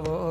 தவோ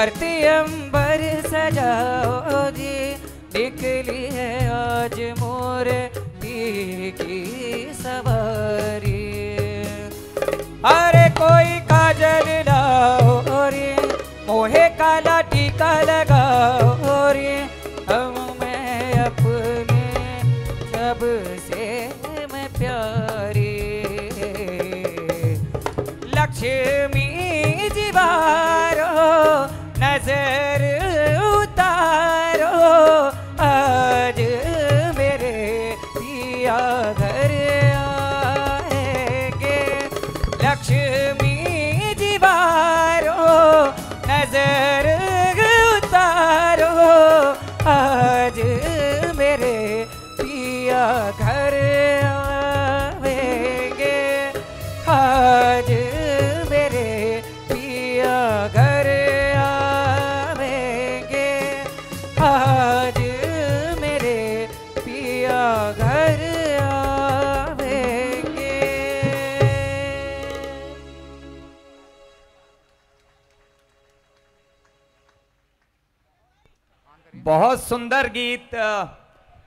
धरती अंबर सजाओ जी निकली है आज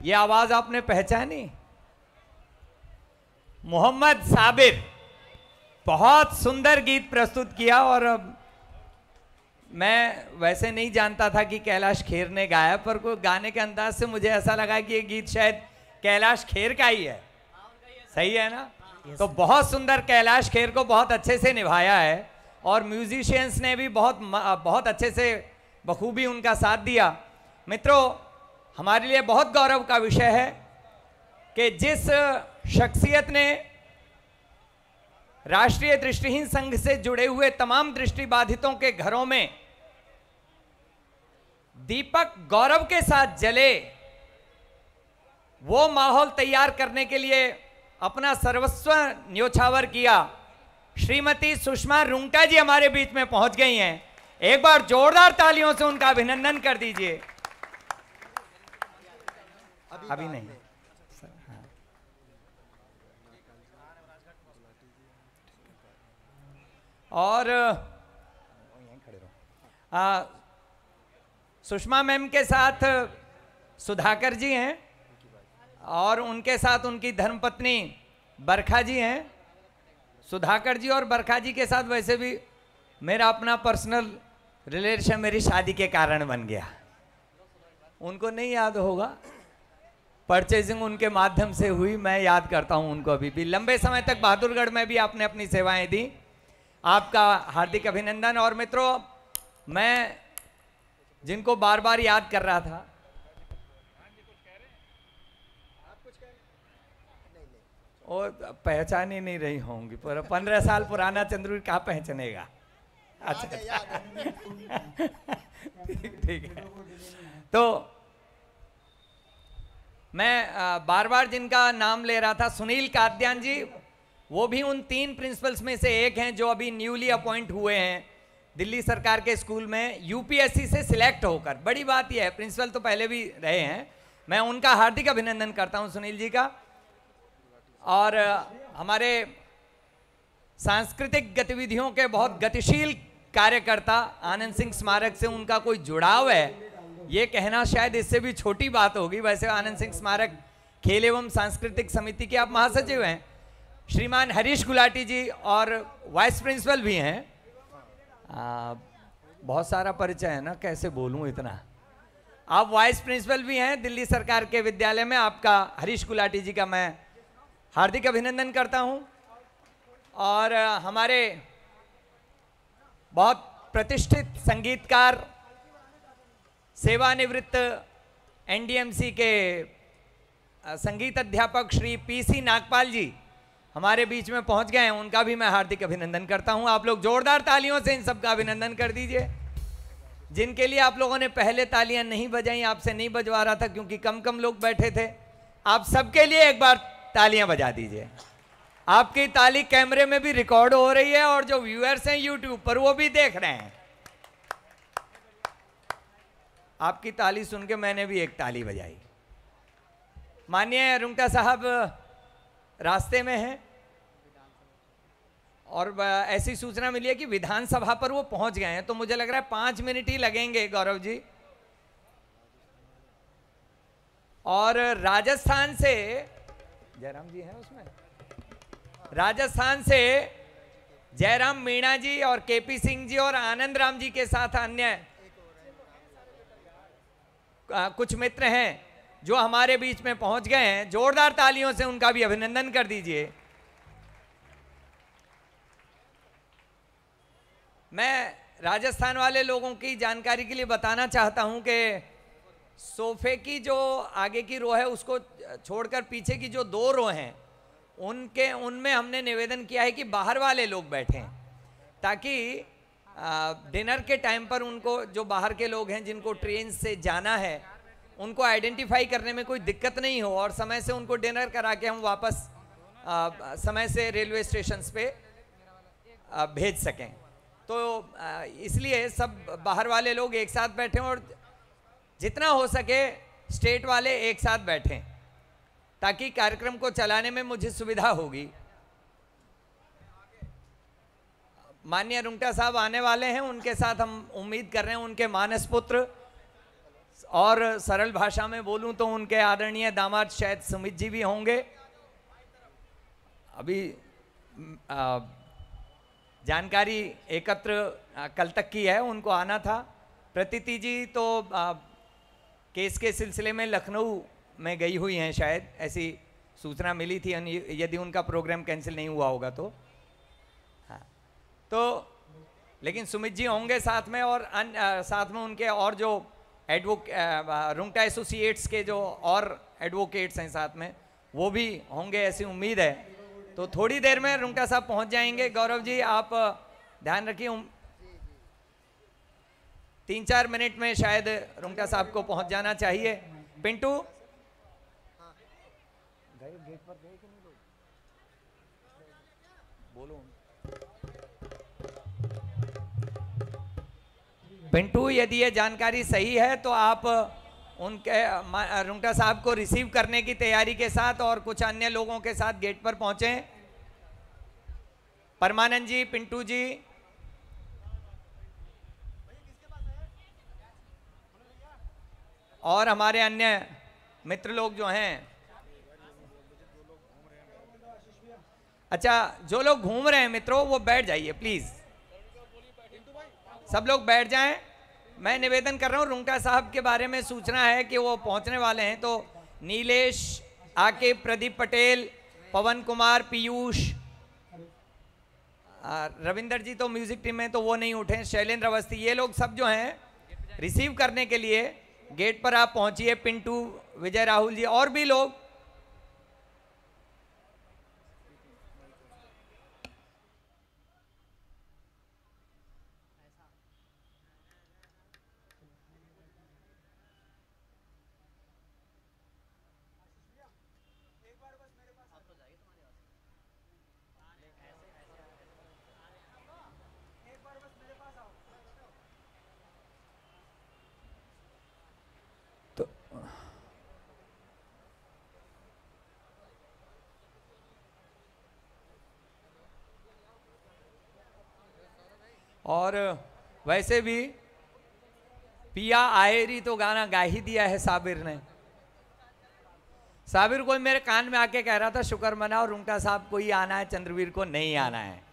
ये आवाज़ आपने पहचानी? मोहम्मद साबिर। बहुत सुंदर गीत प्रस्तुत किया और मैं वैसे नहीं जानता था कि कैलाश खेर ने गाया पर कोई गाने के अंदाज से मुझे ऐसा लगा कि ये गीत शायद कैलाश खेर का ही है। सही है ना? तो बहुत सुंदर कैलाश खेर को बहुत अच्छे से निभाया है और म्यूजिशियंस ने भी बहुत बहुत अच्छे से बखूबी उनका साथ दिया। मित्रों हमारे लिए बहुत गौरव का विषय है कि जिस शख्सियत ने राष्ट्रीय दृष्टिहीन संघ से जुड़े हुए तमाम दृष्टिबाधितों के घरों में दीपक गौरव के साथ जले, वो माहौल तैयार करने के लिए अपना सर्वस्व न्योछावर किया। श्रीमती सुषमा रुंगटा जी हमारे बीच में पहुँच गई हैं। एक बार जोरदार तालियों से उनका अभिनंदन कर दीजिए। अभी, नहीं। और आ, सुषमा मैम के साथ सुधाकर जी हैं और उनके साथ उनकी धर्मपत्नी बरखा जी हैं। सुधाकर जी और बरखा जी के साथ वैसे भी मेरा अपना पर्सनल रिलेशन मेरी शादी के कारण बन गया। उनको नहीं याद होगा। परचेजिंग उनके माध्यम से हुई मैं याद करता हूँ उनको अभी भी। लंबे समय तक बहादुरगढ़ में भी आपने अपनी सेवाएँ दी। आपका हार्दिक अभिनंदन। और मित्रों मैं जिनको बार बार याद कर रहा था और पहचान ही नहीं रही होंगी। पर पंद्रह साल पुराना चंद्र कहा पहचानेगा? अच्छा। ठीक है। तो मैं बार बार जिनका नाम ले रहा था, सुनील काद्यान जी, वो भी उन तीन प्रिंसिपल्स में से एक हैं जो अभी न्यूली अपॉइंट हुए हैं दिल्ली सरकार के स्कूल में, यूपीएससी से सिलेक्ट होकर। बड़ी बात यह है, प्रिंसिपल तो पहले भी रहे हैं। मैं उनका हार्दिक अभिनंदन करता हूँ, सुनील जी का। और हमारे सांस्कृतिक गतिविधियों के बहुत गतिशील कार्यकर्ता आनंद सिंह स्मारक से उनका कोई जुड़ाव है ये कहना शायद इससे भी छोटी बात होगी। वैसे आनंद सिंह स्मारक खेल एवं सांस्कृतिक समिति के आप महासचिव हैं। श्रीमान हरीश गुलाटी जी और वाइस प्रिंसिपल भी हैं। आ, बहुत सारा परिचय है ना कैसे बोलूँ इतना? आप वाइस प्रिंसिपल भी हैं दिल्ली सरकार के विद्यालय में। आपका हरीश गुलाटी जी का मैं हार्दिक अभिनंदन करता हूँ। और हमारे बहुत प्रतिष्ठित संगीतकार सेवानिवृत्त एनडीएमसी के संगीत अध्यापक श्री पीसी नागपाल जी हमारे बीच में पहुँच गए हैं। उनका भी मैं हार्दिक अभिनंदन करता हूँ। आप लोग जोरदार तालियों से इन सबका अभिनंदन कर दीजिए। जिनके लिए आप लोगों ने पहले तालियाँ नहीं बजाई, आपसे नहीं बजवा रहा था क्योंकि कम कम लोग बैठे थे। आप सबके लिए एक बार तालियाँ बजा दीजिए। आपकी ताली कैमरे में भी रिकॉर्ड हो रही है और जो व्यूअर्स हैं यूट्यूब पर, वो भी देख रहे हैं। आपकी ताली सुन के मैंने भी एक ताली बजाई। मानिए रुंगटा साहब, रास्ते में हैं। और ऐसी सूचना मिली है कि विधानसभा पर वो पहुँच गए हैं तो मुझे लग रहा है पाँच मिनट ही लगेंगे, गौरव जी। और राजस्थान से, जयराम जी हैं उसमें? राजस्थान से जयराम मीणा जी और केपी सिंह जी और आनंद राम जी के साथ अन्य कुछ मित्र हैं जो हमारे बीच में पहुँच गए हैं, जोरदार तालियों से उनका भी अभिनंदन कर दीजिए। मैं राजस्थान वाले लोगों की जानकारी के लिए बताना चाहता हूँ कि सोफे की जो आगे की रो है, उसको छोड़कर पीछे की जो दो रो हैं, उनके, उनमें हमने निवेदन किया है कि बाहर वाले लोग बैठें, ताकि डिनर के टाइम पर उनको जो बाहर के लोग हैं जिनको ट्रेन से जाना है उनको आइडेंटिफाई करने में कोई दिक्कत नहीं हो और समय से उनको डिनर करा के हम वापस आ, समय से रेलवे स्टेशन पे आ, भेज सकें। तो इसलिए सब बाहर वाले लोग एक साथ बैठें और जितना हो सके स्टेट वाले एक साथ बैठें ताकि कार्यक्रम को चलाने में मुझे सुविधा होगी। मान्य रुंगटा साहब आने वाले हैं उनके साथ हम उम्मीद कर रहे हैं उनके मानस पुत्र। और सरल भाषा में बोलूँ तो उनके आदरणीय दामाद शायद सुमित जी भी होंगे। अभी आ, जानकारी एकत्र कल तक की है उनको आना था। प्रतीति जी तो आ, केस के सिलसिले में लखनऊ में गई हुई हैं शायद ऐसी सूचना मिली थी यदि उनका प्रोग्राम कैंसिल नहीं हुआ होगा तो। तो लेकिन सुमित जी होंगे साथ में और अन्य आ, साथ में उनके और जो एडवोक रुंगटा एसोसिएट्स के जो और एडवोकेट्स हैं साथ में वो भी होंगे ऐसी उम्मीद है। तो थोड़ी देर में रुंगटा साहब पहुँच जाएँगे। गौरव जी आप ध्यान रखिए उम- तीन चार मिनट में शायद रुंगटा साहब को पहुँच जाना चाहिए। पिंटू? पिंटू, यदि ये जानकारी सही है तो आप उनके रुंगटा साहब को रिसीव करने की तैयारी के साथ और कुछ अन्य लोगों के साथ गेट पर पहुँचे। परमानंद जी, पिंटू जी। और हमारे अन्य मित्र लोग जो हैं। अच्छा जो लोग घूम रहे हैं मित्रों, वो बैठ जाइए, प्लीज़। सब लोग बैठ जाएँ। मैं निवेदन कर रहा हूँ, रुंगटा साहब के बारे में सूचना है कि वो पहुँचने वाले हैं। तो नीलेश, आके प्रदीप पटेल, पवन कुमार, पीयूष रविंदर जी तो म्यूज़िक टीम में तो वो नहीं उठे। शैलेंद्र अवस्थी, ये लोग सब जो हैं, रिसीव करने के लिए गेट पर आप पहुंचिए, पिंटू, विजय राहुल जी और भी लोग। और वैसे भी पिया आयरी तो गाना गा ही दिया है साबिर ने। साबिर कोई मेरे कान में आके कह रहा था, शुक्र मनाओ रुमका साहब को ही आना है, चंद्रवीर को नहीं आना है।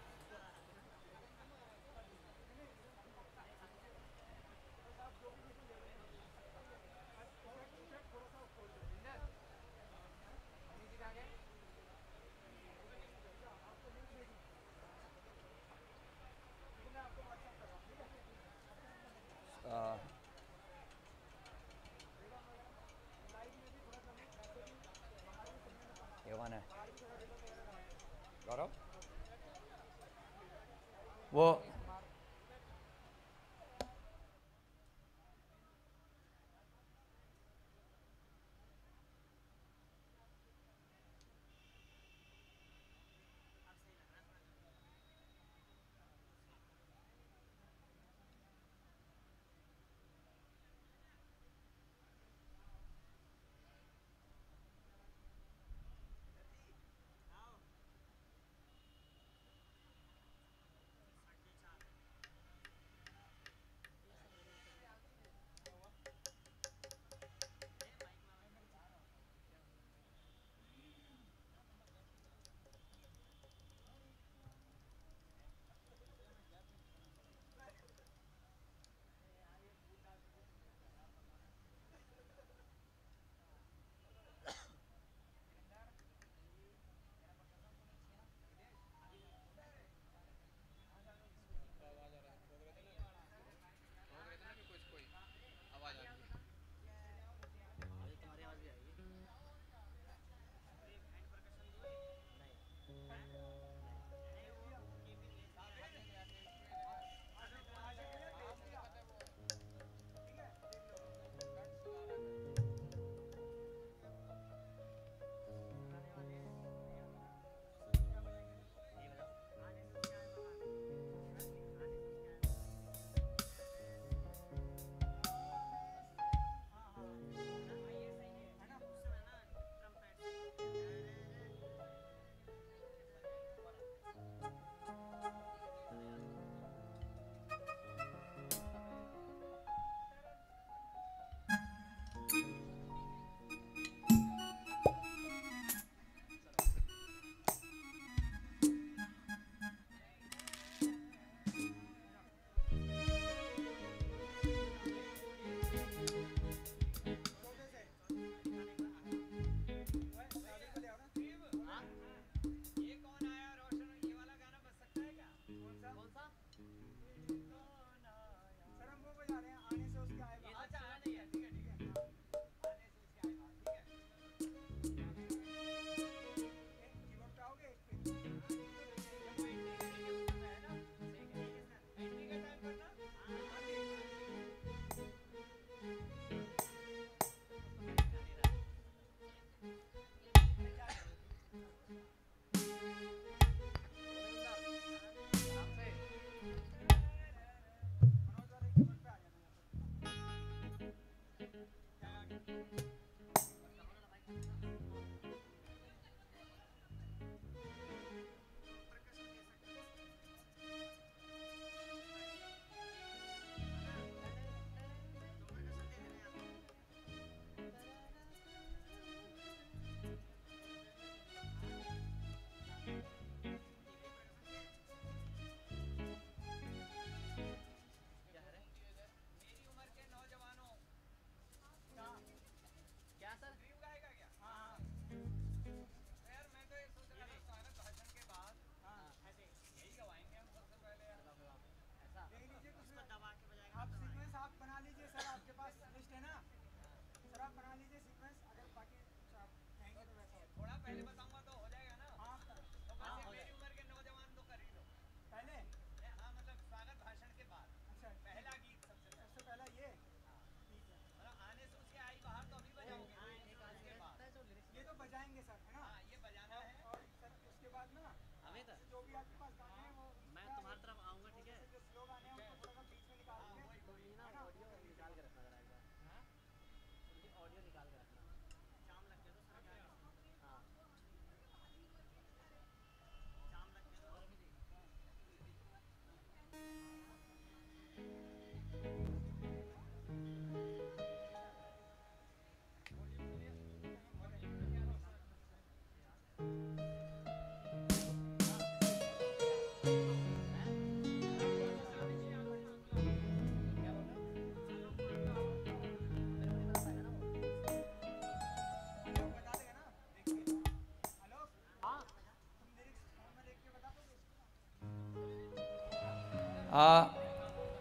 आ,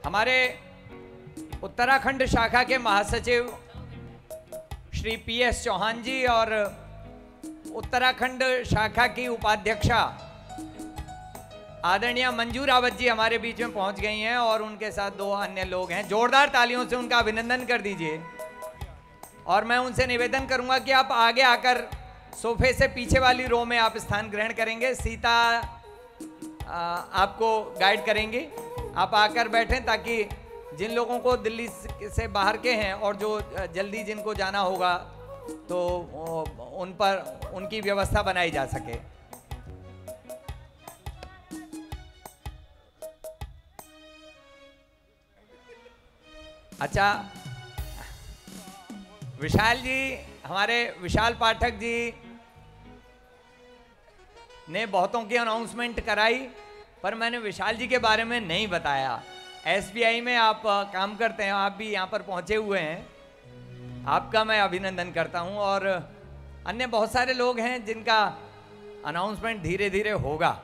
हमारे उत्तराखंड शाखा के महासचिव श्री पी एस चौहान जी और उत्तराखंड शाखा की उपाध्यक्षा आदरणीय मंजू रावत जी हमारे बीच में पहुँच गई हैं और उनके साथ दो अन्य लोग हैं। जोरदार तालियों से उनका अभिनंदन कर दीजिए। और मैं उनसे निवेदन करूँगा कि आप आगे आकर सोफे से पीछे वाली रो में आप स्थान ग्रहण करेंगे। सीता आ, आपको गाइड करेंगी। आप आकर बैठें ताकि जिन लोगों को दिल्ली से बाहर के हैं और जो जल्दी जिनको जाना होगा तो उन पर, उनकी व्यवस्था बनाई जा सके। अच्छा विशाल जी, हमारे विशाल पाठक जी ने बहुतों की अनाउंसमेंट कराई। पर मैंने विशाल जी के बारे में नहीं बताया। एसबीआई में आप काम करते हैं, आप भी यहाँ पर पहुँचे हुए हैं। आपका मैं अभिनंदन करता हूँ और अन्य बहुत सारे लोग हैं जिनका अनाउंसमेंट धीरे धीरे होगा।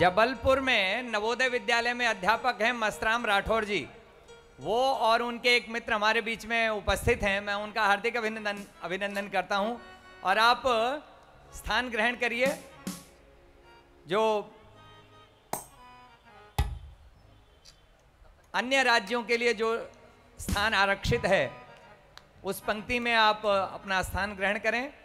जबलपुर में नवोदय विद्यालय में अध्यापक हैं मस्तराम राठौर जी। वो और उनके एक मित्र हमारे बीच में उपस्थित हैं। मैं उनका हार्दिक अभिनंदन अभिनंदन करता हूँ। और आप स्थान ग्रहण करिए। जो अन्य राज्यों के लिए जो स्थान आरक्षित है, उस पंक्ति में आप अपना स्थान ग्रहण करें।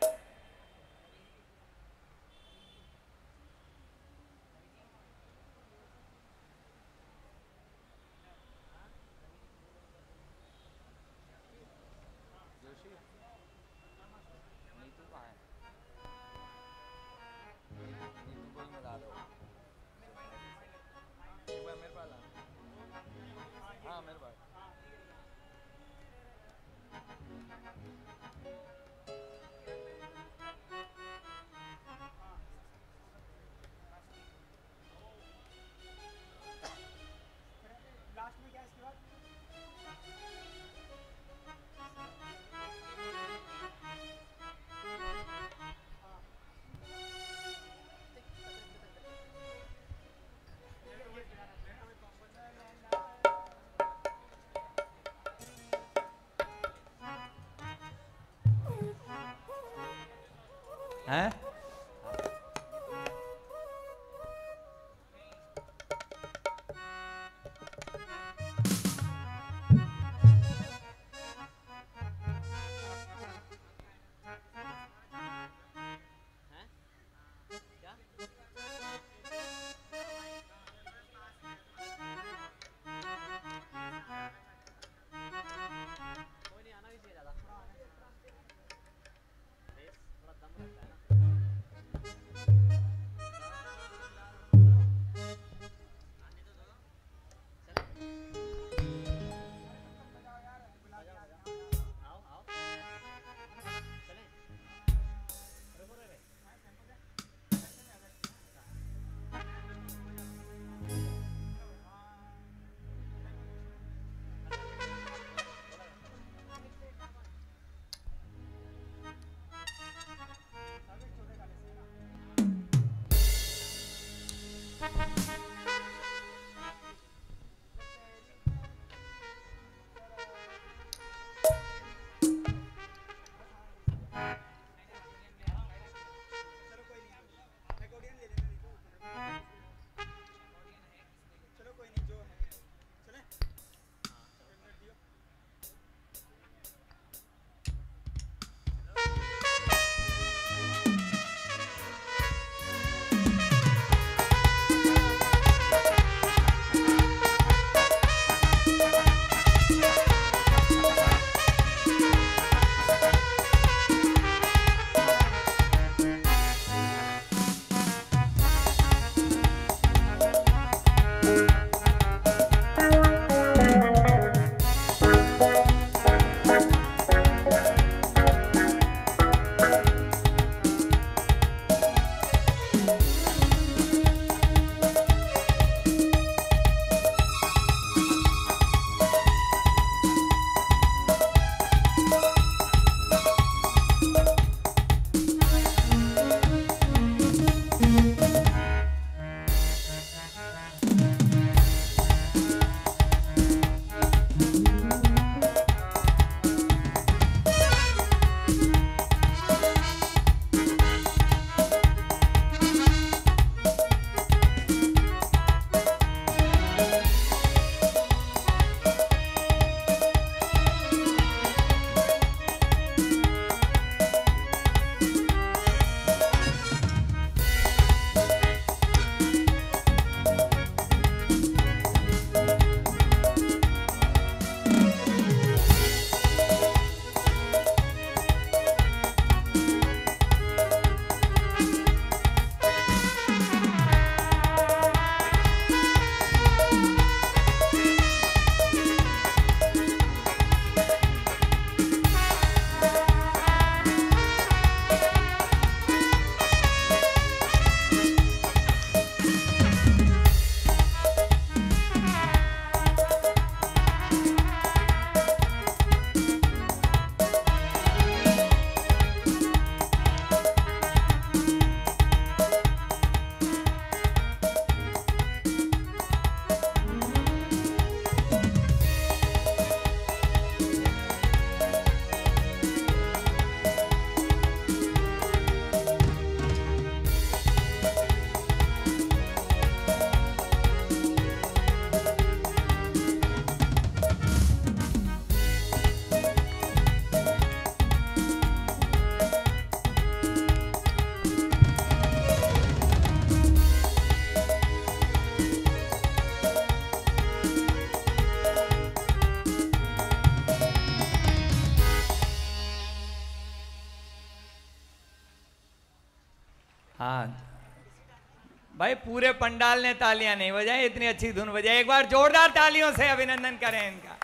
पूरे पंडाल ने तालियाँ नहीं बजाई, इतनी अच्छी धुन बजाई। एक बार जोरदार तालियों से अभिनंदन करें इनका।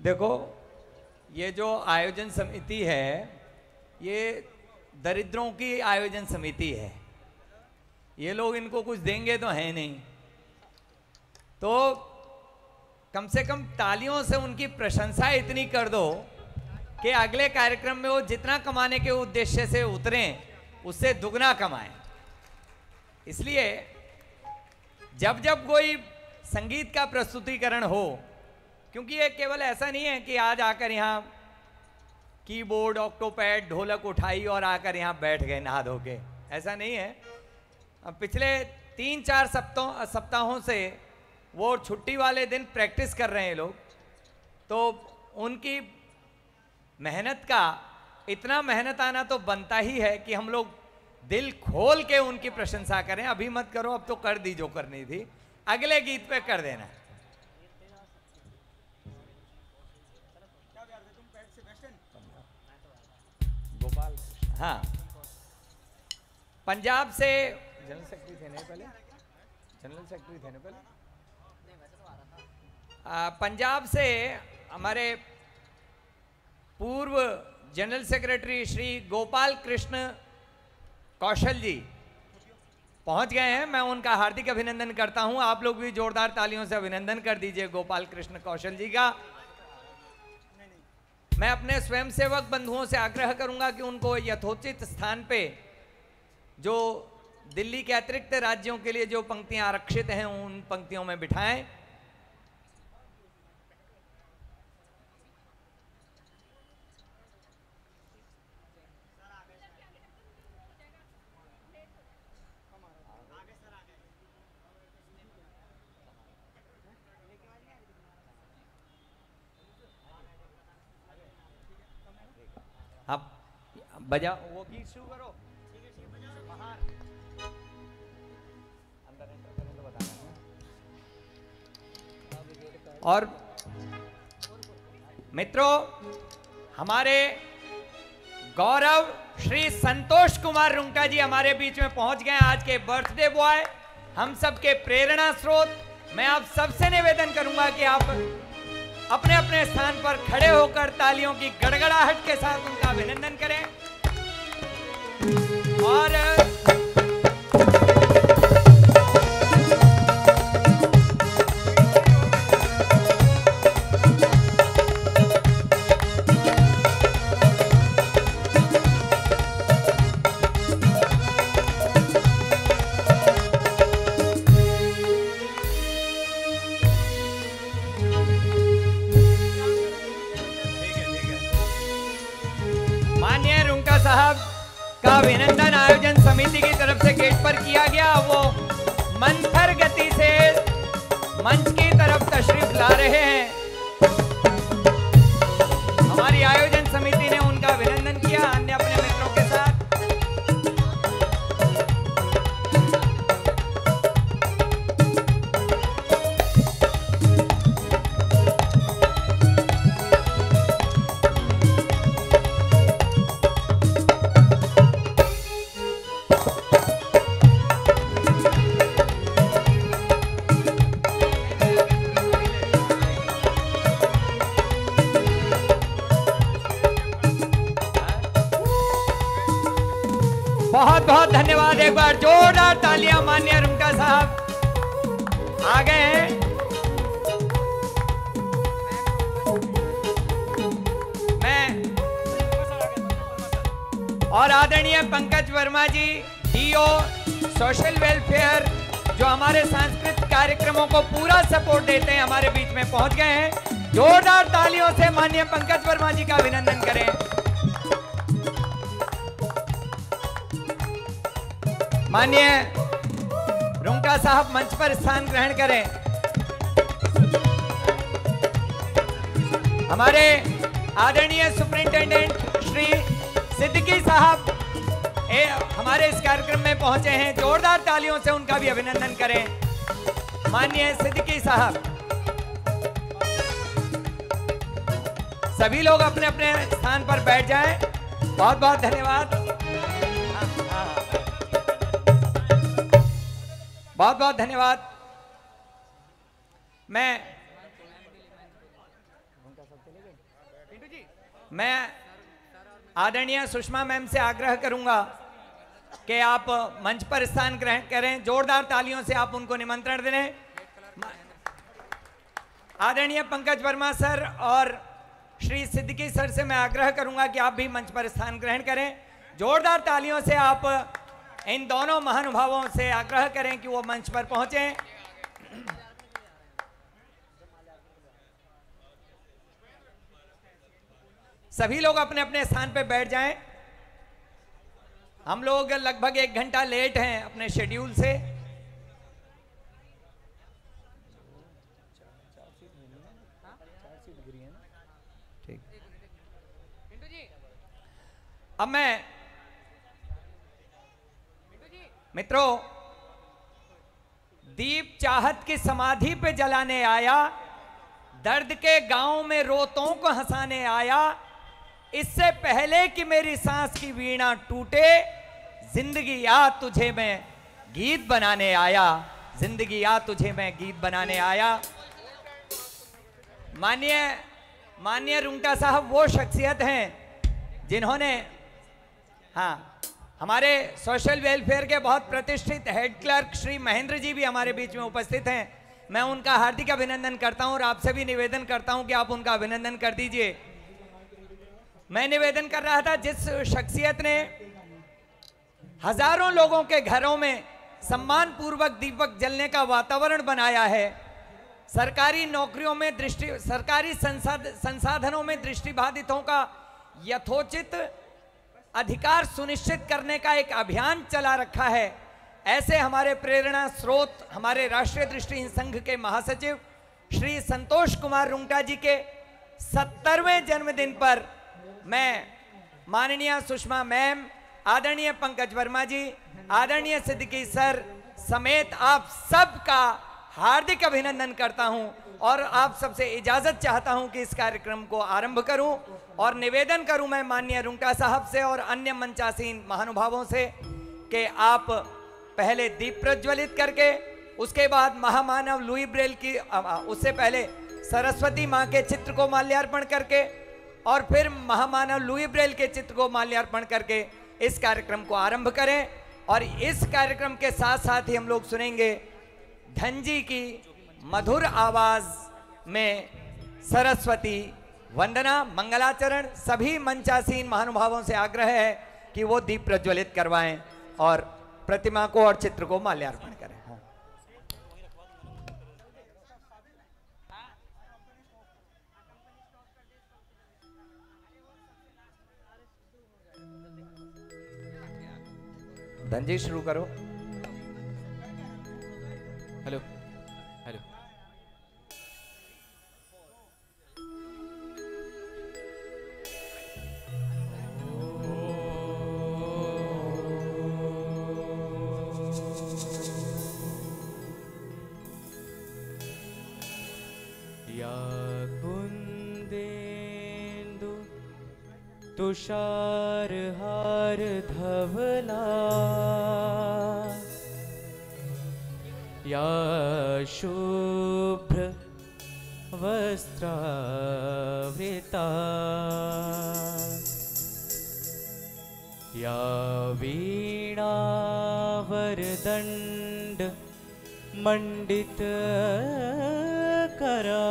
देखो, ये जो आयोजन समिति है, ये दरिद्रों की आयोजन समिति है। ये लोग इनको कुछ देंगे तो है नहीं। तो कम से कम तालियों से उनकी प्रशंसा इतनी कर दो कि अगले कार्यक्रम में वो जितना कमाने के उद्देश्य से उतरें उससे दुगना कमाएँ। इसलिए जब जब कोई संगीत का प्रस्तुतिकरण हो, क्योंकि ये केवल ऐसा नहीं है कि आज आकर यहाँ कीबोर्ड, ऑक्टोपैड, ढोलक उठाई और आकर यहाँ बैठ गए नहा धो के। ऐसा नहीं है। अब पिछले तीन चार सप्ताह सप्ताहों से वो छुट्टी वाले दिन प्रैक्टिस कर रहे हैं लोग। तो उनकी मेहनत का इतना मेहनत आना तो बनता ही है कि हम लोग दिल खोल के उनकी प्रशंसा करें। अभी मत करो अब तो कर दी जो करनी थी अगले गीत पे कर देना। गोपाल हाँ। पंजाब से जनरल सेक्रेटरी थे ना पहले? जनरल सेक्रेटरी थे ना पहले? आ, पंजाब से हमारे पूर्व जनरल सेक्रेटरी श्री गोपाल कृष्ण कौशल जी, पहुँच गए हैं। मैं उनका हार्दिक अभिनंदन करता हूँ। आप लोग भी जोरदार तालियों से अभिनंदन कर दीजिए गोपाल कृष्ण कौशल जी का। मैं अपने स्वयंसेवक बंधुओं से आग्रह करूँगा कि उनको यथोचित स्थान पे जो दिल्ली के अतिरिक्त राज्यों के लिए जो पंक्तियाँ आरक्षित हैं, उन पंक्तियों में बिठाएँ। आप बजा वो गीत शुरू करो। बाहर अंदर एंटर करें तो बताना और मित्रों, हमारे गौरव श्री संतोष कुमार रुंका जी हमारे बीच में पहुँच गए आज के बर्थडे बॉय, हम सबके प्रेरणा स्रोत। मैं आप सबसे निवेदन करूँगा कि आप अपने अपने स्थान पर खड़े होकर तालियों की गड़गड़ाहट के साथ उनका अभिनंदन करें। और मंच पर स्थान ग्रहण करें। हमारे आदरणीय सुपरिंटेंडेंट श्री सिद्दीकी साहब ए, हमारे इस कार्यक्रम में पहुँचे हैं। जोरदार तालियों से उनका भी अभिनंदन करें। माननीय सिद्दीकी साहब। सभी लोग अपने अपने स्थान पर बैठ जाएँ। बहुत बहुत धन्यवाद। बहुत बहुत धन्यवाद। मैं मैं आदरणीय सुषमा मैम से आग्रह करूँगा कि आप मंच पर स्थान ग्रहण करें, जोरदार तालियों से आप उनको निमंत्रण दें। आदरणीय पंकज वर्मा सर और श्री सिद्दीकी सर से मैं आग्रह करूँगा कि आप भी मंच पर स्थान ग्रहण करें। जोरदार तालियों से आप इन दोनों महानुभावों से आग्रह करें कि वो मंच पर पहुंचें। सभी लोग अपने अपने स्थान पर बैठ जाएँ। हम लोग लगभग एक घंटा लेट हैं अपने शेड्यूल से। ठीक। अब मैं मित्रों, दीप चाहत की समाधि पे जलाने आया, दर्द के गाँव में रोतों को हंसाने आया, इससे पहले कि मेरी सांस की वीणा टूटे, ज़िंदगी या तुझे मैं गीत बनाने आया, ज़िंदगी या तुझे मैं गीत बनाने आया। माननीय माननीय रुंगटा साहब, वो शख्सियत हैं जिन्होंने हाँ हमारे सोशल वेलफेयर के बहुत प्रतिष्ठित हेड क्लर्क श्री महेंद्र जी भी हमारे बीच में उपस्थित हैं। मैं उनका हार्दिक अभिनंदन करता हूँ और आपसे भी निवेदन करता हूँ कि आप उनका अभिनंदन कर दीजिए। मैं निवेदन कर रहा था, जिस शख्सियत ने हज़ारों लोगों के घरों में सम्मान पूर्वक दीपक जलने का वातावरण बनाया है। सरकारी नौकरियों में दृष्टि, सरकारी संसाध, संसाधनों में दृष्टिबाधितों का यथोचित अधिकार सुनिश्चित करने का एक अभियान चला रखा है। ऐसे हमारे प्रेरणा स्रोत, हमारे राष्ट्रीय दृष्टिहीन संघ के महासचिव श्री संतोष कुमार रुंगटा जी के सत्तरवें जन्मदिन पर मैं, माननीय सुषमा मैम, आदरणीय पंकज वर्मा जी, आदरणीय सिद्दीकी सर समेत आप सबका हार्दिक अभिनंदन करता हूँ। और आप सबसे इजाज़त चाहता हूँ कि इस कार्यक्रम को आरंभ करूँ और निवेदन करूँ मैं माननीय रुंगटा साहब से और अन्य मंचासीन महानुभावों से कि आप पहले दीप प्रज्वलित करके, उसके बाद महामानव लुई ब्रेल की उससे पहले सरस्वती माँ के चित्र को माल्यार्पण करके और फिर महामानव लुई ब्रेल के चित्र को माल्यार्पण करके इस कार्यक्रम को आरंभ करें। और इस कार्यक्रम के साथ साथ ही हम लोग सुनेंगे धनजी की मधुर आवाज़ में सरस्वती वंदना, मंगलाचरण, सभी मंचासीन महानुभावों से आग्रह है कि वो दीप प्रज्वलित करवाएँ और प्रतिमा को और चित्र को माल्यार्पण करें। हाँ। धनजी शुरू करो। Hello hello. या कुन्देन्दु तुषारहार धवला या शुभ्र वस्त्रावृता या वीणावरदण्ड मण्डित करा।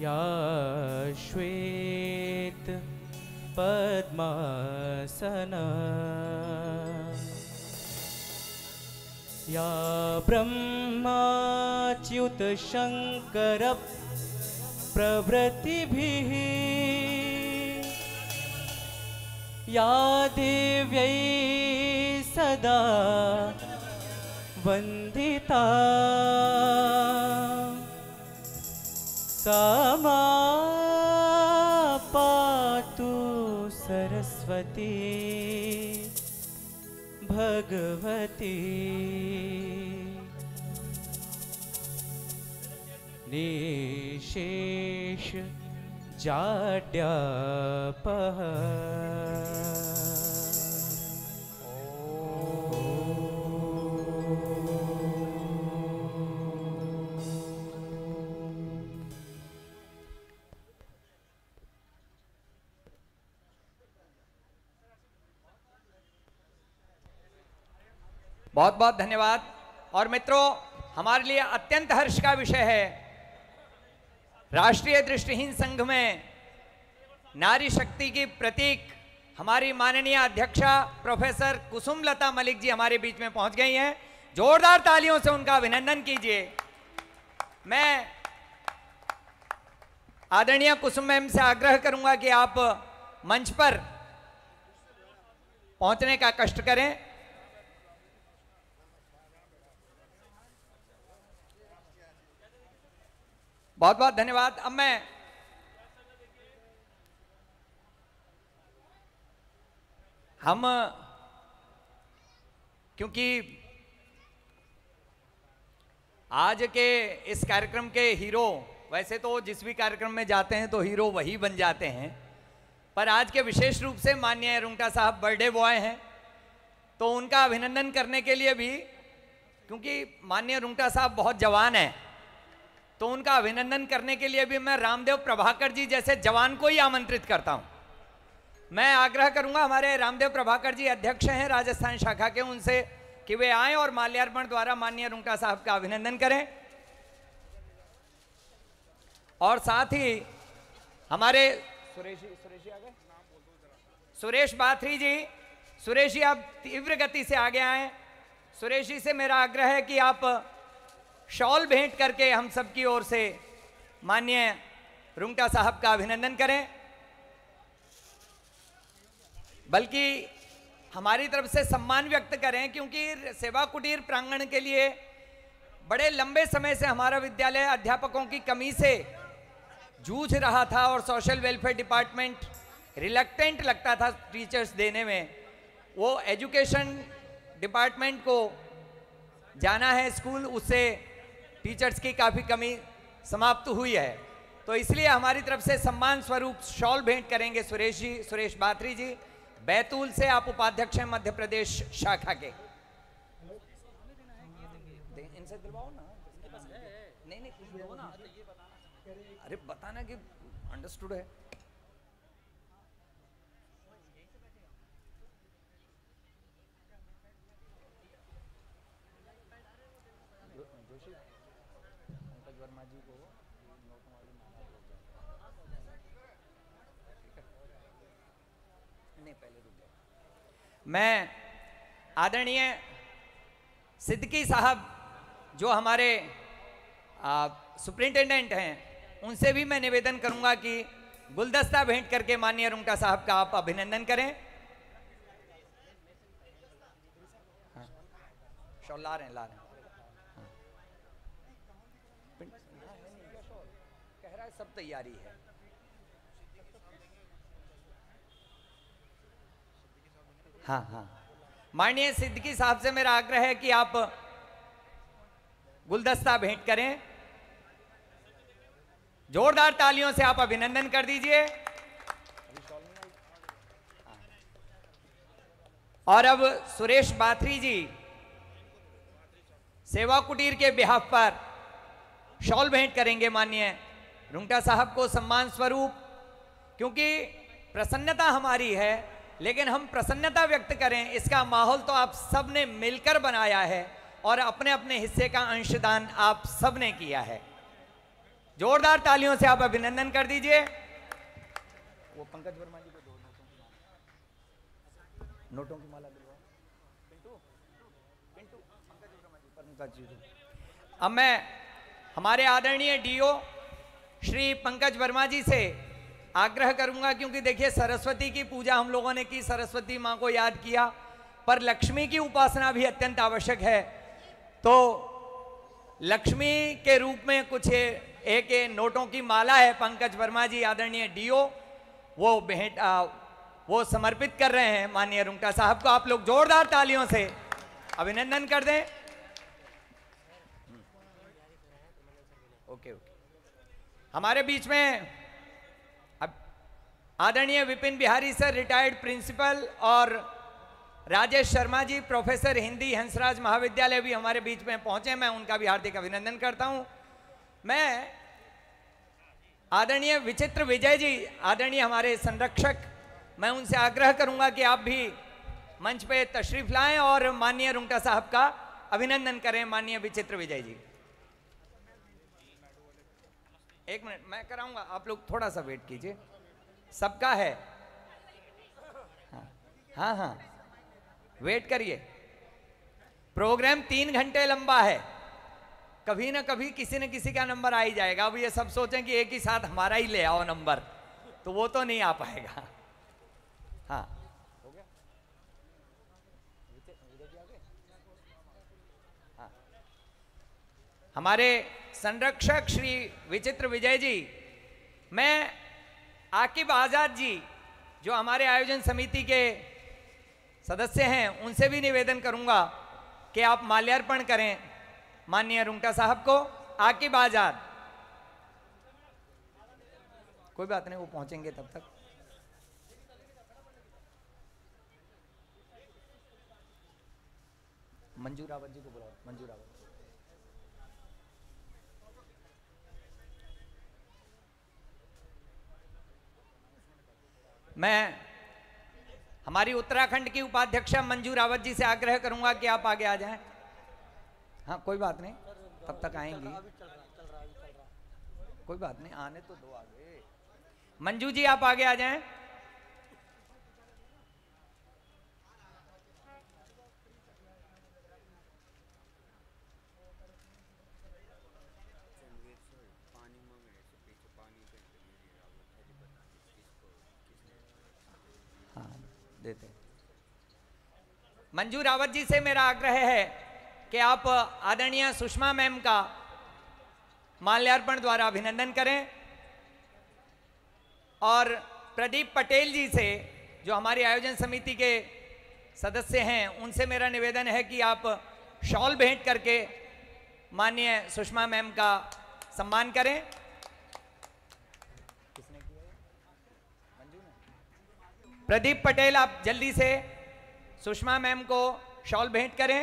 या श्वेत पद्मासना। या ब्रह्माच्युत शङ्कर प्रभृतिभिः या देव्यै सदा वन्दिता। सा मा पातु सरस्वती भगवती। निशेष जाड्यापः बहुत बहुत धन्यवाद। और मित्रों, हमारे लिए अत्यंत हर्ष का विषय है। राष्ट्रीय दृष्टिहीन संघ में नारी शक्ति की प्रतीक हमारी माननीय अध्यक्षा प्रोफेसर कुसुम लता मलिक जी हमारे बीच में पहुँच गई हैं। जोरदार तालियों से उनका अभिनंदन कीजिए। मैं आदरणीय कुसुम मैम से आग्रह करूँगा कि आप मंच पर पहुँचने का कष्ट करें। बहुत बहुत धन्यवाद। अब मैं हम, क्योंकि आज के इस कार्यक्रम के हीरो, वैसे तो जिस भी कार्यक्रम में जाते हैं तो हीरो वही बन जाते हैं। पर आज के विशेष रूप से माननीय रुंगटा साहब बर्थडे बॉय हैं तो उनका अभिनंदन करने के लिए भी, क्योंकि माननीय रुंगटा साहब बहुत जवान हैं तो उनका अभिनंदन करने के लिए भी मैं रामदेव प्रभाकर जी जैसे जवान को ही आमंत्रित करता हूँ। मैं आग्रह करूँगा हमारे रामदेव प्रभाकर जी अध्यक्ष हैं राजस्थान शाखा के, उनसे कि वे आए और माल्यार्पण द्वारा माननीय रुंगटा साहब का अभिनंदन करें। और साथ ही हमारे सुरेश सुरेश बाथरी जी, सुरेश जी आप तीव्र गति से आगे आए। सुरेश जी से मेरा आग्रह है कि आप शॉल भेंट करके हम सबकी ओर से माननीय रुंगटा साहब का अभिनंदन करें। बल्कि हमारी तरफ़ से सम्मान व्यक्त करें क्योंकि सेवा कुटीर प्रांगण के लिए बड़े लंबे समय से हमारा विद्यालय अध्यापकों की कमी से जूझ रहा था और सोशल वेलफेयर डिपार्टमेंट रिलक्टेंट लगता था टीचर्स देने में। वो एजुकेशन डिपार्टमेंट को जाना है स्कूल उससे टीचर्स की काफ़ी कमी समाप्त हुई है। तो इसलिए हमारी तरफ़ से सम्मान स्वरूप शॉल भेंट करेंगे सुरेश जी, सुरेश बात्री जी, बैतूल से आप उपाध्यक्ष हैं मध्य प्रदेश शाखा के। इनसे दिलवाओ ना। नहीं नहीं अरे, बताना कि अंडरस्टूड है जो- जोशी पंकज वर्मा जी को नोटों वाली माला भेज दो। ठीक है? नहीं पहले रुक जाओ मैं आदरणीय सिद्दकी साहब, जो हमारे सुप्रिंटेंडेंट हैं, उनसे भी मैं निवेदन करूँगा कि गुलदस्ता भेंट करके माननीय रुंगटा साहब का आप अभिनंदन करें। हाँ। ला रहे ला रहे हैं। है सब तैयारी है। हाँ हाँ। माननीय सिद्दकी साहब से मेरा आग्रह है कि आप गुलदस्ता भेंट करें। जोरदार तालियों से आप अभिनंदन कर दीजिए। और अब सुरेश बाथरी जी, सेवा कुटीर के बिहाफ पर शॉल भेंट करेंगे माननीय रुंगटा साहब को सम्मान स्वरूप, क्योंकि प्रसन्नता हमारी है लेकिन हम प्रसन्नता व्यक्त करें, इसका माहौल तो आप सबने मिलकर बनाया है और अपने अपने हिस्से का अंशदान आप सबने किया है। जोरदार तालियों से आप अभिनंदन कर दीजिए। वो पंकज वर्मा जी को दो नोटों की माला। अब मैं, हमारे आदरणीय डीओ श्री पंकज वर्मा जी से आग्रह करूँगा क्योंकि देखिए, सरस्वती की पूजा हम लोगों ने की, सरस्वती माँ को याद किया, पर लक्ष्मी की उपासना भी अत्यंत आवश्यक है। तो लक्ष्मी के रूप में कुछ एक नोटों की माला है, पंकज वर्मा जी, आदरणीय डीओ, वो भेंट वो समर्पित कर रहे हैं माननीय रुंगटा साहब को। आप लोग जोरदार तालियों से अभिनंदन कर दें। Okay okay. हमारे बीच में आदरणीय Vipin Bihari sir retired principal और राजेश शर्मा जी प्रोफेसर हिंदी हंसराज महाविद्यालय भी हमारे बीच में पहुँचे। मैं उनका भी हार्दिक अभिनंदन करता हूँ। मैं आदरणीय विचित्र विजय जी, आदरणीय हमारे संरक्षक, मैं उनसे आग्रह करूँगा कि आप भी मंच पे तशरीफ़ लाएँ और माननीय रुंगटा साहब का अभिनंदन करें, माननीय विचित्र विजय जी। एक मिनट, मैं कराऊँगा, आप लोग थोड़ा सा वेट कीजिए। सबका है। हाँ हाँ। वेट करिए। प्रोग्राम तीन घंटे लंबा है। कभी ना कभी किसी न किसी का नंबर आ ही जाएगा। अब ये सब सोचें कि एक ही साथ हमारा ही ले आओ नंबर तो वो तो नहीं आ पाएगा। हाँ। हाँ। हमारे संरक्षक श्री विचित्र विजय जी, मैं आकिब आज़ाद जी, जो हमारे आयोजन समिति के सदस्य हैं, उनसे भी निवेदन करूँगा कि आप माल्यार्पण करें माननीय रुंगटा साहब को। आकिब आज़ाद। कोई बात नहीं, वो पहुँचेंगे तब तक। मंजू रावत जी को बुलाओ मंजू रावत मैं हमारी उत्तराखंड की उपाध्यक्षा मंजू रावत जी से आग्रह करूँगा कि आप आगे आ जाएँ। हाँ कोई बात नहीं, तब तक आएँगी। कोई बात नहीं, आने तो दो आगे। मंजू जी, आप आगे आ जाएँ। देते। मंजू रावत जी से मेरा आग्रह है कि आप आदरणीय सुषमा मैम का माल्यार्पण द्वारा अभिनंदन करें और प्रदीप पटेल जी से, जो हमारी आयोजन समिति के सदस्य हैं, उनसे मेरा निवेदन है कि आप शॉल भेंट करके माननीय सुषमा मैम का सम्मान करें प्रदीप पटेल, आप जल्दी से सुषमा मैम को शॉल भेंट करें।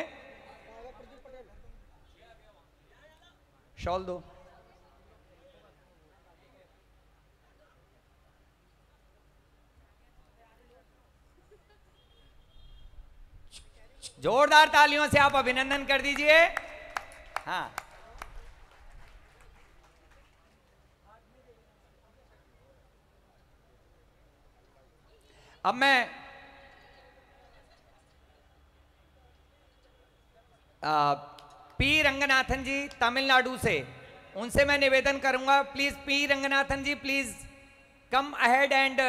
शॉल दो। जोरदार तालियों से आप अभिनंदन कर दीजिए। हाँ। अब मैं आ, पी रंगनाथन जी तमिलनाडु से उनसे मैं निवेदन करूँगा please P Ranganathan ji please come ahead and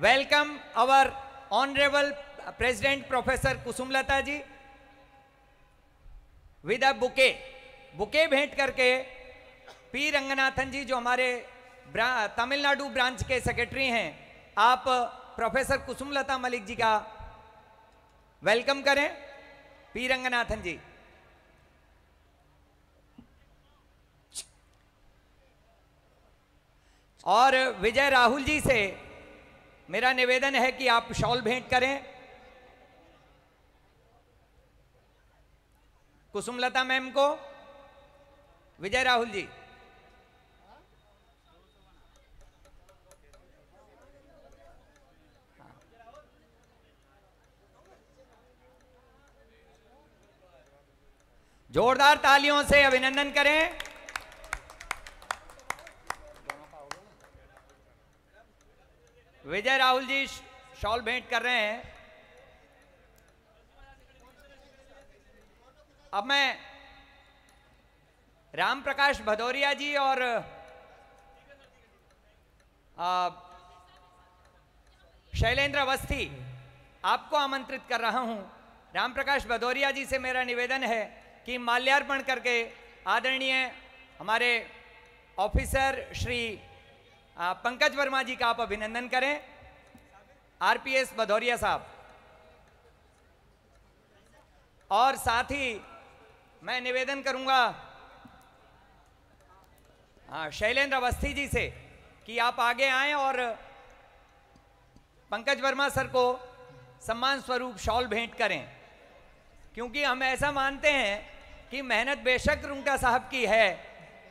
welcome our honourable president professor Kusumlata ji with a bouquet bouquet भेंट करके पी रंगनाथन जी जो हमारे तमिलनाडु ब्रांच के सेक्रेटरी हैं आप प्रोफेसर कुसुमलता मलिक जी का वेलकम करें पी रंगनाथन जी। और विजय राहुल जी से मेरा निवेदन है कि आप शॉल भेंट करें। कुसुमलता मैम को। विजय राहुल जी। जोरदार तालियों से अभिनंदन करें। विजय राहुल जी शॉल भेंट कर रहे हैं। अब मैं राम प्रकाश भदौरिया जी और शैलेंद्र अवस्थी आपको आमंत्रित कर रहा हूँ। राम प्रकाश भदौरिया जी से मेरा निवेदन है कि माल्यार्पण करके आदरणीय हमारे ऑफिसर श्री पंकज वर्मा जी का आप अभिनंदन करें। आरपीएस भदौरिया साहब। और साथ ही मैं निवेदन करूँगा शैलेंद्र अवस्थी जी से कि आप आगे आए और पंकज वर्मा सर को सम्मान स्वरूप शॉल भेंट करें। क्योंकि हम ऐसा मानते हैं कि मेहनत बेशक रुंगटा साहब की है,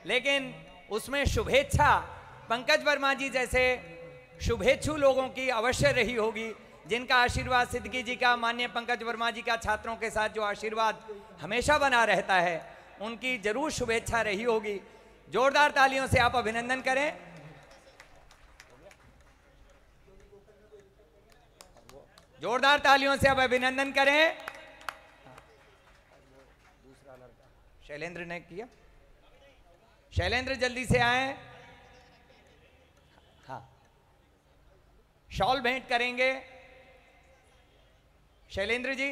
लेकिन उसमें शुभेच्छा पंकज वर्मा जी जैसे शुभेच्छु लोगों की अवश्य रही होगी, जिनका आशीर्वाद सिद्दकी जी का मान्य पंकज वर्मा जी का छात्रों के साथ जो आशीर्वाद हमेशा बना रहता है, उनकी ज़रूर शुभेच्छा रही होगी। जोरदार तालियों से आप अभिनंदन करें। जोरदार तालियों से आप अभिनंदन करें। शैलेंद्र ने किया। शैलेंद्र जल्दी से आए। हाँ। शॉल भेंट करेंगे। शैलेंद्र जी।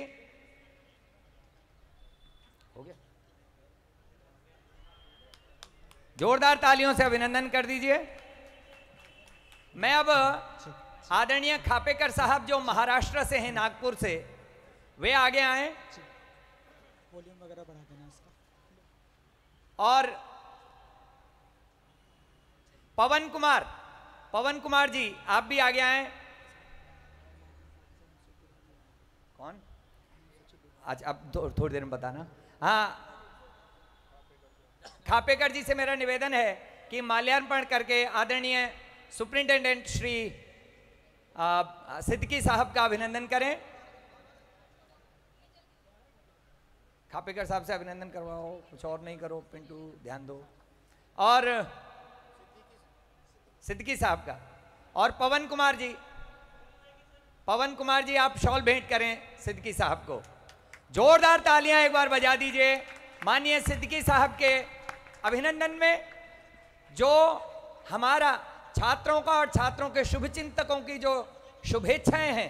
हो गया। जोरदार तालियों से अभिनंदन कर दीजिए। मैं अब आदरणीय खापेकर साहब जो महाराष्ट्र से हैं, नागपुर से, वे आगे आए। वॉल्यूम वगैरह और पवन कुमार पवन कुमार जी आप भी आगे आए। कौन? आज अब थो, थोड़ी देर में बताना। हाँ। खापेकर जी से मेरा निवेदन है कि माल्यार्पण करके आदरणीय सुप्रिंटेंडेंट श्री सिद्दकी साहब का अभिनंदन करें। खापेकर साहब से अभिनंदन करवाओ, कुछ और नहीं करो, पिंटू, ध्यान दो। और सिद्दकी साहब का। और पवन कुमार जी, पवन कुमार जी, आप शॉल भेंट करें सिद्दकी साहब को। जोरदार तालियाँ एक बार बजा दीजिए। माननीय सिद्दकी साहब के अभिनंदन में, जो हमारा छात्रों का और छात्रों के शुभचिंतकों की जो शुभेच्छाएँ हैं,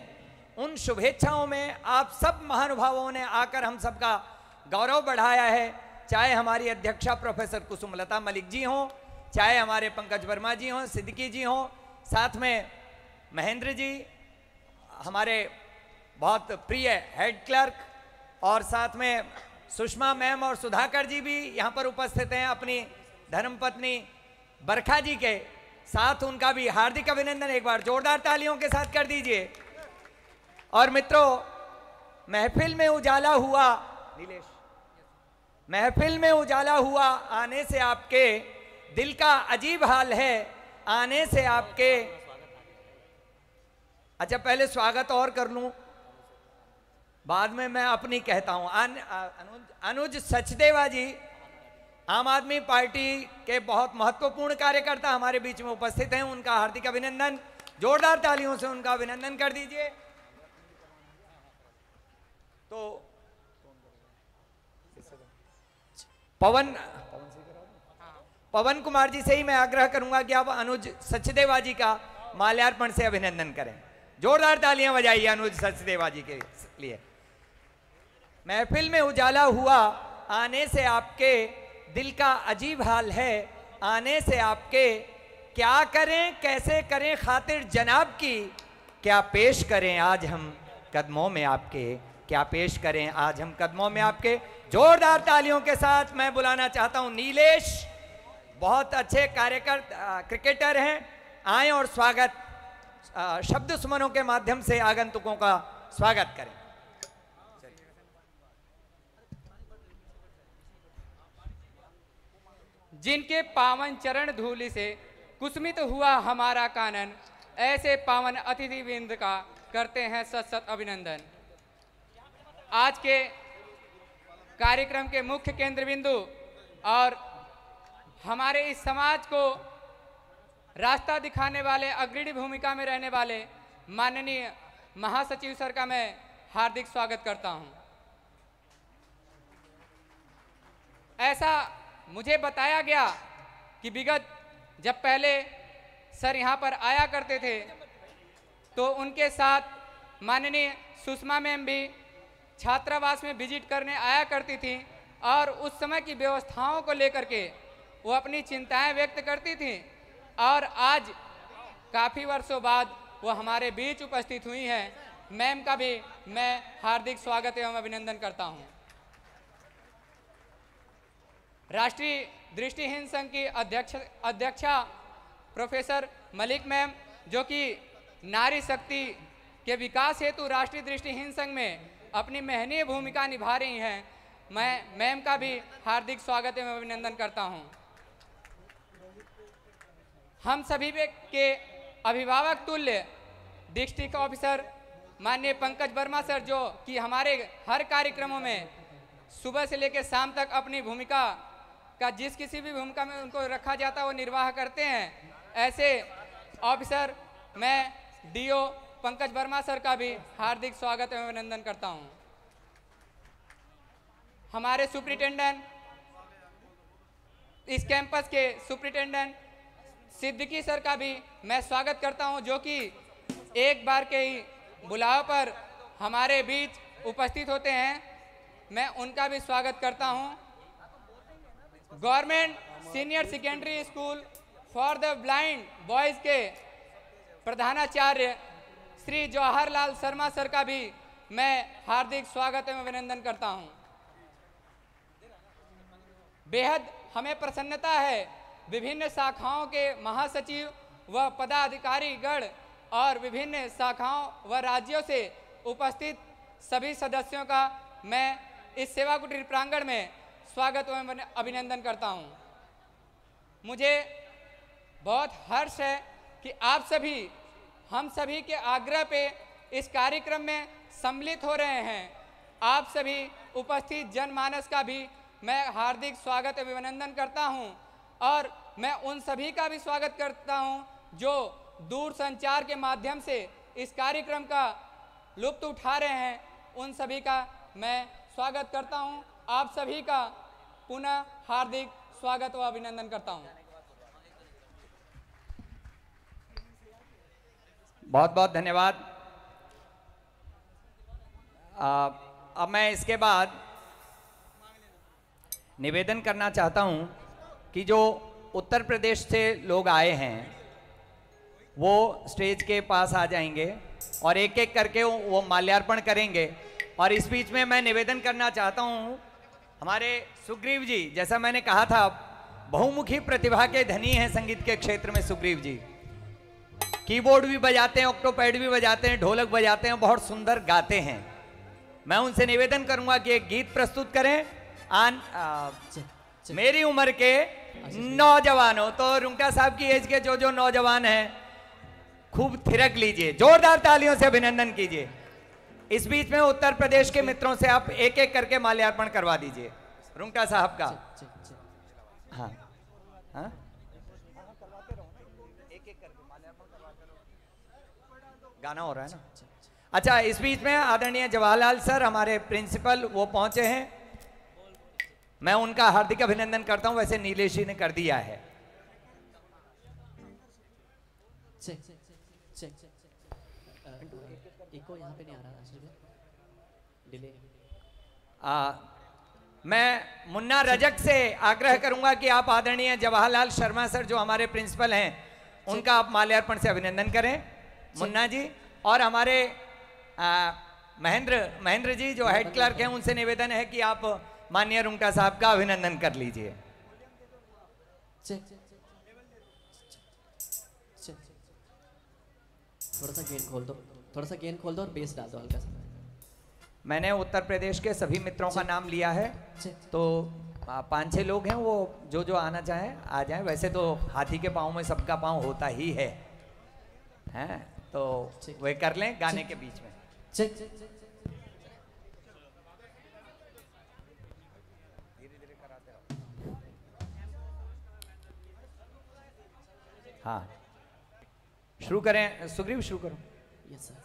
उन शुभेच्छाओं में आप सब महानुभावों ने आकर हम सबका गौरव बढ़ाया है। चाहे हमारी अध्यक्षा प्रोफेसर कुसुमलता मलिक जी हों, चाहे हमारे पंकज वर्मा जी हों, सिद्दीकी जी हों, साथ में महेंद्र जी, हमारे बहुत प्रिय हेड क्लर्क और साथ में सुषमा मैम और सुधाकर जी भी यहाँ पर उपस्थित हैं अपनी धर्मपत्नी बरखा जी के साथ। उनका भी हार्दिक अभिनंदन एक बार जोरदार तालियों के साथ कर दीजिए। और मित्रों, महफिल में उजाला हुआ नीलेश। महफिल में उजाला हुआ आने से आपके दिल का अजीब हाल है आने से आपके अच्छा पहले स्वागत और कर लूँ। बाद में मैं अपनी कहता हूँ। अन, अनुज अनुज सचदेवा जी आम आदमी पार्टी के बहुत महत्वपूर्ण कार्यकर्ता हमारे बीच में उपस्थित हैं। उनका हार्दिक अभिनंदन। जोरदार तालियों से उनका अभिनंदन कर दीजिए। तो पवन पवन कुमार जी से ही मैं आग्रह करूँगा कि आप अनुज सचदेवा जी का माल्यार्पण से अभिनंदन करें। जोरदार तालियाँ बजाइए अनुज सचदेवा जी के लिए। महफिल में उजाला हुआ, आने से आपके दिल का अजीब हाल है, आने से आपके क्या करें, कैसे करें खातिर जनाब की, क्या पेश करें आज हम कदमों में आपके, क्या पेश करें आज हम कदमों में आपके जोरदार तालियों के साथ मैं बुलाना चाहता हूँ। नीलेश, बहुत अच्छे कार्यकर क्रिकेटर हैं। आए और स्वागत शब्द सुमनों के माध्यम से आगंतुकों का स्वागत करें। जिनके पावन चरण धूलि से कुसमित हुआ हमारा कानन, ऐसे पावन अतिथि वृंद का करते हैं सत सत अभिनंदन। आज के कार्यक्रम के मुख्य केंद्र बिंदु और हमारे इस समाज को रास्ता दिखाने वाले, अग्रणी भूमिका में रहने वाले माननीय महासचिव सर का मैं हार्दिक स्वागत करता हूँ। ऐसा मुझे बताया गया कि विगत जब पहले सर यहाँ पर आया करते थे तो उनके साथ माननीय सुषमा मैम भी छात्रावास में विज़िट करने आया करती थी और उस समय की व्यवस्थाओं को लेकर के वो अपनी चिंताएँ व्यक्त करती थी। और आज काफ़ी वर्षों बाद वो हमारे बीच उपस्थित हुई हैं। मैम का भी मैं हार्दिक स्वागत एवं अभिनंदन करता हूँ। राष्ट्रीय दृष्टिहीन संघ की अध्यक्ष, अध्यक्षा प्रोफेसर मलिक मैम, जो कि नारी शक्ति के विकास हेतु राष्ट्रीय दृष्टिहीन संघ में अपनी महनीय भूमिका निभा रही हैं। मैं, मैम का भी हार्दिक स्वागत एवं अभिनंदन करता हूँ। हम सभी के अभिभावक तुल्य डिस्ट्रिक्ट ऑफिसर माननीय पंकज वर्मा सर जो कि हमारे हर कार्यक्रमों में सुबह से लेकर शाम तक अपनी भूमिका का जिस किसी भी भूमिका में उनको रखा जाता है, वो निर्वाह करते हैं। ऐसे ऑफिसर, मैं, डीओ पंकज वर्मा सर का भी हार्दिक स्वागत एवं अभिनंदन करता हूँ। हमारे सुप्रिटेंडेंट, इस कैंपस के सुप्रिटेंडेंट, सिद्दीकी सर का भी मैं स्वागत करता हूँ, जो कि एक बार के ही बुलाव पर हमारे बीच उपस्थित होते हैं। मैं उनका भी स्वागत करता हूँ। Government senior secondary school for the blind boys के प्रधानाचार्य श्री जवाहरलाल शर्मा सर का भी मैं हार्दिक स्वागत एवं अभिनंदन करता हूँ। बेहद हमें प्रसन्नता है विभिन्न शाखाओं के महासचिव व पदाधिकारीगण और विभिन्न शाखाओं व राज्यों से उपस्थित सभी सदस्यों का मैं इस सेवा कुटीर प्रांगण में स्वागत एवं अभिनंदन करता हूँ। मुझे बहुत हर्ष है कि आप सभी हम सभी के आग्रह पे इस कार्यक्रम में सम्मिलित हो रहे हैं। आप सभी उपस्थित जनमानस का भी मैं हार्दिक स्वागत अभिनंदन करता हूँ और मैं उन सभी का भी स्वागत करता हूँ जो दूर संचार के माध्यम से इस कार्यक्रम का लुप्त उठा रहे हैं। उन सभी का मैं स्वागत करता हूँ। आप सभी का पुनः हार्दिक स्वागत व अभिनंदन करता हूँ। बहुत बहुत धन्यवाद। अब मैं इसके बाद निवेदन करना चाहता हूँ कि जो उत्तर प्रदेश से लोग आए हैं, वो स्टेज के पास आ जाएँगे और एक एक करके वो माल्यार्पण करेंगे। और इस बीच में मैं निवेदन करना चाहता हूँ, हमारे सुग्रीव जी, जैसा मैंने कहा था, बहुमुखी प्रतिभा के धनी हैं संगीत के क्षेत्र में सुग्रीव जी। कीबोर्ड भी बजाते हैं ऑक्टोपैड भी बजाते हैं ढोलक बजाते हैं बहुत सुंदर गाते हैं। मैं उनसे निवेदन करूँगा कि एक गीत प्रस्तुत करें। आन आ, चे, चे, मेरी उम्र के नौजवानों तो रुंगटा साहब की एज के जो जो नौजवान हैं खूब थिरक लीजिए जोरदार तालियों से अभिनंदन कीजिए। इस बीच में उत्तर प्रदेश के मित्रों से आप एक एक करके माल्यार्पण करवा दीजिए रुंगटा साहब का। हाँ। हाँ? गाना हो रहा है ना? अच्छा इस बीच में आदरणीय जवाहरलाल सर हमारे प्रिंसिपल वो पहुँचे हैं। मैं उनका हार्दिक अभिनंदन करता हूँ वैसे नीलेश जी ने कर दिया है। चेक चेक इको यहाँ पे नहीं आ रहा डिले। आ, मैं मुन्ना रजक से आग्रह करूँगा कि आप आदरणीय जवाहरलाल शर्मा सर जो हमारे प्रिंसिपल हैं उनका आप माल्यार्पण से अभिनंदन करें। मुन्ना जी और हमारे महेंद्र महेंद्र जी जो हेड क्लर्क हैं उनसे निवेदन है कि आप माननीय रुंगटा साहब का अभिनंदन कर लीजिए। थोड़ा सा गेन खोल दो थोड़ा सा गेन खोल दो और बेस डाल दो हल्का सा। मैंने उत्तर प्रदेश के सभी मित्रों का नाम लिया है तो पाँच छह लोग हैं वो जो जो आना चाहें आ जाएँ। वैसे तो हाथी के पाँव में सबका पाँव होता ही है। हैं? तो। वे कर लें गाने के बीच में। चेक हाँ। शुरू करें सुग्रीव शुरू करो। यस सर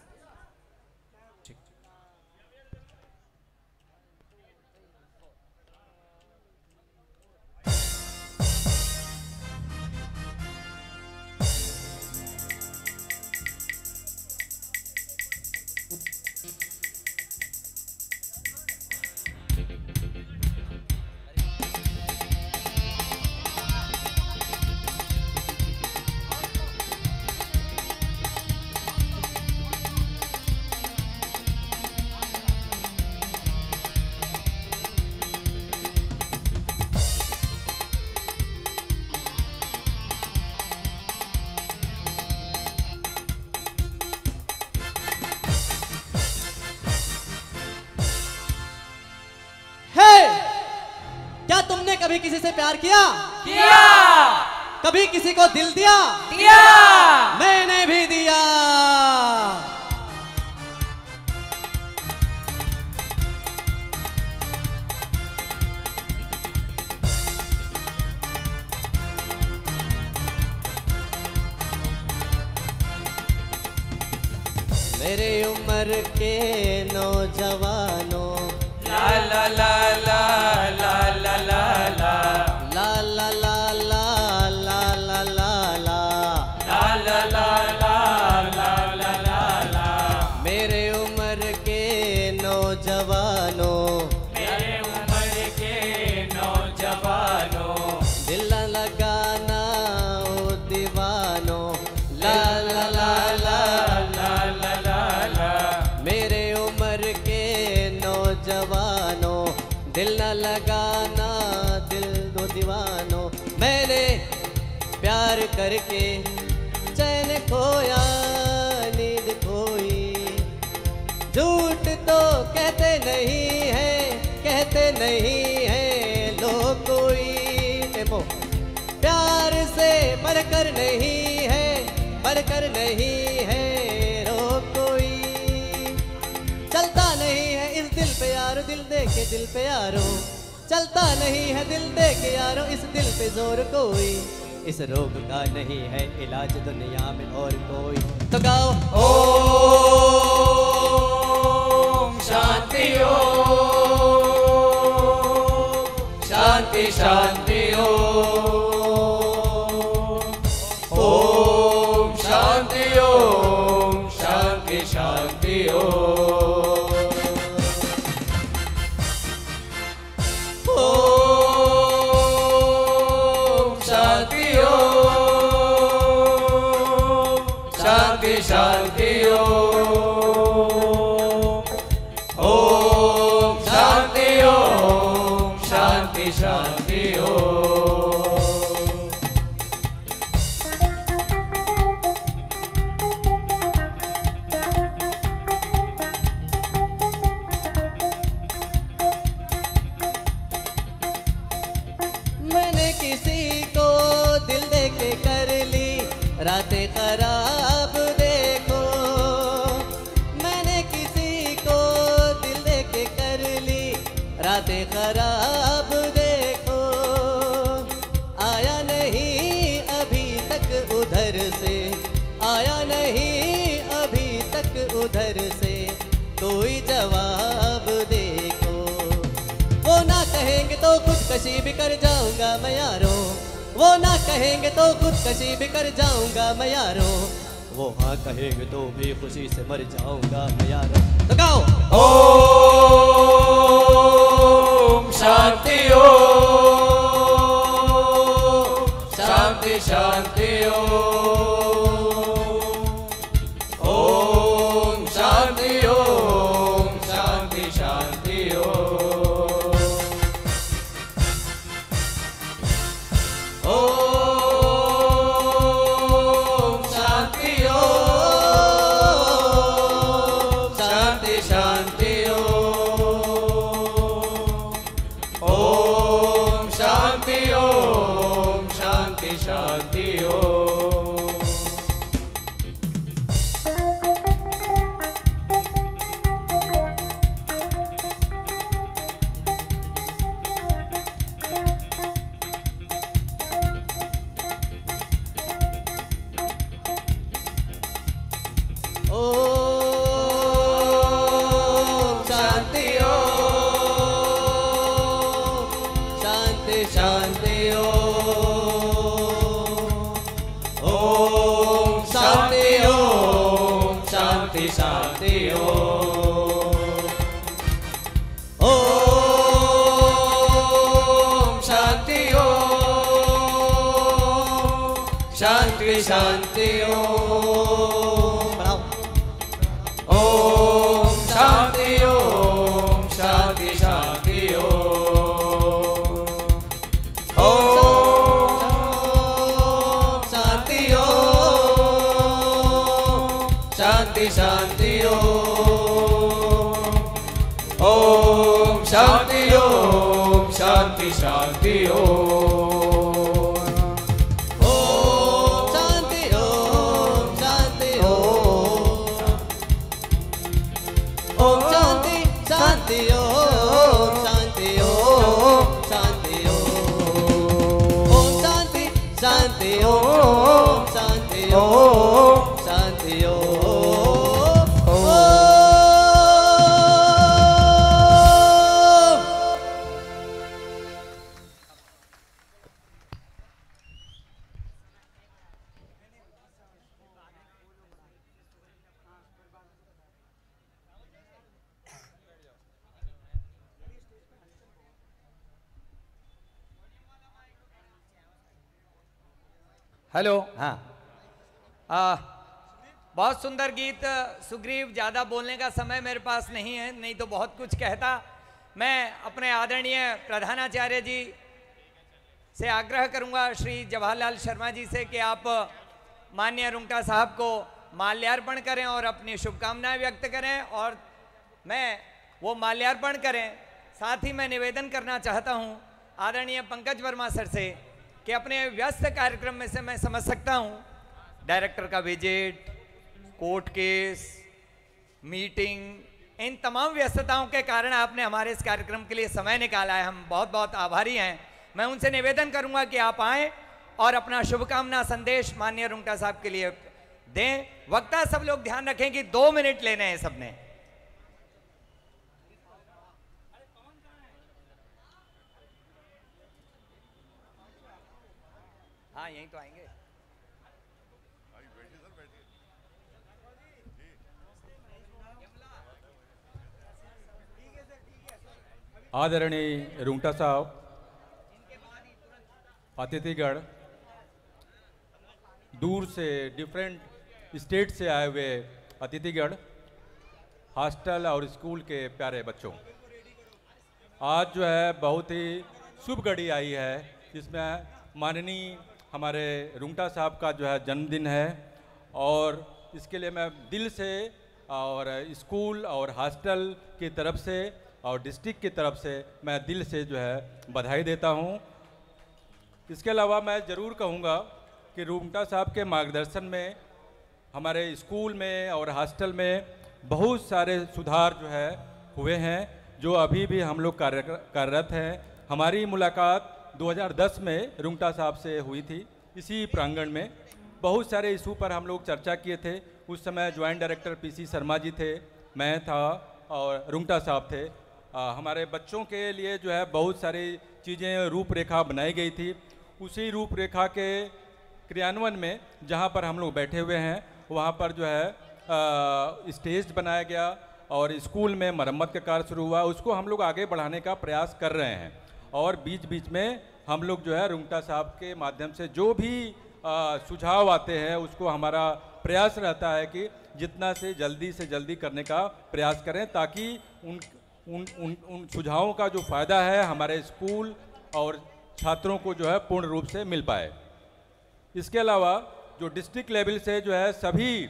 प्यार किया? किया। कभी किसी को दिल दिया? दिया। मैंने भी दिया। मेरे उम्र के नौजवानों ला ला ला ला ला ला ला ला। la la la. करके चैन खोया, नींद खोई। झूठ तो कहते नहीं है, कहते नहीं है लोग कोई। टेंपो प्यार से बढ़कर नहीं है बढ़कर नहीं है रो कोई। चलता नहीं है इस दिल पे यारो, दिल दे के दिल पे यारो। चलता नहीं है दिल दे के यारो, इस दिल पे ज़ोर कोई। इस रोग का नहीं है इलाज दुनिया में और कोई। तो गाओ। ओम शांति ओम शांति शांति, ओम। खुदकशी भी कर जाऊँगा मैं यारो। वो ना कहेंगे तो खुदकशी भी कर जाऊँगा मैं यारो। वो हाँ कहेंगे तो भी खुशी से मर जाऊँगा मैं यारो। तो गाओ। ओम शांति ओम शांति शांति, ओम। ज़्यादा बोलने का समय मेरे पास नहीं है, नहीं तो बहुत कुछ कहता। मैं अपने आदरणीय प्रधानाचार्य जी से आग्रह करूँगा, श्री जवाहरलाल शर्मा जी से कि आप मान्य रुंगटा साहब को माल्यार्पण करें और अपनी शुभकामनाएँ व्यक्त करें और मैं वो माल्यार्पण करें। साथ ही मैं निवेदन करना चाहता हूँ आदरणीय पंकज वर्मा सर से कि अपने व्यस्त कार्यक्रम में से मैं समझ सकता हूँ। डायरेक्टर का विज़िट, कोर्ट केस मीटिंग इन तमाम व्यस्तताओं के कारण आपने हमारे इस कार्यक्रम के लिए समय निकाला है। हम बहुत बहुत आभारी हैं। मैं उनसे निवेदन करूँगा कि आप आएँ और अपना शुभकामना, संदेश माननीय रुंगटा साहब के लिए दें। वक्ता सब लोग ध्यान रखें कि दो मिनट लेने हैं सबने। हाँ यहीं तो आएँगे। आदरणीय रुंगटा साहब अतिथिगढ़ दूर से डिफरेंट स्टेट से आए हुए अतिथिगढ़ हॉस्टल और स्कूल के प्यारे बच्चों, आज जो है बहुत ही शुभ घड़ी आई है, जिसमें माननीय हमारे रुंगटा साहब का जो है जन्मदिन है, और इसके लिए मैं दिल से और स्कूल और हॉस्टल की तरफ़ से और डिस्ट्रिक्ट की तरफ़ से मैं दिल से जो है बधाई देता हूँ। इसके अलावा मैं ज़रूर कहूँगा कि रूमटा साहब के मार्गदर्शन में, हमारे स्कूल में और हॉस्टल में बहुत सारे सुधार जो है हुए हैं, जो अभी भी हम लोग कार्य कार्यरत हैं। हमारी मुलाकात 2010 में रुंगटा साहब से हुई थी, इसी प्रांगण में। बहुत सारे इशू पर हम लोग चर्चा किए थे। उस समय joint director PC Sharma ji थे, मैं था और रुंगटा साहब थे। हमारे बच्चों के लिए जो है बहुत सारी चीज़ें रूपरेखा बनाई गई थी। उसी रूपरेखा के क्रियान्वयन में जहाँ पर हम लोग बैठे हुए हैं, वहाँ पर जो है स्टेज बनाया गया और स्कूल में मरम्मत का कार्य शुरू हुआ। उसको हम लोग आगे बढ़ाने का प्रयास कर रहे हैं और बीच बीच में हम लोग जो है रुंगटा साहब के माध्यम से जो भी सुझाव आते हैं, उसको हमारा प्रयास रहता है कि जितना से जल्दी से जल्दी करने का प्रयास करें ताकि उन उन उन उन सुझावों का जो फ़ायदा है हमारे स्कूल और छात्रों को जो है पूर्ण रूप से मिल पाए। इसके अलावा जो डिस्ट्रिक्ट लेवल से जो है सभी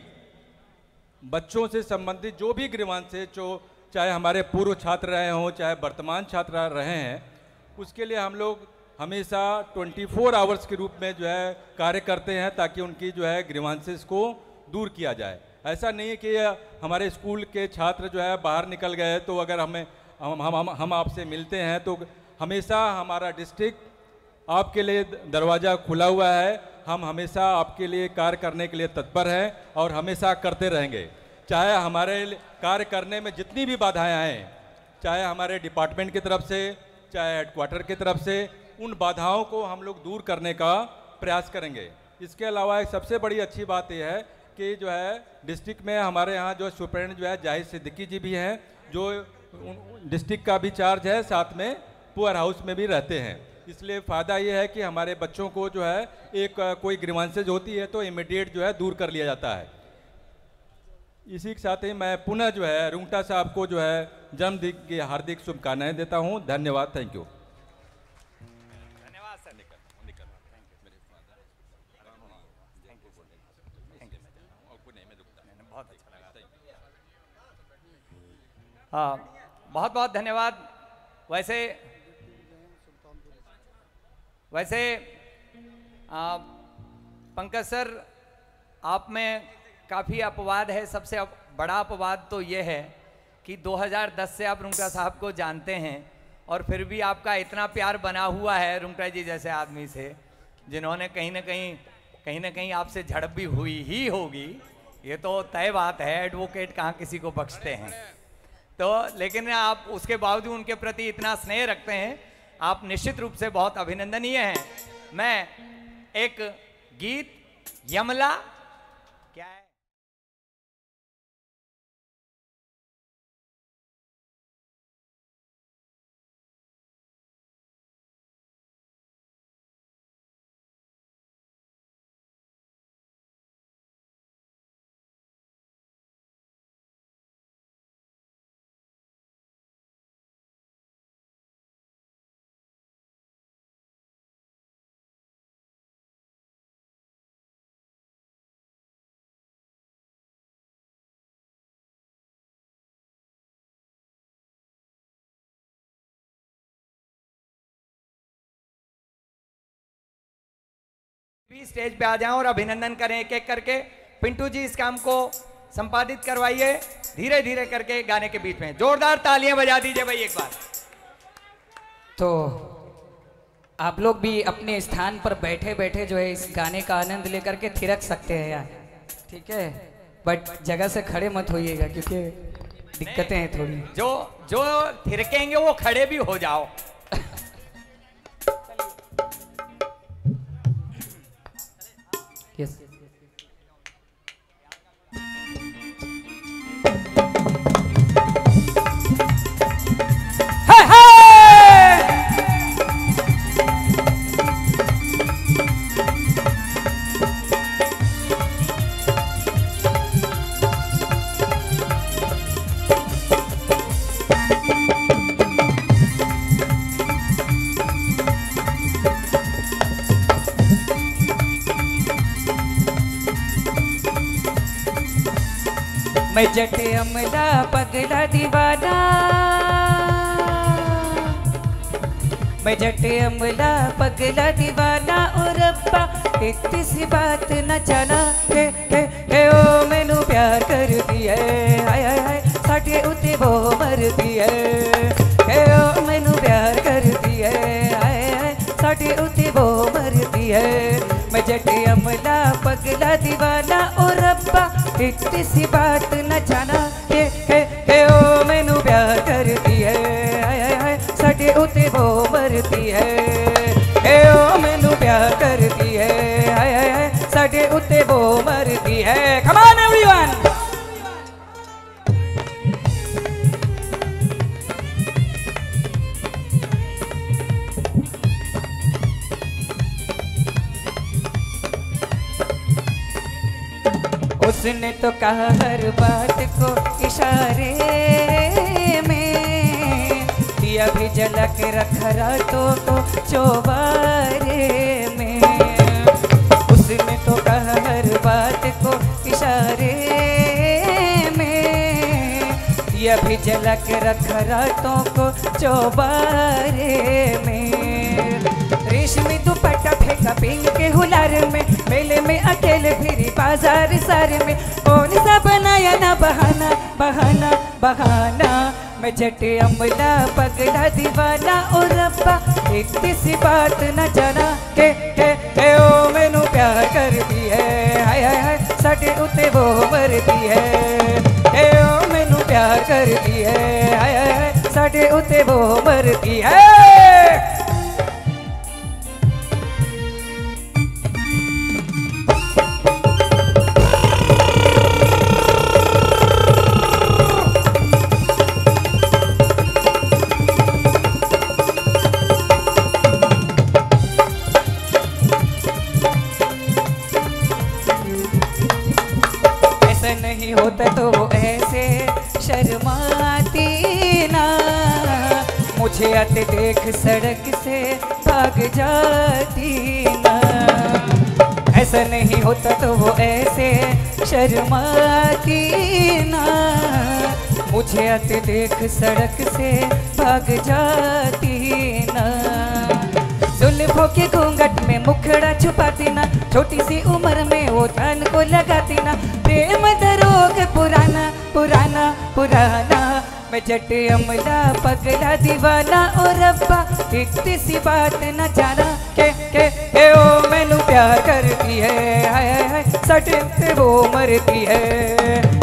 बच्चों से संबंधित जो भी ग्रीवांश है जो चाहे हमारे पूर्व छात्र रहे हों, चाहे वर्तमान छात्र रहे हैं, उसके लिए हम लोग हमेशा 24 फोर आवर्स के रूप में जो है कार्य करते हैं ताकि उनकी जो है ग्रीवांसेस को दूर किया जाए। ऐसा नहीं है कि हमारे स्कूल के छात्र जो है बाहर निकल गए तो अगर हमें हम हम हम, हम आपसे मिलते हैं तो हमेशा हमारा डिस्ट्रिक्ट आपके लिए दरवाज़ा खुला हुआ है। हम हमेशा आपके लिए कार्य करने के लिए तत्पर हैं और हमेशा करते रहेंगे। चाहे हमारे कार्य करने में जितनी भी बाधाएँ आएँ चाहे हमारे डिपार्टमेंट की तरफ़ से चाहे हेडक्वार्टर की तरफ़ से उन बाधाओं को हम लोग दूर करने का प्रयास करेंगे। इसके अलावा एक सबसे बड़ी अच्छी बात यह है कि जो है डिस्ट्रिक्ट में हमारे यहाँ जो सुप्रेंट जो है, ज़ाहिर सिद्दीकी जी भी हैं, जो डिस्ट्रिक्ट का भी चार्ज है, साथ में पुअर हाउस में भी रहते हैं। इसलिए फ़ायदा ये है कि हमारे बच्चों को जो है, एक, कोई ग्रीवांसेज होती है तो इमिडिएट जो है, दूर कर लिया जाता है। इसी के साथ ही मैं पुनः जो है, रुंगटा साहब को जो है, जन्मदिन की हार्दिक शुभकामनाएँ देता हूँ। धन्यवाद थैंक यू हाँ बहुत बहुत धन्यवाद। वैसे वैसे पंकज सर आप में काफ़ी अपवाद है सबसे अप, बड़ा अपवाद तो ये है कि 2010 से आप रुंगटा साहब को जानते हैं और फिर भी आपका इतना प्यार बना हुआ है रुंगटा जी जैसे आदमी से जिन्होंने कहीं ना कहीं कहीं ना कहीं आपसे झड़प भी हुई ही होगी। ये तो तय बात है एडवोकेट कहाँ किसी को बख्शते हैं। तो लेकिन आप उसके बावजूद उनके प्रति इतना स्नेह रखते हैं, आप निश्चित रूप से बहुत अभिनंदनीय हैं। मैं एक गीत, यमला भी स्टेज पे आ जाएँ और अभिनंदन करें एक एक करके। पिंटू जी इस काम को संपादित करवाइए धीरे धीरे करके गाने के बीच में। जोरदार तालियाँ बजा दीजिए भाई एक बार। तो आप लोग भी अपने स्थान पर बैठे बैठे जो है इस गाने का आनंद लेकर के थिरक सकते हैं यार। ठीक है? बट जगह से खड़े मत होइएगा क्योंकि दिक्कतें हैं थोड़ी। जो जो थिरकेंगे वो खड़े भी हो जाओ। जटे अमला पगला दीवाना। मैं जटे अमला पगला दीवाना और अब्बा इतनी सी बात न जाना। हे हे हे, ओ, मैनू प्यार कर दिया हाय हाय हाय, साठे उते वो मर दिया हे। ओ, मैनू प्यार कर दिया हाय हाय, साठे उते वो मर दिया मैं जटे अमला पगला दीवाना और अब्बा इतनी सी बात न तो कहा हर बात को इशारे में। दिया भी जलक रख रातों को चौबारे में। उसने तो कहा हर बात को इशारे में। दिया भी जलक रख रातों को चौबारे में। रेशमी दुपट्टा फेंका पिंक के हुलार में। मेले में अकेले फिरी बाज़ार सारे में। कौन सा बनाया ना बहाना बहाना बहाना। मैं जटे अमला, पगला दीवाना और रब्बा इतनी सी बात न जाना। के के के ओ, मैनू प्यार कर दी है हाय हाय हाय साडे उते वो मरदी है के ओ, मैनू प्यार कर दी है हाय हाय हाय साडे उते वो मरदी है देख सड़क से भाग जाती ना। ऐसा नहीं होता तो वो ऐसे शर्माती ना। मुझे आते देख सड़क से भाग जाती ना। जुल्फों के घूंघट में मुखड़ा छुपाती ना। छोटी सी उम्र में वो जान को लगाती ना। प्रेम दरोग पुराना पुराना पुराना। मैं जट अमला, पगला दीवाना, और रब्बा एक सी बात न जाना। के के ए ओ, मैनू प्यार करती है, हाय हाय हाय, सट ते वो मरती है।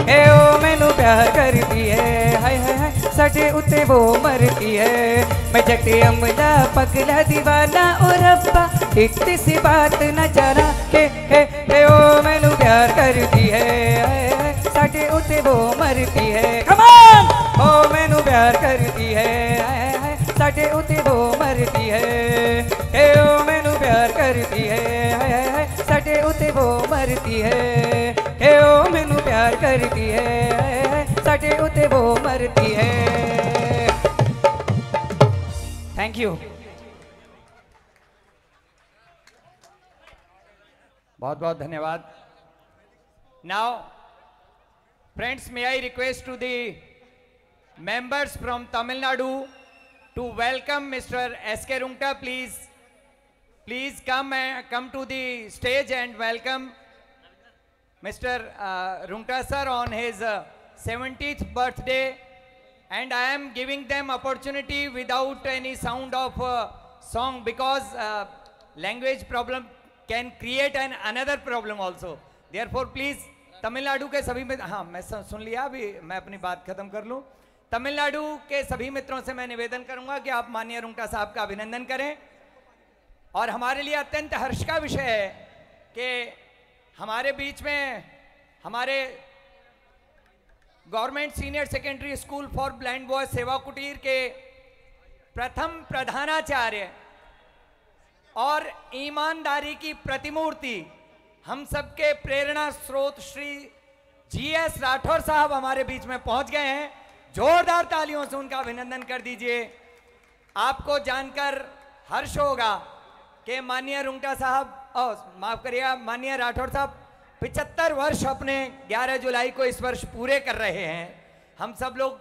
ए, ओ, मैनू प्यार करती है, हाय हाय हाय, सटे उते वो मरती है। मैं जट अमला, पगला दीवाना, और रब्बा एक सी बात न जाना। के के ए ओ, मैनू प्यार करती है, हाय हाय सटे उते वो मरती है। कमान मैनू प्यार करती है। साढ़े उत्ते दो मरती है। ओ, मैनू प्यार करती है। साढ़े उत्ते वो मरती है। ओ, मैनू प्यार करती है। साढ़े उत्ते वो मरती है। थैंक यू बहुत बहुत धन्यवाद। Now friends may I request to the members from Tamil Nadu to welcome Mr. S.K. Rungta. Please, please come uh, come to the stage and welcome Mr. Uh, Rungta sir on his uh, 70th birthday. And I am giving them opportunity without any sound of uh, song because uh, language problem can create an another problem also. Therefore, please Tamil Nadu के सभी मित्र हाँ मैं सुन लिया अभी मैं अपनी बात खत्म कर लूँ तमिलनाडु के सभी मित्रों से मैं निवेदन करूँगा कि आप माननीय रुंगटा साहब का अभिनंदन करें। और हमारे लिए अत्यंत हर्ष का विषय है कि हमारे बीच में हमारे government senior secondary school for blind boy Seva Kutir के प्रथम प्रधानाचार्य और ईमानदारी की प्रतिमूर्ति हम सबके प्रेरणा स्रोत श्री जी एस राठौर साहब हमारे बीच में पहुँच गए हैं। जोरदार तालियों से उनका अभिनंदन कर दीजिए। आपको जानकर हर्ष होगा कि माननीय रुंगटा साहब ओ, माफ़ करिएगा माननीय राठौर साहब पिचहत्तर वर्ष अपने 11 जुलाई को इस वर्ष पूरे कर रहे हैं। हम सब लोग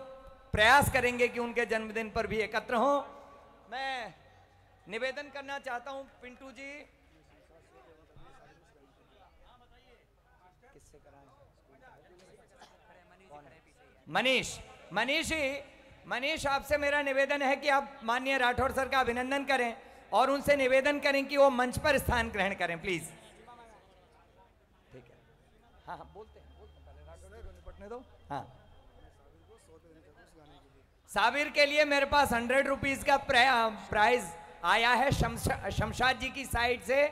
प्रयास करेंगे कि उनके जन्मदिन पर भी एकत्र हों। मैं निवेदन करना चाहता हूँ पिंटू जी। मनीष। मनीष मनीष आपसे मेरा निवेदन है कि आप माननीय राठौर सर का अभिनंदन करें और उनसे निवेदन करें कि वो मंच पर स्थान ग्रहण करें प्लीज़ ठीक है। हाँ हाँ बोलते हैं बोलते हैं। दो। हाँ। साबिर के लिए मेरे पास हंड्रेड रुपीज़ का प्राइज आया है। शमशा- शमशाद जी की साइड से।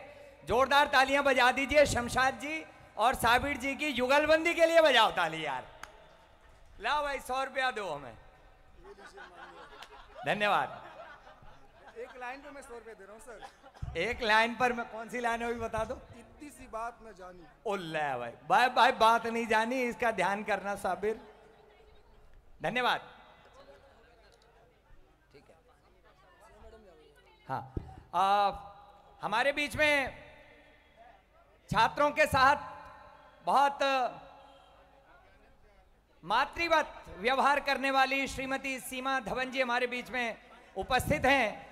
जोरदार तालियाँ बजा दीजिए, शमशाद जी और साबिर जी की युगलबंदी के लिए बजाओ ताली, यार। लाओ भाई सौ रुपया दो हमें। धन्यवाद। एक लाइन पे मैं सौ रुपया दे रहा हूँ सर। एक लाइन पर मैं कौन सी लाइन है भी बता दो? इतनी सी बात न जानी। उल्ला भाई भाई भाई बात नहीं जानी इसका ध्यान करना साबिर। धन्यवाद। ठीक है। हाँ। आ, हमारे बीच में छात्रों के साथ बहुत मातृवत व्यवहार करने वाली श्रीमती सीमा धवन जी हमारे बीच में उपस्थित हैं।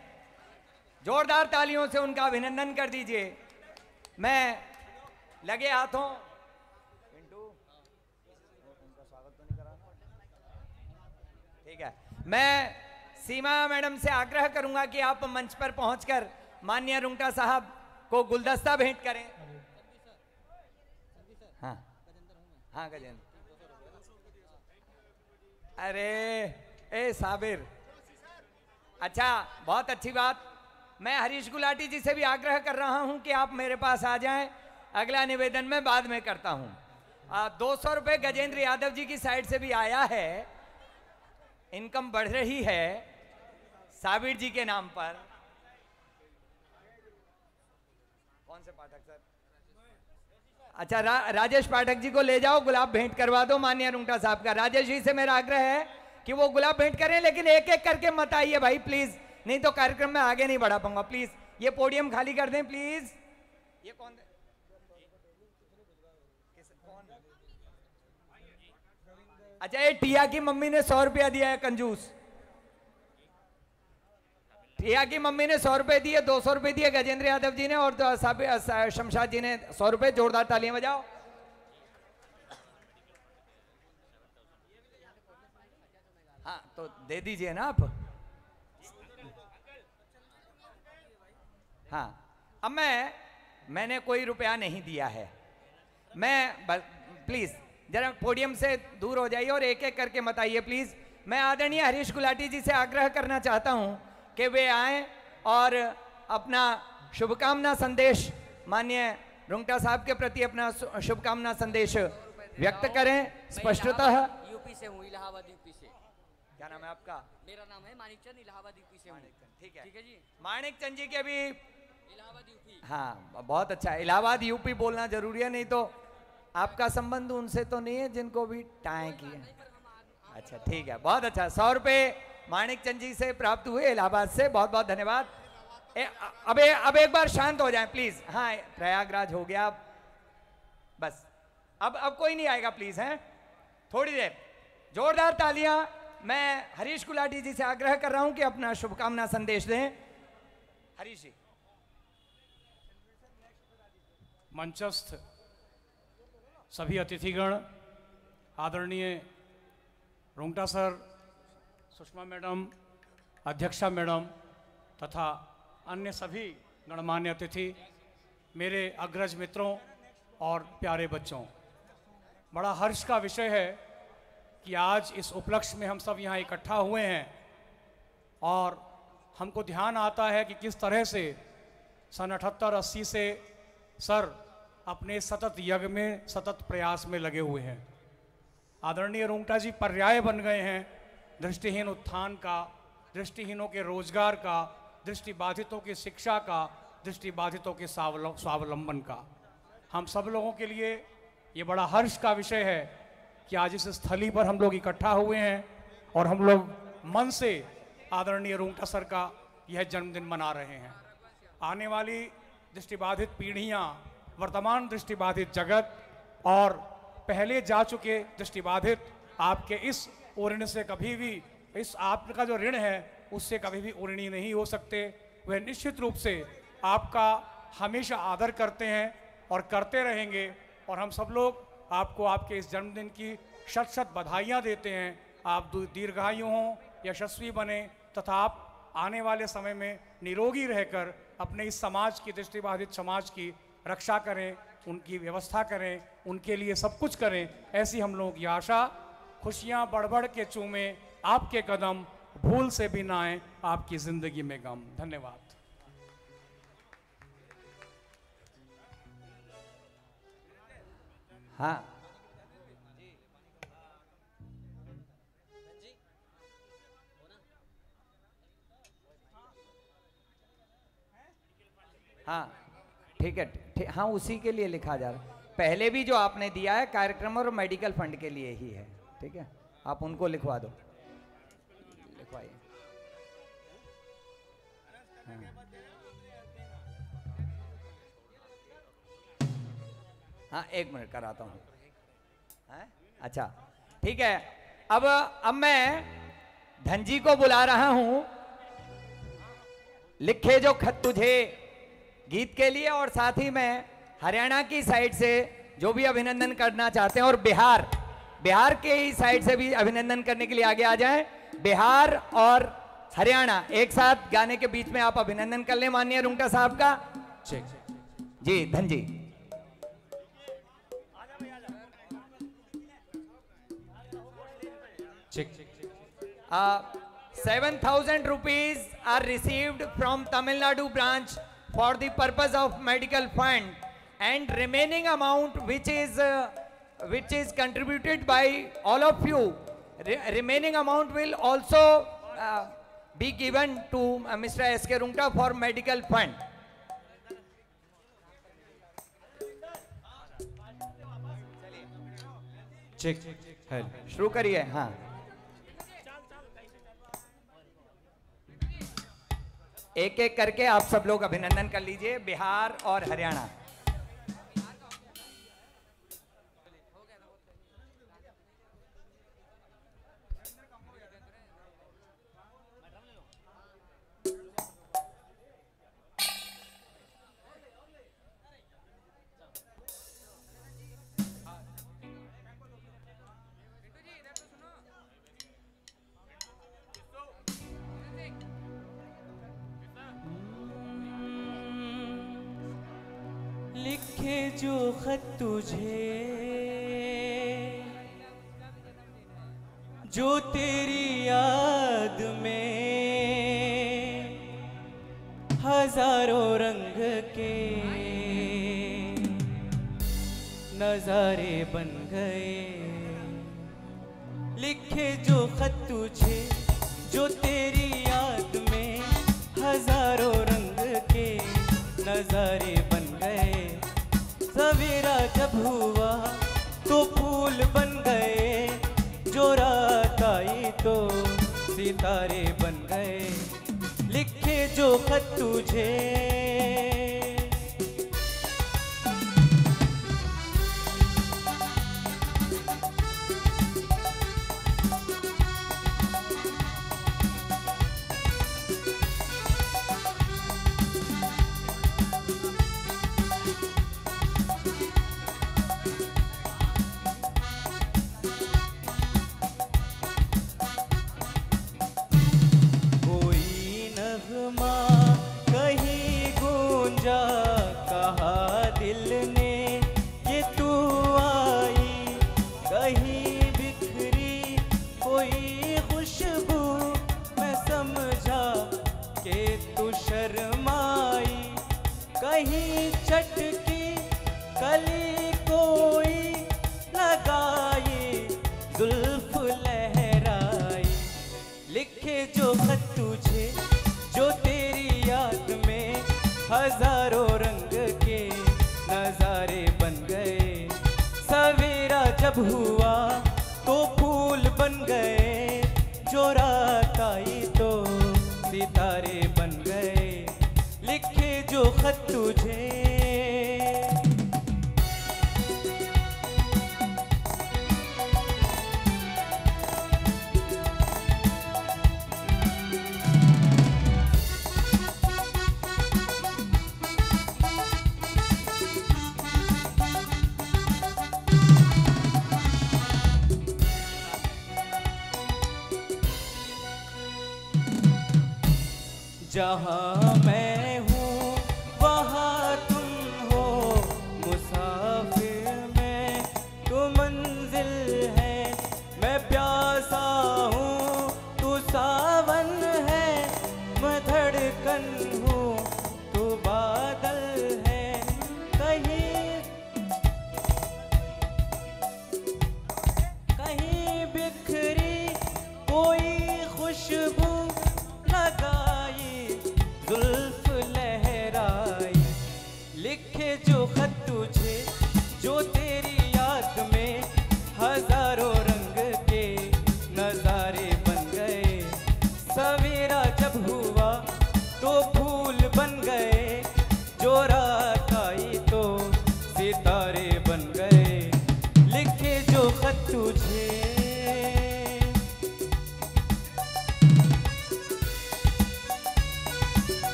जोरदार तालियों से उनका अभिनंदन कर दीजिए। मैं लगे हाथों। ठीक है। मैं सीमा मैडम से आग्रह करूँगा कि आप मंच पर पहुंचकर माननीय रुंगटा साहब को गुलदस्ता भेंट करें। हाँ। हाँ गजेंद्र। अरे, ए साबिर। अच्छा बहुत अच्छी बात। मैं हरीश गुलाटी जी से भी आग्रह कर रहा हूँ कि आप मेरे पास आ जाएँ। अगला निवेदन मैं बाद में करता हूँ। दो सौ रुपये गजेंद्र यादव जी की साइड से भी आया है। इनकम बढ़ रही है साबिर जी के नाम पर कौन से पाठक सर अच्छा रा, राजेश पाठक जी को ले जाओ गुलाब भेंट करवा दो मान्य रुंगटा साहब का। राजेश जी से मेरा आग्रह है कि वो गुलाब भेंट करें लेकिन एक एक करके मत आइए भाई प्लीज़ नहीं तो कार्यक्रम में आगे नहीं बढ़ा पाऊँगा प्लीज़ ये पोडियम खाली कर दें प्लीज़ ये कौन कौन? अच्छा ये टिया की मम्मी ने सौ रुपया दिया है कंजूस। प्रिया की मम्मी ने सौ रुपए दिए, दो सौ रुपए दिए गजेंद्र यादव जी ने और तो शमशाद जी ने सौ रुपए, जोरदार तालियाँ बजाओ। हाँ तो दे दीजिए ना आप। हाँ अब मैं, मैंने कोई रुपया नहीं दिया है। मैं प्लीज़ जरा पोडियम से दूर हो जाइए और एक एक करके बताइए प्लीज़ मैं आदरणीय हरीश गुलाटी जी से आग्रह करना चाहता हूँ कि वे आए और अपना शुभकामना संदेश मान्य रुंगटा साहब के प्रति अपना शुभकामना संदेश व्यक्त करें। स्पष्टतः यूपी से हूँ इलाहाबाद यूपी से क्या नाम है आपका? मेरा नाम है मानिक चंद इलाहाबाद यूपी से ठीक है। ठीक है जी। माणिक चंद जी के भी इलाहाबाद यूपी। हाँ बहुत अच्छा। इलाहाबाद यूपी बोलना ज़रूरी है नहीं तो आपका संबंध उनसे तो नहीं है जिनको भी टाए की है अच्छा ठीक है। बहुत अच्छा। सौ रुपये माणिक चंद जी से प्राप्त हुए इलाहाबाद से। बहुत बहुत धन्यवाद। ए, अब अब एक बार शांत हो जाए प्लीज़ हाँ प्रयागराज हो गया। बस। अब अब कोई नहीं आएगा प्लीज़ हैं? थोड़ी देर। जोरदार तालियाँ। मैं हरीश गुलाटी जी से आग्रह कर रहा हूँ कि अपना शुभकामना संदेश दें। हरीश जी। मंचस्थ सभी अतिथिगण आदरणीय रोंगटा सर सुषमा मैडम, अध्यक्षा मैडम तथा अन्य सभी गणमान्य अतिथि, मेरे अग्रज मित्रों और प्यारे बच्चों, बड़ा हर्ष का विषय है कि आज इस उपलक्ष्य में हम सब यहाँ इकट्ठा हुए हैं और हमको ध्यान आता है कि किस तरह से सन अठहत्तर अस्सी से सर अपने सतत यज्ञ में, सतत प्रयास में लगे हुए हैं। आदरणीय रुंगटा जी पर्याय बन गए हैं। दृष्टिहीन उत्थान का, दृष्टिहीनों के रोज़गार का, दृष्टिबाधितों की शिक्षा का, दृष्टिबाधितों के स्वावल- स्वावलंबन का। हम सब लोगों के लिए ये बड़ा हर्ष का विषय है कि आज इस स्थली पर हम लोग इकट्ठा हुए हैं और हम लोग मन से आदरणीय रुंगटा सर का यह जन्मदिन मना रहे हैं। आने वाली दृष्टिबाधित पीढ़ियाँ, वर्तमान दृष्टिबाधित जगत और पहले जा चुके दृष्टिबाधित आपके इस ऋण से कभी भी इस आपका जो ऋण है, उससे कभी भी ऋणी नहीं हो सकते। वह निश्चित रूप से आपका हमेशा आदर करते हैं और करते रहेंगे और हम सब लोग आपको आपके इस जन्मदिन की शत शत बधाइयाँ देते हैं। आप दीर्घायु हों, यशस्वी बने तथा आप आने वाले समय में निरोगी रहकर अपने इस समाज की, दृष्टिबाधित समाज की रक्षा करें, उनकी व्यवस्था करें, उनके लिए सब कुछ करें, ऐसी हम लोगों की आशा खुशियाँ बढ़ के चूमे, आपके कदम भूल से भी ना आए, आपकी ज़िंदगी में गम। धन्यवाद। हाँ। हाँ ठीक है ठीक हाँ उसी के लिए लिखा जा रहा पहले भी जो आपने दिया है, कार्यक्रम और मेडिकल फंड के लिए ही है। ठीक है? आप उनको लिखवा दो। लिखवाइए। हाँ। हाँ एक मिनट, कराता हूँ। हैं? अच्छा ठीक है। अब अब मैं धनजी को बुला रहा हूँ। लिखे जो खत तुझे गीत के लिए और साथ ही मैं हरियाणा की साइड से जो भी अभिनंदन करना चाहते हैं और बिहार बिहार के ही साइड से भी अभिनंदन करने के लिए आगे आ जाए। बिहार और हरियाणा एक साथ गाने के बीच में आप अभिनंदन कर ले माननीय रुंगटा साहब का। जी, Dhan ji. Seven thousand rupees are received from Tamil Nadu branch for the purpose of medical fund and remaining amount which is which is contributed by all of you re- remaining amount will also uh, be given to uh, Mr. S.K. Rungta for medical fund. Cheque है शुरू करिए हाँ एक एक करके आप सब लोग अभिनंदन कर लीजिए बिहार और हरियाणा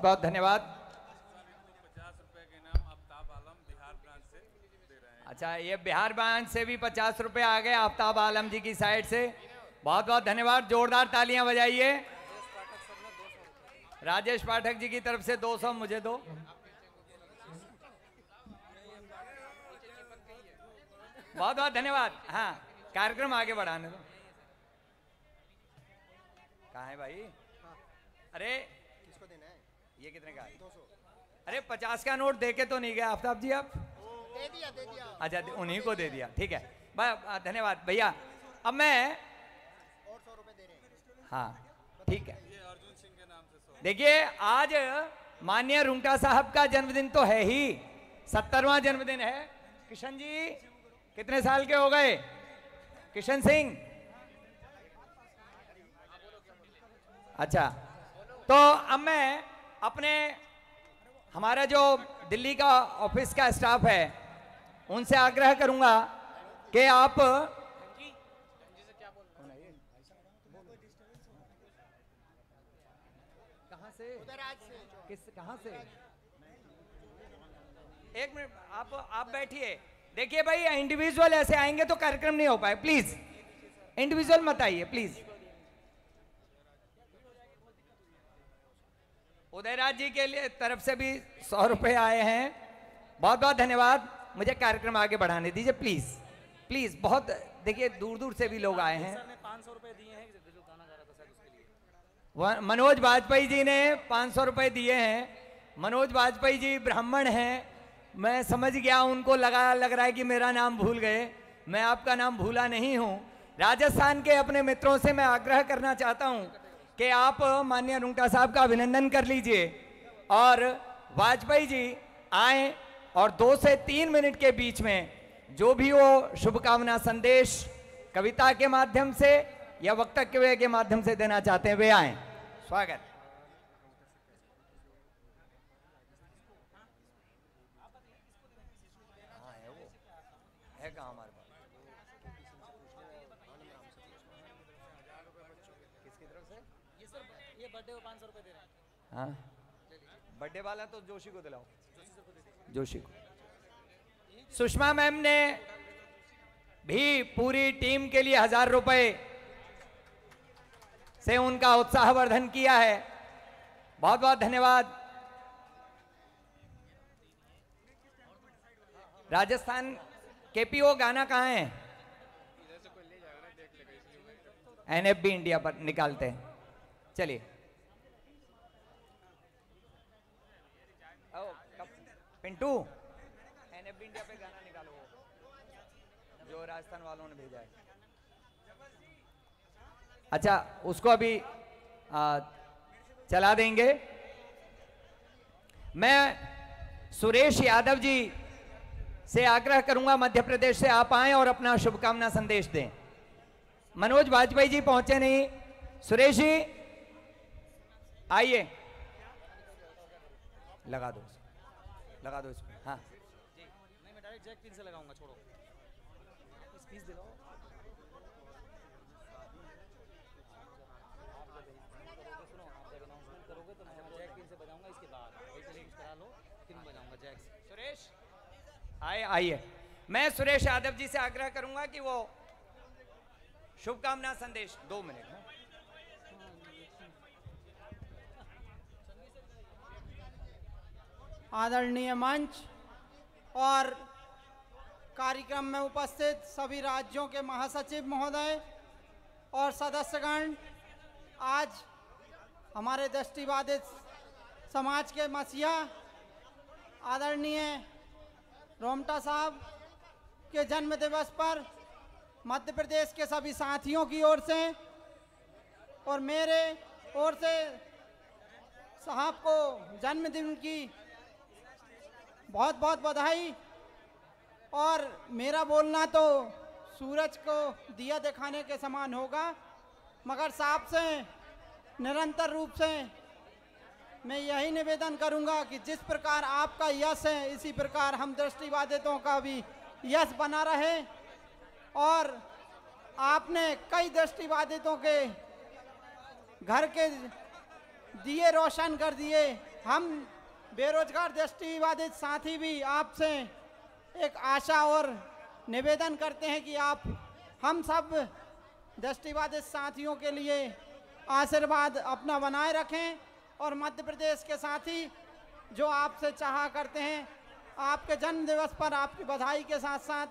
बहुत बहुत धन्यवाद। अच्छा ये बिहार ब्रांच से भी पचास रुपए आ गए आफ्ताब आलम जी की साइड से। बहुत बहुत धन्यवाद। जोरदार तालियाँ बजाइए। राजेश पाठक जी की तरफ़ से 200 मुझे दो। बहुत बहुत धन्यवाद। हाँ कार्यक्रम आगे बढ़ाने दो। कहा है भाई? अरे ये कितने का अरे पचास का नोट दे के तो नहीं गए। आफ्ताब जी आप? दे दिया दे दिया। अच्छा उन्हीं को दे दिया। ठीक है। धन्यवाद। भैया अब मैं और सौ रुपए दे रहे हाँ। ठीक है। देखिए आज माननीय रुंगटा साहब का जन्मदिन तो है ही। सत्तरवा जन्मदिन है। किशन जी कितने साल के हो गए? किशन सिंह। अच्छा तो अब मैं अपने, हमारा जो दिल्ली का ऑफ़िस का स्टाफ है, उनसे आग्रह करूँगा कि आप कहाँ से? किस, कहाँ से? एक मिनट, आप आप बैठिए। देखिए भाई इंडिविजुअल ऐसे आएँगे तो कार्यक्रम नहीं हो पाए प्लीज़ इंडिविजुअल मत आइए प्लीज़ उदयराज जी के लिए तरफ़ से भी सौ रुपए आए हैं। बहुत बहुत धन्यवाद। मुझे कार्यक्रम आगे बढ़ाने दीजिए प्लीज़ प्लीज़ बहुत देखिए दूर दूर से भी लोग आए हैं। रुपये हैं मनोज वाजपेयी जी ने पाँच सौ रुपये दिए हैं। मनोज वाजपेयी जी ब्राह्मण हैं। मैं समझ गया उनको लगा लग रहा है कि मेरा नाम भूल गए। मैं आपका नाम भूला नहीं हूँ। राजस्थान के अपने मित्रों से मैं आग्रह करना चाहता हूँ कि आप माननीय रुंगटा साहब का अभिनंदन कर लीजिए। और वाजपेयी जी आए और दो से तीन मिनट के बीच में जो भी वो शुभकामना संदेश कविता के माध्यम से या वक्तव्य के माध्यम से देना चाहते हैं, वे आए। स्वागत हाँ, है वो। है कहाँ हमारे पास किसकी तरफ़ से ये सर ये बर्थडे को पाँच सौ रुपये दे रहे हैं। बर्थडे वाला तो जोशी को दिलाओ। जोशी को। सुषमा मैम ने भी पूरी टीम के लिए हज़ार रुपए से उनका उत्साहवर्धन किया है। बहुत बहुत धन्यवाद। राजस्थान केपीओ गाना कहाँ है? एनएफबी इंडिया पर निकालते हैं। चलिए ओ, कप- पिंटू। एनएफबी इंडिया पे गाना निकालो। वो, जो राजस्थान वालों ने भेजा है। अच्छा उसको अभी आ, चला देंगे। मैं सुरेश यादव जी से आग्रह करूँगा मध्य प्रदेश से आप आए और अपना शुभकामना संदेश दें। मनोज वाजपेयी जी पहुँचे नहीं। सुरेश जी आइए। लगा दो लगा दो इसको हाँ। नहीं मैं डायरेक्ट जैक पिन से लगाऊँगा छोड़ो। इस पीस दिलाओ। करोगे तो मैं जैक पिन से बजाऊँगा इसके बाद। वही पहले यूज़ करा लो फिर मैं बजाऊँगा जैक से। सुरेश? आए आइए। मैं सुरेश यादव जी से आग्रह करूँगा कि वो शुभकामना संदेश दो मिनट हाँ। आदरणीय मंच और कार्यक्रम में उपस्थित सभी राज्यों के महासचिव महोदय और सदस्यगण, आज हमारे दृष्टिबाधित समाज के मसीहा आदरणीय रोमटा साहब के जन्म दिवस पर मध्य प्रदेश के सभी साथियों की ओर से और मेरे ओर से साहब को जन्मदिन की बहुत बहुत बधाई। और मेरा बोलना तो सूरज को दिया दिखाने के समान होगा, मगर साहब से, निरंतर रूप से मैं यही निवेदन करूँगा कि जिस प्रकार आपका यश है, इसी प्रकार हम दृष्टिबाधितों का भी यश बना रहे। और आपने कई दृष्टिबाधितों के घर के दिए रोशन कर दिए। हम बेरोजगार दृष्टिबाधित साथी भी आपसे एक आशा और निवेदन करते हैं कि आप, हम सब दृष्टिबाधित साथियों के लिए आशीर्वाद अपना बनाए रखें और मध्य प्रदेश के साथी जो आपसे चाहा करते हैं, आपके जन्म दिवस पर आपकी बधाई के साथ साथ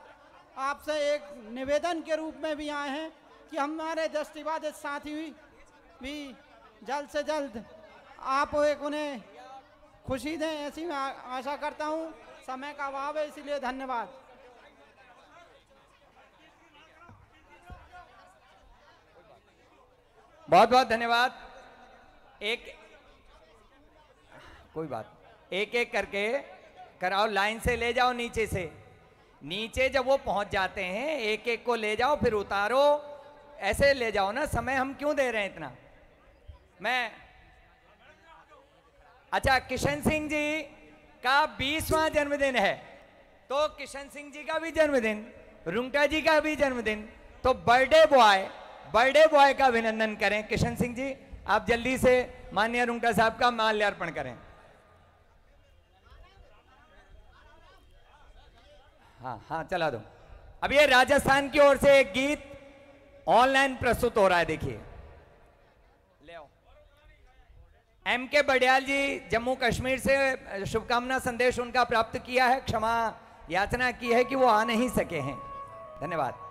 आपसे एक निवेदन के रूप में भी आए हैं कि हमारे दृष्टिबाधित साथी भी जल्द से जल्द आप एक उन्हें खुशी दें, ऐसी मैं आशा करता हूँ, समय का अभाव है, इसीलिए धन्यवाद। बहुत बहुत धन्यवाद। एक कोई बात एक एक करके, कराओ, लाइन से ले जाओ, नीचे से। नीचे जब वो पहुँच जाते हैं एक एक को ले जाओ, फिर उतारो। ऐसे ले जाओ ना, समय हम क्यों दे रहे हैं इतना? मैं अच्छा किशन सिंह जी का बीसवा जन्मदिन है। तो किशन सिंह जी का भी जन्मदिन, रुंगटा जी का भी जन्मदिन तो बर्थडे बॉय बर्थडे बॉय का अभिनंदन करें। किशन सिंह जी, आप जल्दी से माननीय रुंगटा साहब का माल्यार्पण करें। हाँ हाँ चला दो। अब ये राजस्थान की ओर से एक गीत ऑनलाइन प्रस्तुत हो रहा है, देखिए ले आओ एम के बडयाल जी, जम्मू कश्मीर से शुभकामना संदेश उनका प्राप्त किया है, क्षमा याचना की है कि वो आ नहीं सके हैं। धन्यवाद।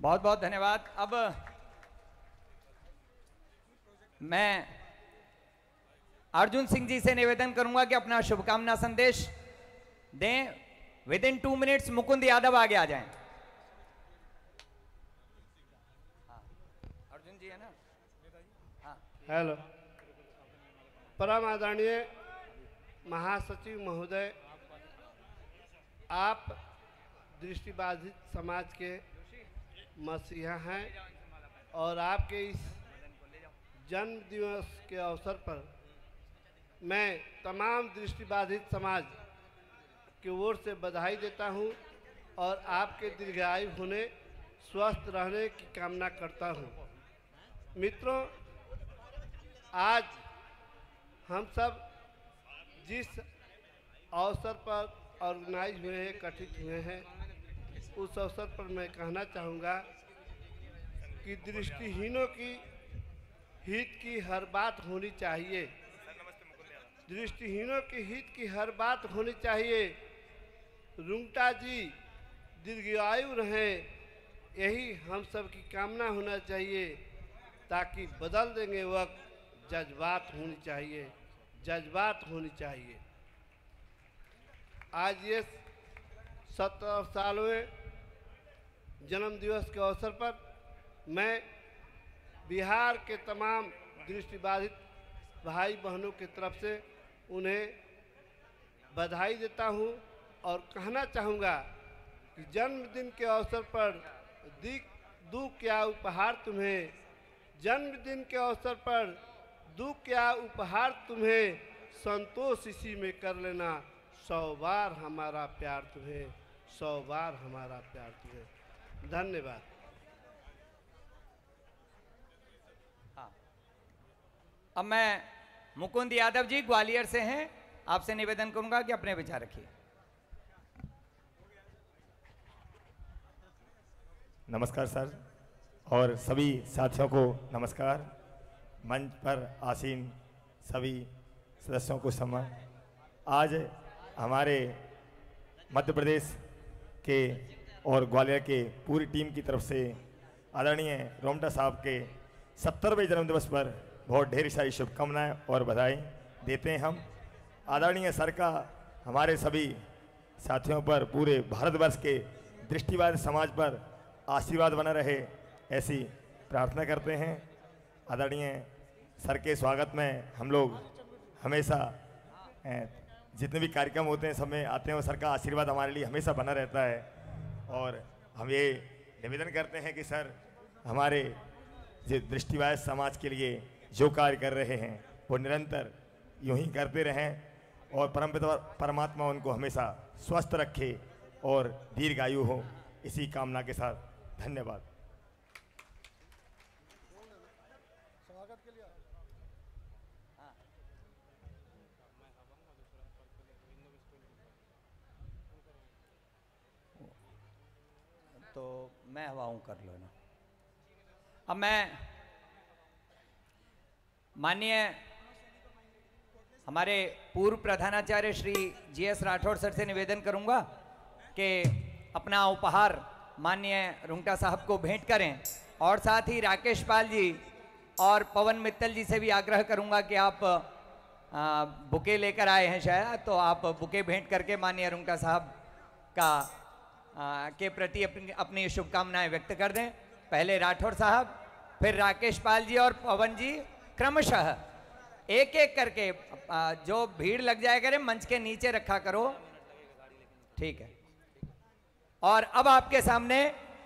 बहुत बहुत धन्यवाद। अब मैं अर्जुन सिंह जी से निवेदन करूँगा कि अपना शुभकामना संदेश दें। Within two minutes Mukund Yadav आगे आ जाएँ। हाँ, अर्जुन जी है ना? हाँ। हेलो परम आदरणीय महासचिव महोदय आप दृष्टिबाधित समाज के मसीहा हैं और आपके इस जन्म दिवस के अवसर पर मैं तमाम दृष्टिबाधित समाज की ओर से बधाई देता हूँ और आपके दीर्घायु होने, स्वस्थ रहने की कामना करता हूँ। मित्रों, आज हम सब जिस अवसर पर ऑर्गेनाइज हुए हैं, एकत्रित हुए हैं उस अवसर पर मैं कहना चाहूँगा कि दृष्टिहीनों की, हित की हर बात होनी चाहिए। दृष्टिहीनों के हित की हर बात होनी चाहिए। रुंगटा जी, दीर्घायु रहें, यही हम सब की कामना होना चाहिए, ताकि बदल देंगे वक्त। जज्बात होनी चाहिए, जज्बात होनी चाहिए। आज ये सत्रह साल सालवें जन्म दिवस के अवसर पर मैं बिहार के तमाम दृष्टिबाधित भाई बहनों की तरफ़ से उन्हें बधाई देता हूँ और कहना चाहूँगा कि जन्मदिन के अवसर पर दी दू क्या उपहार तुम्हें? जन्मदिन के अवसर पर दू क्या उपहार तुम्हें? संतोष इसी में कर लेना। सौ बार हमारा प्यार तुम्हें, सौ बार हमारा प्यार तुम्हें। धन्यवाद। अब मैं मुकुंद यादव जी ग्वालियर से हैं। आपसे निवेदन करूँगा कि अपने विचार रखिए। नमस्कार सर और सभी साथियों को नमस्कार। मंच पर आसीन सभी सदस्यों को सम्मान। आज हमारे मध्य प्रदेश के और ग्वालियर के पूरी टीम की तरफ़ से आदरणीय रोमटा साहब के सत्तरवें जन्मदिवस पर बहुत ढेर सारी शुभकामनाएँ और बधाई देते हैं हम। आदरणीय सर का, हमारे सभी साथियों पर पूरे भारतवर्ष के दृष्टिवाद समाज पर आशीर्वाद बना रहे ऐसी प्रार्थना करते हैं। आदरणीय सर के स्वागत में हम लोग हमेशा जितने भी कार्यक्रम होते हैं, सब में आते हैं और सर का आशीर्वाद हमारे लिए हमेशा बना रहता है। और हम ये निवेदन करते हैं कि सर, हमारे जो दृष्टिवाय समाज के लिए जो कार्य कर रहे हैं, वो निरंतर यूँ ही करते रहें और परम परमात्मा उनको हमेशा स्वस्थ रखे और दीर्घायु हो। इसी कामना के साथ धन्यवाद। तो मैं हवाऊं कर लो ना। अब मैं, माननीय हमारे पूर्व प्रधानाचार्य Shri G S Rathore sir से निवेदन करूँगा कि अपना उपहार माननीय रुंगटा साहब को भेंट करें। और साथ ही राकेश पाल जी और पवन मित्तल जी से भी आग्रह करूँगा कि आप बुके लेकर आए हैं शायद तो आप बुके भेंट करके माननीय रुंगटा साहब का के प्रति अपनी शुभकामनाएँ व्यक्त कर दें। पहले राठौर साहब, फिर राकेश पाल जी और पवन जी, क्रमशः एक एक करके जो भीड़ लग जाए करे, मंच के नीचे रखा करो। ठीक है। और अब आपके सामने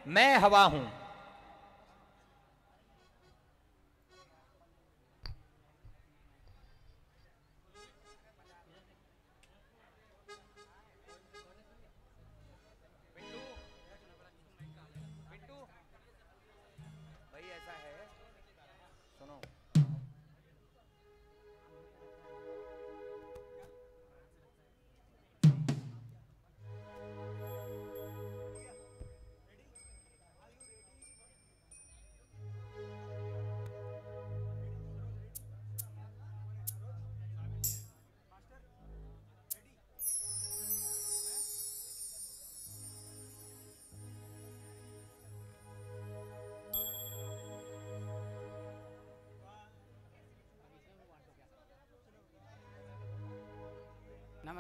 मैं हवा हूँ।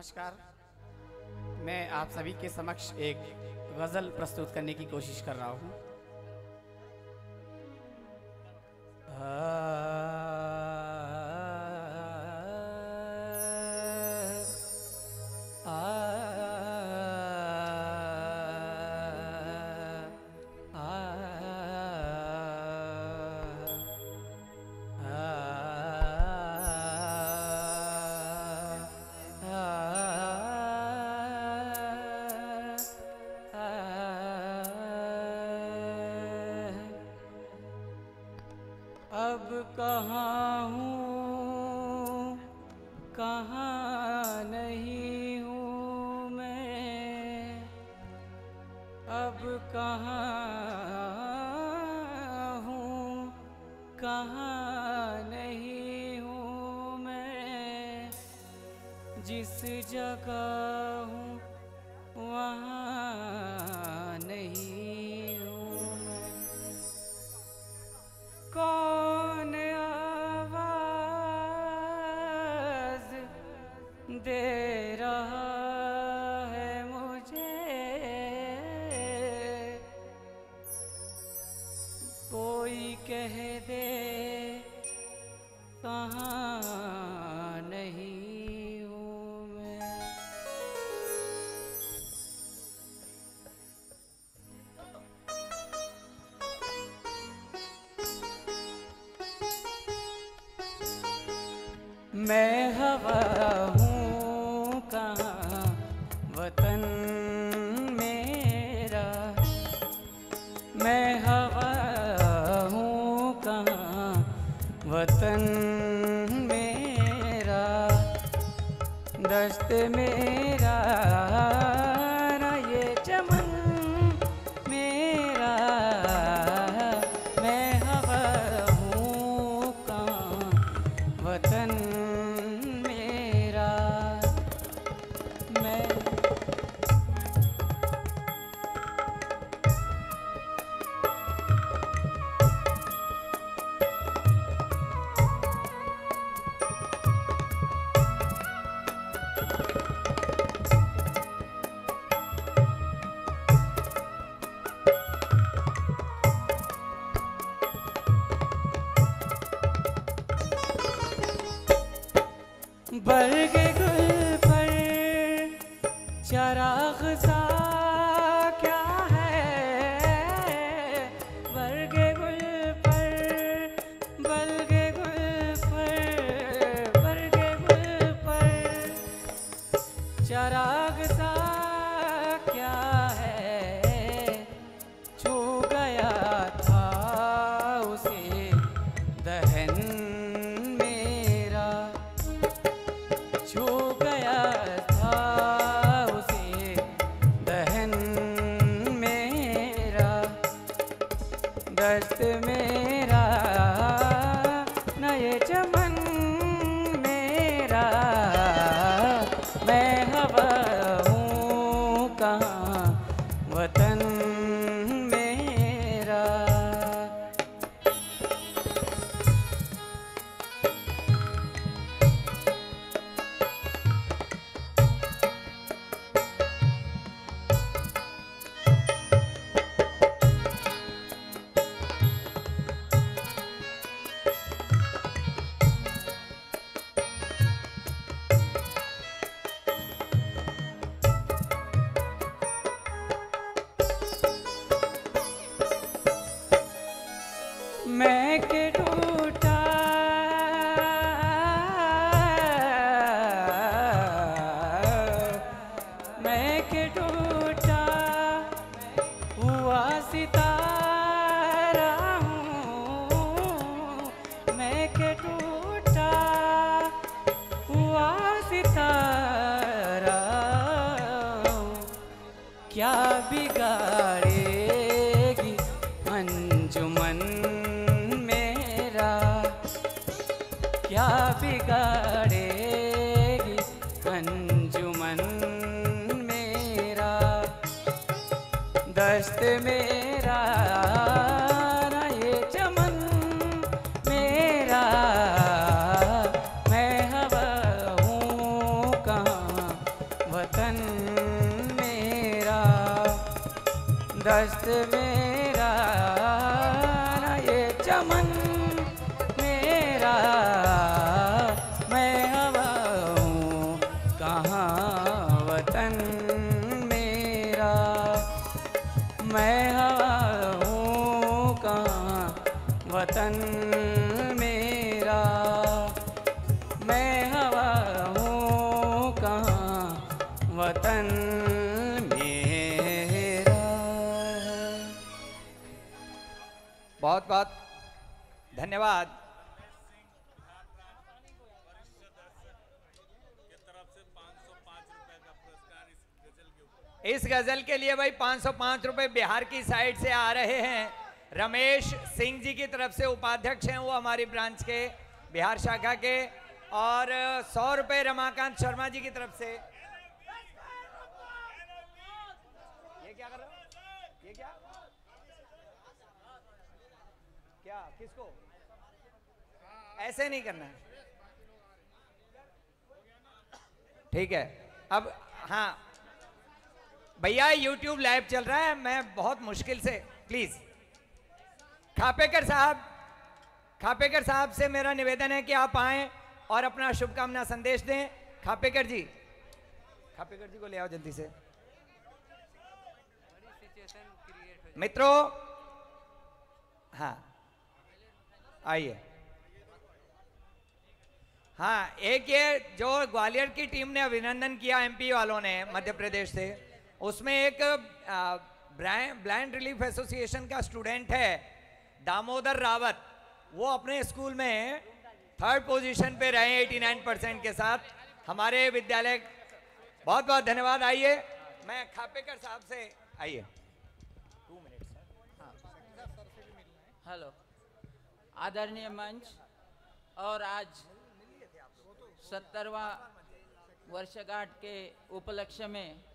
नमस्कार। मैं आप सभी के समक्ष एक गज़ल प्रस्तुत करने की कोशिश कर रहा हूँ। क्या गज़ल के लिए भाई 505 रुपए बिहार की साइड से आ रहे हैं। रमेश सिंह जी की तरफ़ से उपाध्यक्ष हैं वो हमारी ब्रांच के, बिहार शाखा के। और सौ रुपए रमाकांत शर्मा जी की तरफ़ से। ये क्या कर रहे हो? ये क्या? क्या? किसको? ऐसे नहीं करना है। ठीक है। अब हाँ भैया यूट्यूब लाइव चल रहा है। मैं बहुत मुश्किल से प्लीज़ खापेकर साहब खापेकर साहब से मेरा निवेदन है कि आप आए और अपना शुभकामना संदेश दें। खापेकर जी खापेकर जी को ले आओ जल्दी से। मित्रों हाँ आइए। हाँ एक ये जो ग्वालियर की टीम ने अभिनंदन किया एमपी वालों ने मध्य प्रदेश से। उसमें एक ब्लाइंड रिलीफ एसोसिएशन का स्टूडेंट है, दामोदर रावत। वो अपने स्कूल में थर्ड पोजीशन पे रहे 89 परसेंट के साथ। हमारे विद्यालय बहुत बहुत धन्यवाद। आइए, मैं खापेकर साहब से, आइए। हेलो। आदरणीय मंच, और आज सत्तरवा वर्षगांठ के उपलक्ष्य में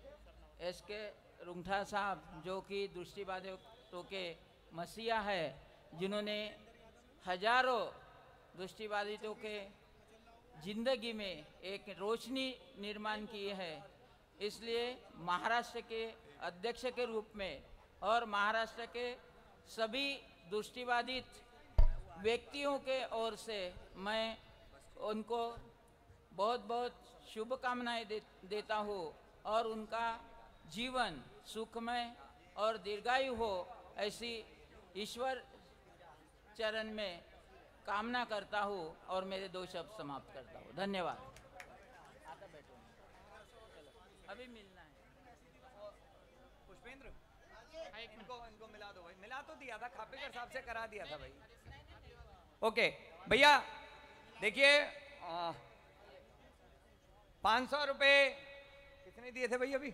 एस के रुंगठा साहब जो कि दृष्टिबाधितों के मसीहा है जिन्होंने हज़ारों दृष्टिबाधितों के ज़िंदगी में एक रोशनी निर्माण की है। इसलिए महाराष्ट्र के अध्यक्ष के रूप में और महाराष्ट्र के सभी दृष्टिबाधित व्यक्तियों के ओर से मैं उनको बहुत बहुत शुभकामनाएँ दे, देता हूँ और उनका जीवन सुखमय और दीर्घायु हो, ऐसी ईश्वर चरण में कामना करता हूँ और मेरे दो शब्द समाप्त करता हूँ। धन्यवाद। अभी मिलना है। पुष्पेंद्र, इनको इनको मिला दो भाई। मिला तो दिया था, खापेकर साहब से करा दिया था भाई। ओके, भैया, देखिए पाँच सौ रुपये कितने दिए थे भाई अभी?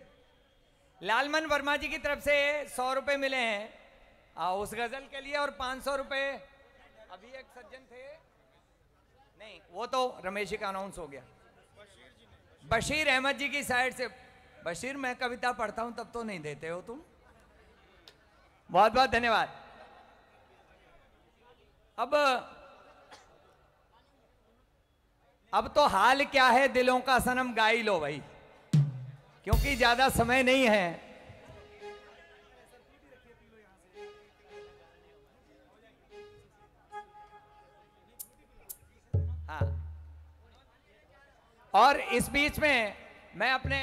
लालमन वर्मा जी की तरफ़ से सौ रुपये मिले हैं। आ, उस गज़ल के लिए और पाँच सौ रुपये अभी एक सज्जन थे। नहीं वो तो रमेश जी का अनाउंस हो गया। बशीर अहमद जी की साइड से। बशीर मैं कविता पढ़ता हूँ तब तो नहीं देते हो तुम। बहुत बहुत धन्यवाद। अब अब तो हाल क्या है दिलों का सनम गाई लो भाई। क्योंकि ज़्यादा समय नहीं है। हाँ। और इस बीच में मैं अपने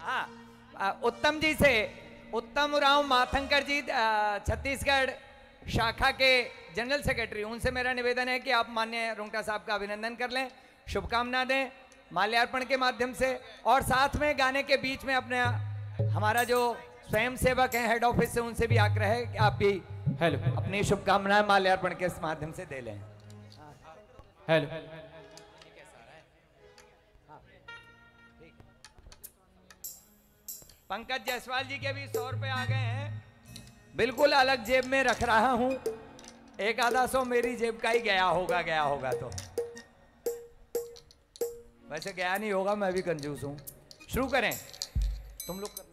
हाँ उत्तम जी से, उत्तम राव माथंकर जी छत्तीसगढ़ शाखा के जनरल सेक्रेटरी उनसे मेरा निवेदन है कि आप मान्य रोंगटा साहब का अभिनंदन कर लें शुभकामना दें माल्यार्पण के माध्यम से और साथ में गाने के बीच में अपने हमारा जो स्वयं सेवक हैं हेड ऑफ़िस से उनसे भी आग्रह है कि आप भी हेलो अपनी शुभकामनाएँ माल्यार्पण के माध्यम से दे लें। हेलो पंकज जायसवाल जी के भी सौ रुपए आ गए हैं। बिल्कुल अलग जेब में रख रहा हूँ। एक आधा सौ मेरी जेब का ही गया होगा गया होगा तो। वैसे गया नहीं होगा, मैं भी कंजूस हूँ। शुरू करें। तुम लोग कर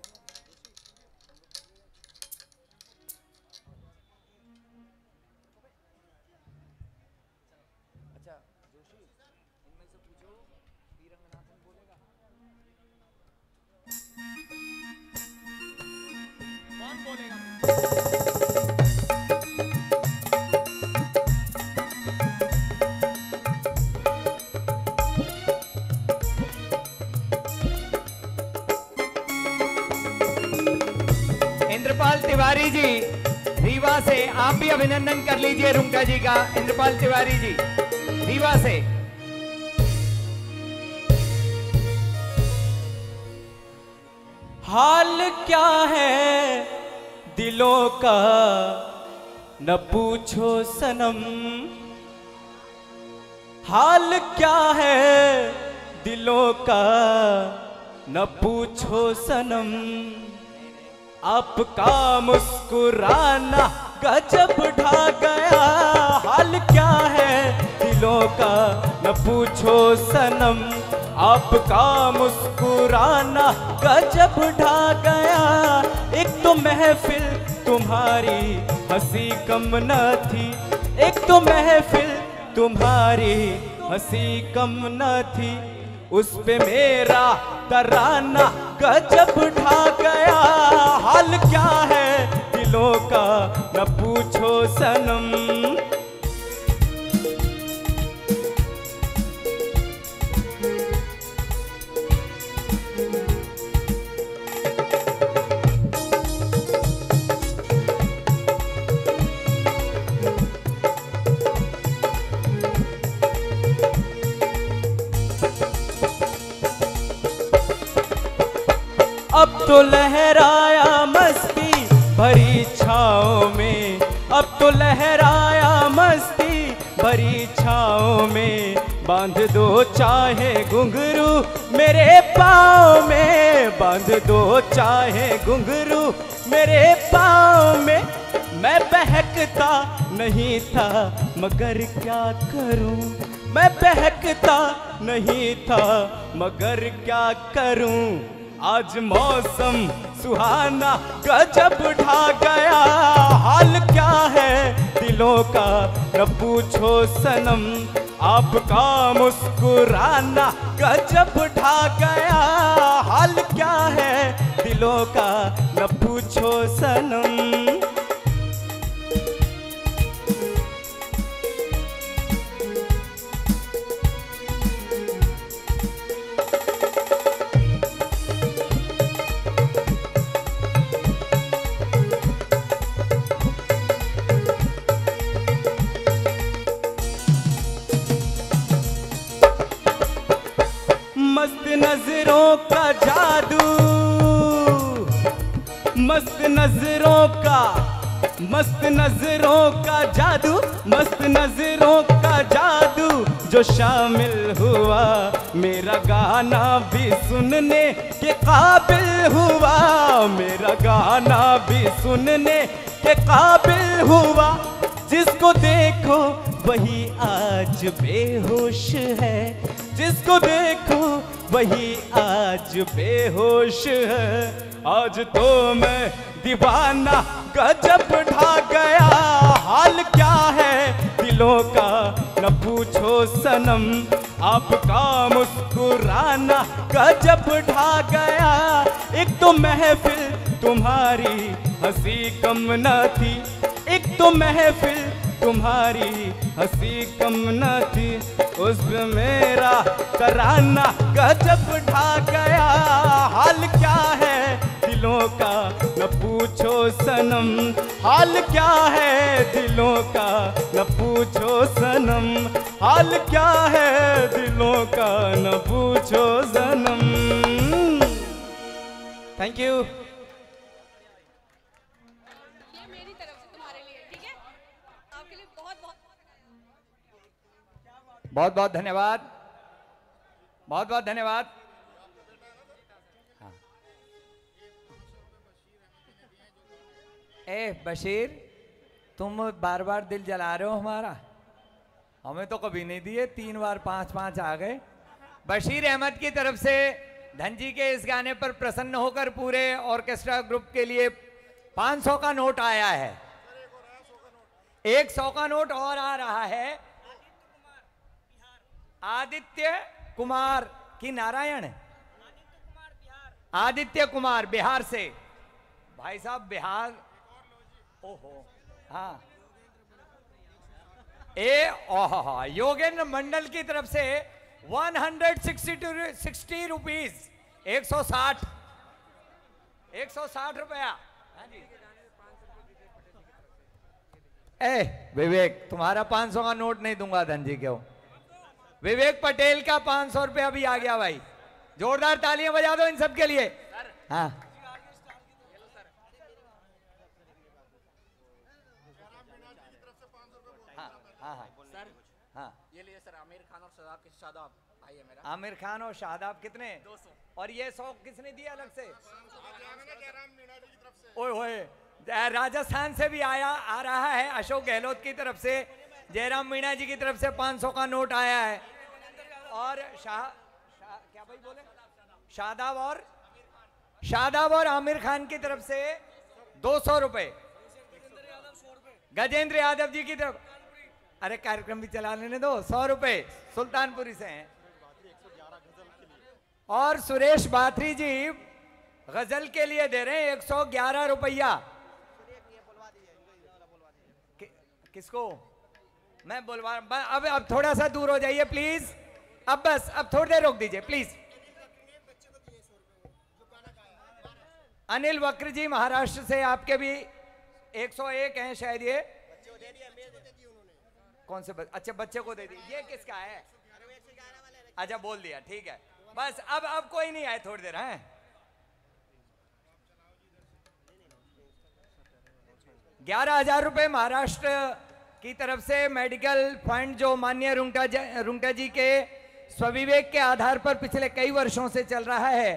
रीवा से आप भी अभिनंदन कर लीजिए रुंका जी का, इंद्रपाल तिवारी जी। रीवा से। हाल क्या है दिलों का, न पूछो सनम। हाल क्या है दिलों का, न पूछो सनम। आपका मुस्कुराना गजब ढा गया, हाल क्या है? दिलों का न पूछो सनम, आपका मुस्कुराना गजब ढा गया, एक तो महफिल तुम्हारी हँसी कम न थी, एक तो महफिल तुम्हारी हँसी कम न थी, उस पे मेरा तराना गजब ढा गया, हाल क्या है? दिलों का न पूछो सनम। अब तो लहराया छाओ में। अब तो लहराया मस्ती भरी छाओ में। बाँध दो चाहे घुंघरू मेरे पाँव में। बाँध दो चाहे घुंघरू मेरे पाँव में। मैं बहकता नहीं था, मगर क्या करूँ? मैं बहकता नहीं था, मगर क्या करूँ? आज मौसम सुहाना, गजब ढा गया। हाल क्या है दिलों का, न पूछो सनम। आपका मुस्कुराना, गजब ढा गया। हाल क्या है दिलों का, न पूछो सनम। नज़रों का, मस्त नज़रों का जादू, मस्त नज़रों का जादू जो शामिल हुआ। मेरा गाना भी सुनने के काबिल हुआ। मेरा गाना भी सुनने के काबिल हुआ। जिसको देखो वही आज बेहोश है। जिसको देखो वही आज बेहोश है। आज तो मैं दीवाना गजब ढा गया। हाल क्या है? दिलों का न पूछो सनम। आपका मुस्कुराना गजब ढा गया। एक तो महफिल तुम्हारी हँसी कम न थी। एक तो महफिल तुम्हारी हँसी कम न थी। उस मेरा तराना गजब ढा गया। हाल क्या है दिलों का? न पूछो सनम। हाल क्या है दिलों का? न पूछो सनम। हाल क्या है दिलों का? न पूछो सनम। थैंक यू बहुत बहुत धन्यवाद। बहुत बहुत धन्यवाद। हाँ। ए, बशीर, तुम बार बार दिल जला रहे हो हमारा। हमें तो कभी नहीं दिए, तीन बार पाँच पाँच आ गए। बशीर अहमद की तरफ़ से धनजी के इस गाने पर प्रसन्न होकर पूरे ऑर्केस्ट्रा ग्रुप के लिए 500 का नोट आया है। एक सौ का नोट और आ रहा है। आदित्य कुमार की नारायण। आदित्य कुमार बिहार से। भाई साहब, बिहार। ओहो हाँ। ए, ओह योगेंद्र मंडल की तरफ़ से 160 सिक्सटी रुपीज़ एक सौ साठ। एक सौ साठ रुपया। हाँ ए, विवेक, तुम्हारा 500 का नोट नहीं दूँगा धनजी क्यों विवेक पटेल का 500 रुपया भी आ गया भाई। जोरदार तालियाँ बजा दो इन सब के लिए। हाँ। हाँ हाँ। हाँ। ये सर आमिर खान और शादाब शादाब? भाई मेरा। आमिर खान और शादाब कितने? दो सौ। और ये सौ किसने दिया अलग से? ओए होए राजस्थान से भी आया आ रहा है अशोक गहलोत की तरफ़ से। जयराम मीणा जी की तरफ़ से 500 का नोट आया है। और शाह शाह, क्या भाई बोले? शादाब और शादाब और आमिर खान की तरफ़ से दो सौ रुपए। गजेंद्र यादव जी की तरफ़, अरे कार्यक्रम भी चला लेने दो, सौ रुपए। सुल्तानपुरी से हैं। और सुरेश बाथरी जी गज़ल के लिए दे रहे हैं एक सौ ग्यारह रुपया। किसको? मैं बोलवा अब अब थोड़ा सा दूर हो जाइए प्लीज़ अब बस, अब थोड़ी देर रोक दीजिए प्लीज़ अनिल वक्र जी महाराष्ट्र से आपके भी 101 हैं शायद ये। कौन से बच्चे? अच्छा बच्चे को दे दी ये किसका है? अच्छा बोल दिया, ठीक है। बस, अब अब कोई नहीं आए, थोड़ी देर, है? ग्यारह हज़ार रुपए महाराष्ट्र की तरफ़ से मेडिकल फंड जो माननीय रुंगटा रुंगटा जी के स्वविवेक के आधार पर पिछले कई वर्षों से चल रहा है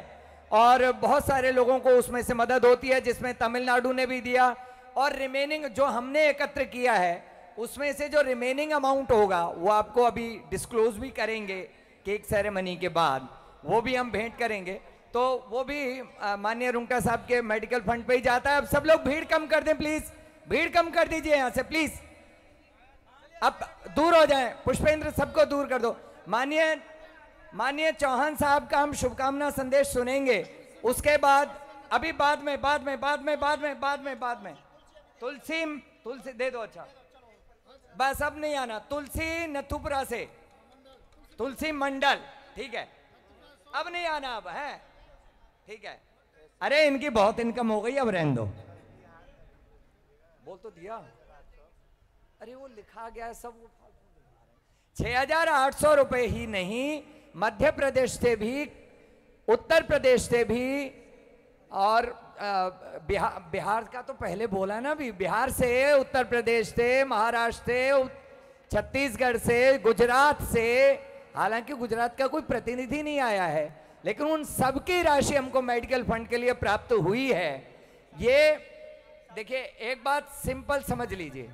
और बहुत सारे लोगों को उसमें से मदद होती है, जिसमें तमिलनाडु ने भी दिया और रिमेनिंग जो हमने एकत्र किया है, उसमें से जो रिमेनिंग अमाउंट होगा, वो आपको अभी डिस्क्लोज भी करेंगे केक सेरेमनी के बाद। वो भी हम भेंट करेंगे। तो वो भी माननीय रुंगटा साहब के मेडिकल फंड पे ही जाता है। अब सब लोग भीड़ कम कर दें प्लीज़ भीड़ कम कर दीजिए यहाँ से प्लीज़ अब दूर हो जाए। पुष्पेंद्र, सबको दूर कर दो। माननीय माननीय चौहान साहब का हम शुभकामना संदेश सुनेंगे। उसके बाद, अभी बाद में बाद में बाद में बाद में बाद में बाद में। तुलसी तुलसी, दे दो अच्छा। बस अब नहीं आना। तुलसी नथुपुरा से। तुलसी मंडल, ठीक है। अब नहीं आना अब, है? ठीक है। अरे, इनकी बहुत इनकम हो गई, अब रहने दो। बोल तो दिया। अरे वो लिखा गया है, सब वो छह हज़ार आठ सौ रुपए ही नहीं, मध्य प्रदेश से भी, उत्तर प्रदेश से भी, और बिहार बिहार का तो पहले बोला ना भी बिहार से, उत्तर प्रदेश से, महाराष्ट्र से छत्तीसगढ़ से, गुजरात से, हालाँकि गुजरात का कोई प्रतिनिधि नहीं आया है, लेकिन उन सबकी राशि हमको मेडिकल फंड के लिए प्राप्त हुई है। ये, देखिए, एक बात सिंपल समझ लीजिए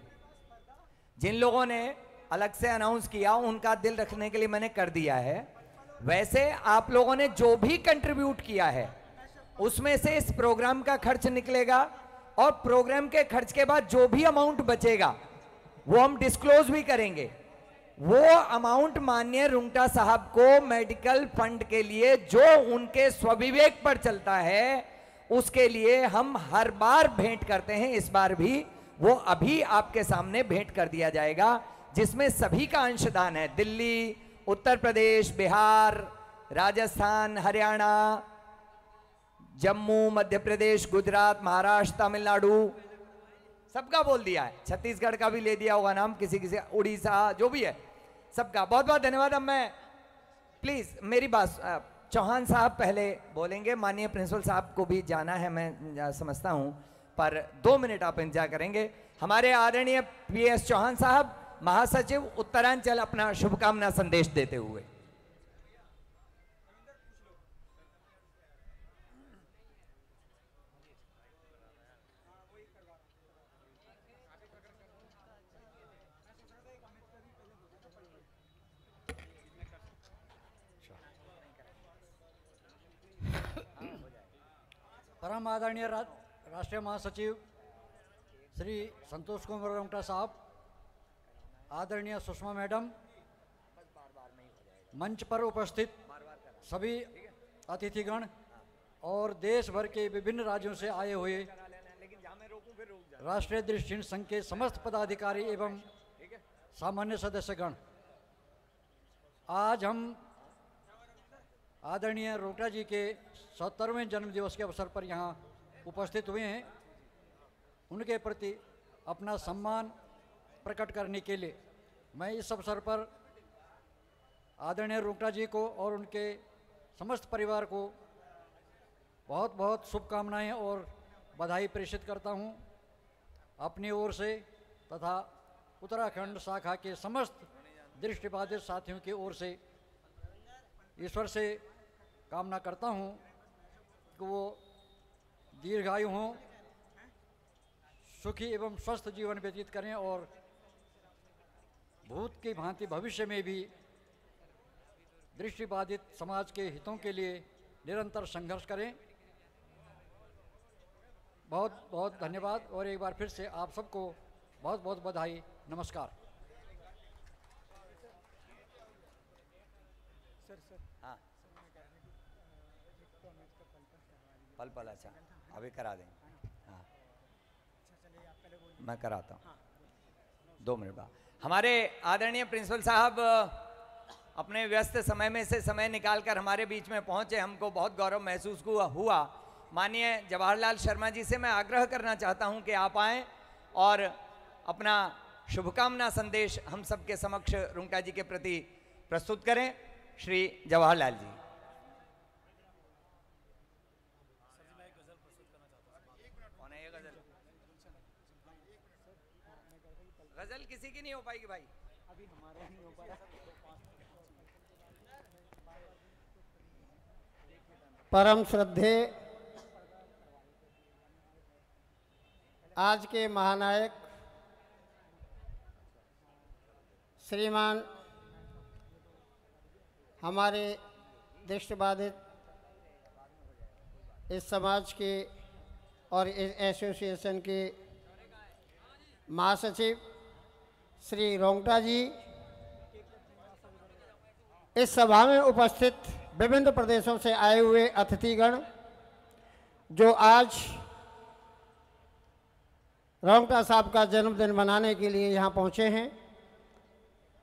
जिन लोगों ने अलग से अनाउंस किया, उनका दिल रखने के लिए मैंने कर दिया है। वैसे आप लोगों ने जो भी कंट्रीब्यूट किया है, उसमें से इस प्रोग्राम का खर्च निकलेगा और प्रोग्राम के खर्च के बाद जो भी अमाउंट बचेगा, वो हम डिस्क्लोज भी करेंगे। वो अमाउंट माननीय रुंगटा साहब को मेडिकल फंड के लिए, जो उनके स्वविवेक पर चलता है, उसके लिए हम हर बार भेंट करते हैं, इस बार भी। वो अभी आपके सामने भेंट कर दिया जाएगा, जिसमें सभी का अंशदान है। दिल्ली, उत्तर प्रदेश, बिहार, राजस्थान, हरियाणा, जम्मू मध्य प्रदेश गुजरात, महाराष्ट्र, तमिलनाडु, सबका बोल दिया है। छत्तीसगढ़ का भी ले दिया होगा नाम, किसी किसी, उड़ीसा, जो भी है, सबका। बहुत बहुत धन्यवाद अब मैं। प्लीज़ मेरी बात चौहान साहब पहले बोलेंगे। माननीय प्रिंसिपल साहब को भी जाना है, मैं समझता हूँ। पर दो मिनट आप इंतज़ार करेंगे। हमारे आदरणीय पी एस चौहान साहब महासचिव उत्तरांचल अपना शुभकामना संदेश देते हुए। परम आदरणीय रा, राष्ट्रीय महासचिव श्री संतोष कुमार रोंगटा साहब, आदरणीय सुषमा मैडम, मंच पर उपस्थित सभी अतिथिगण और देश भर के विभिन्न राज्यों से आए हुए राष्ट्रीय दृष्टिहीन संघ के समस्त पदाधिकारी एवं सामान्य सदस्यगण, आज हम आदरणीय रोटा जी के सत्तरवें जन्म दिवस के अवसर पर यहाँ उपस्थित हुए हैं, उनके प्रति अपना सम्मान प्रकट करने के लिए मैं इस अवसर पर आदरणीय रोटा जी को और उनके समस्त परिवार को बहुत बहुत शुभकामनाएँ और बधाई प्रेषित करता हूँ। अपनी ओर से तथा उत्तराखंड शाखा के समस्त दृष्टिबाधित साथियों की ओर से ईश्वर से कामना करता हूँ कि वो दीर्घायु हों सुखी एवं स्वस्थ जीवन व्यतीत करें और भूत की भांति भविष्य में भी दृष्टिबाधित समाज के हितों के लिए निरंतर संघर्ष करें। बहुत बहुत धन्यवाद और एक बार फिर से आप सबको बहुत बहुत बधाई। नमस्कार। हाँ। पल पल अच्छा। अभी करा देंगे हाँ। मैं कराता हूँ। दो मिनट बाद। हमारे आदरणीय प्रिंसिपल साहब अपने व्यस्त समय में से समय निकालकर हमारे बीच में पहुँचे। हमको बहुत गौरव महसूस हुआ हुआ। माननीय जवाहरलाल शर्मा जी से मैं आग्रह करना चाहता हूँ कि आप आएँ और अपना शुभकामना संदेश हम सबके समक्ष रुंका जी के प्रति प्रस्तुत करें। श्री जवाहरलाल जी। किसी की नहीं हो पाएगी भाई। अभी हमारा नहीं हो परम श्रद्धे, आज के महानायक श्रीमान हमारे दृष्टिबाधित इस समाज के और इस एसोसिएशन के महासचिव श्री रोंगटा जी, इस सभा में उपस्थित विभिन्न प्रदेशों से आए हुए अतिथिगण, जो आज रोंगटा साहब का जन्मदिन मनाने के लिए यहाँ पहुँचे हैं,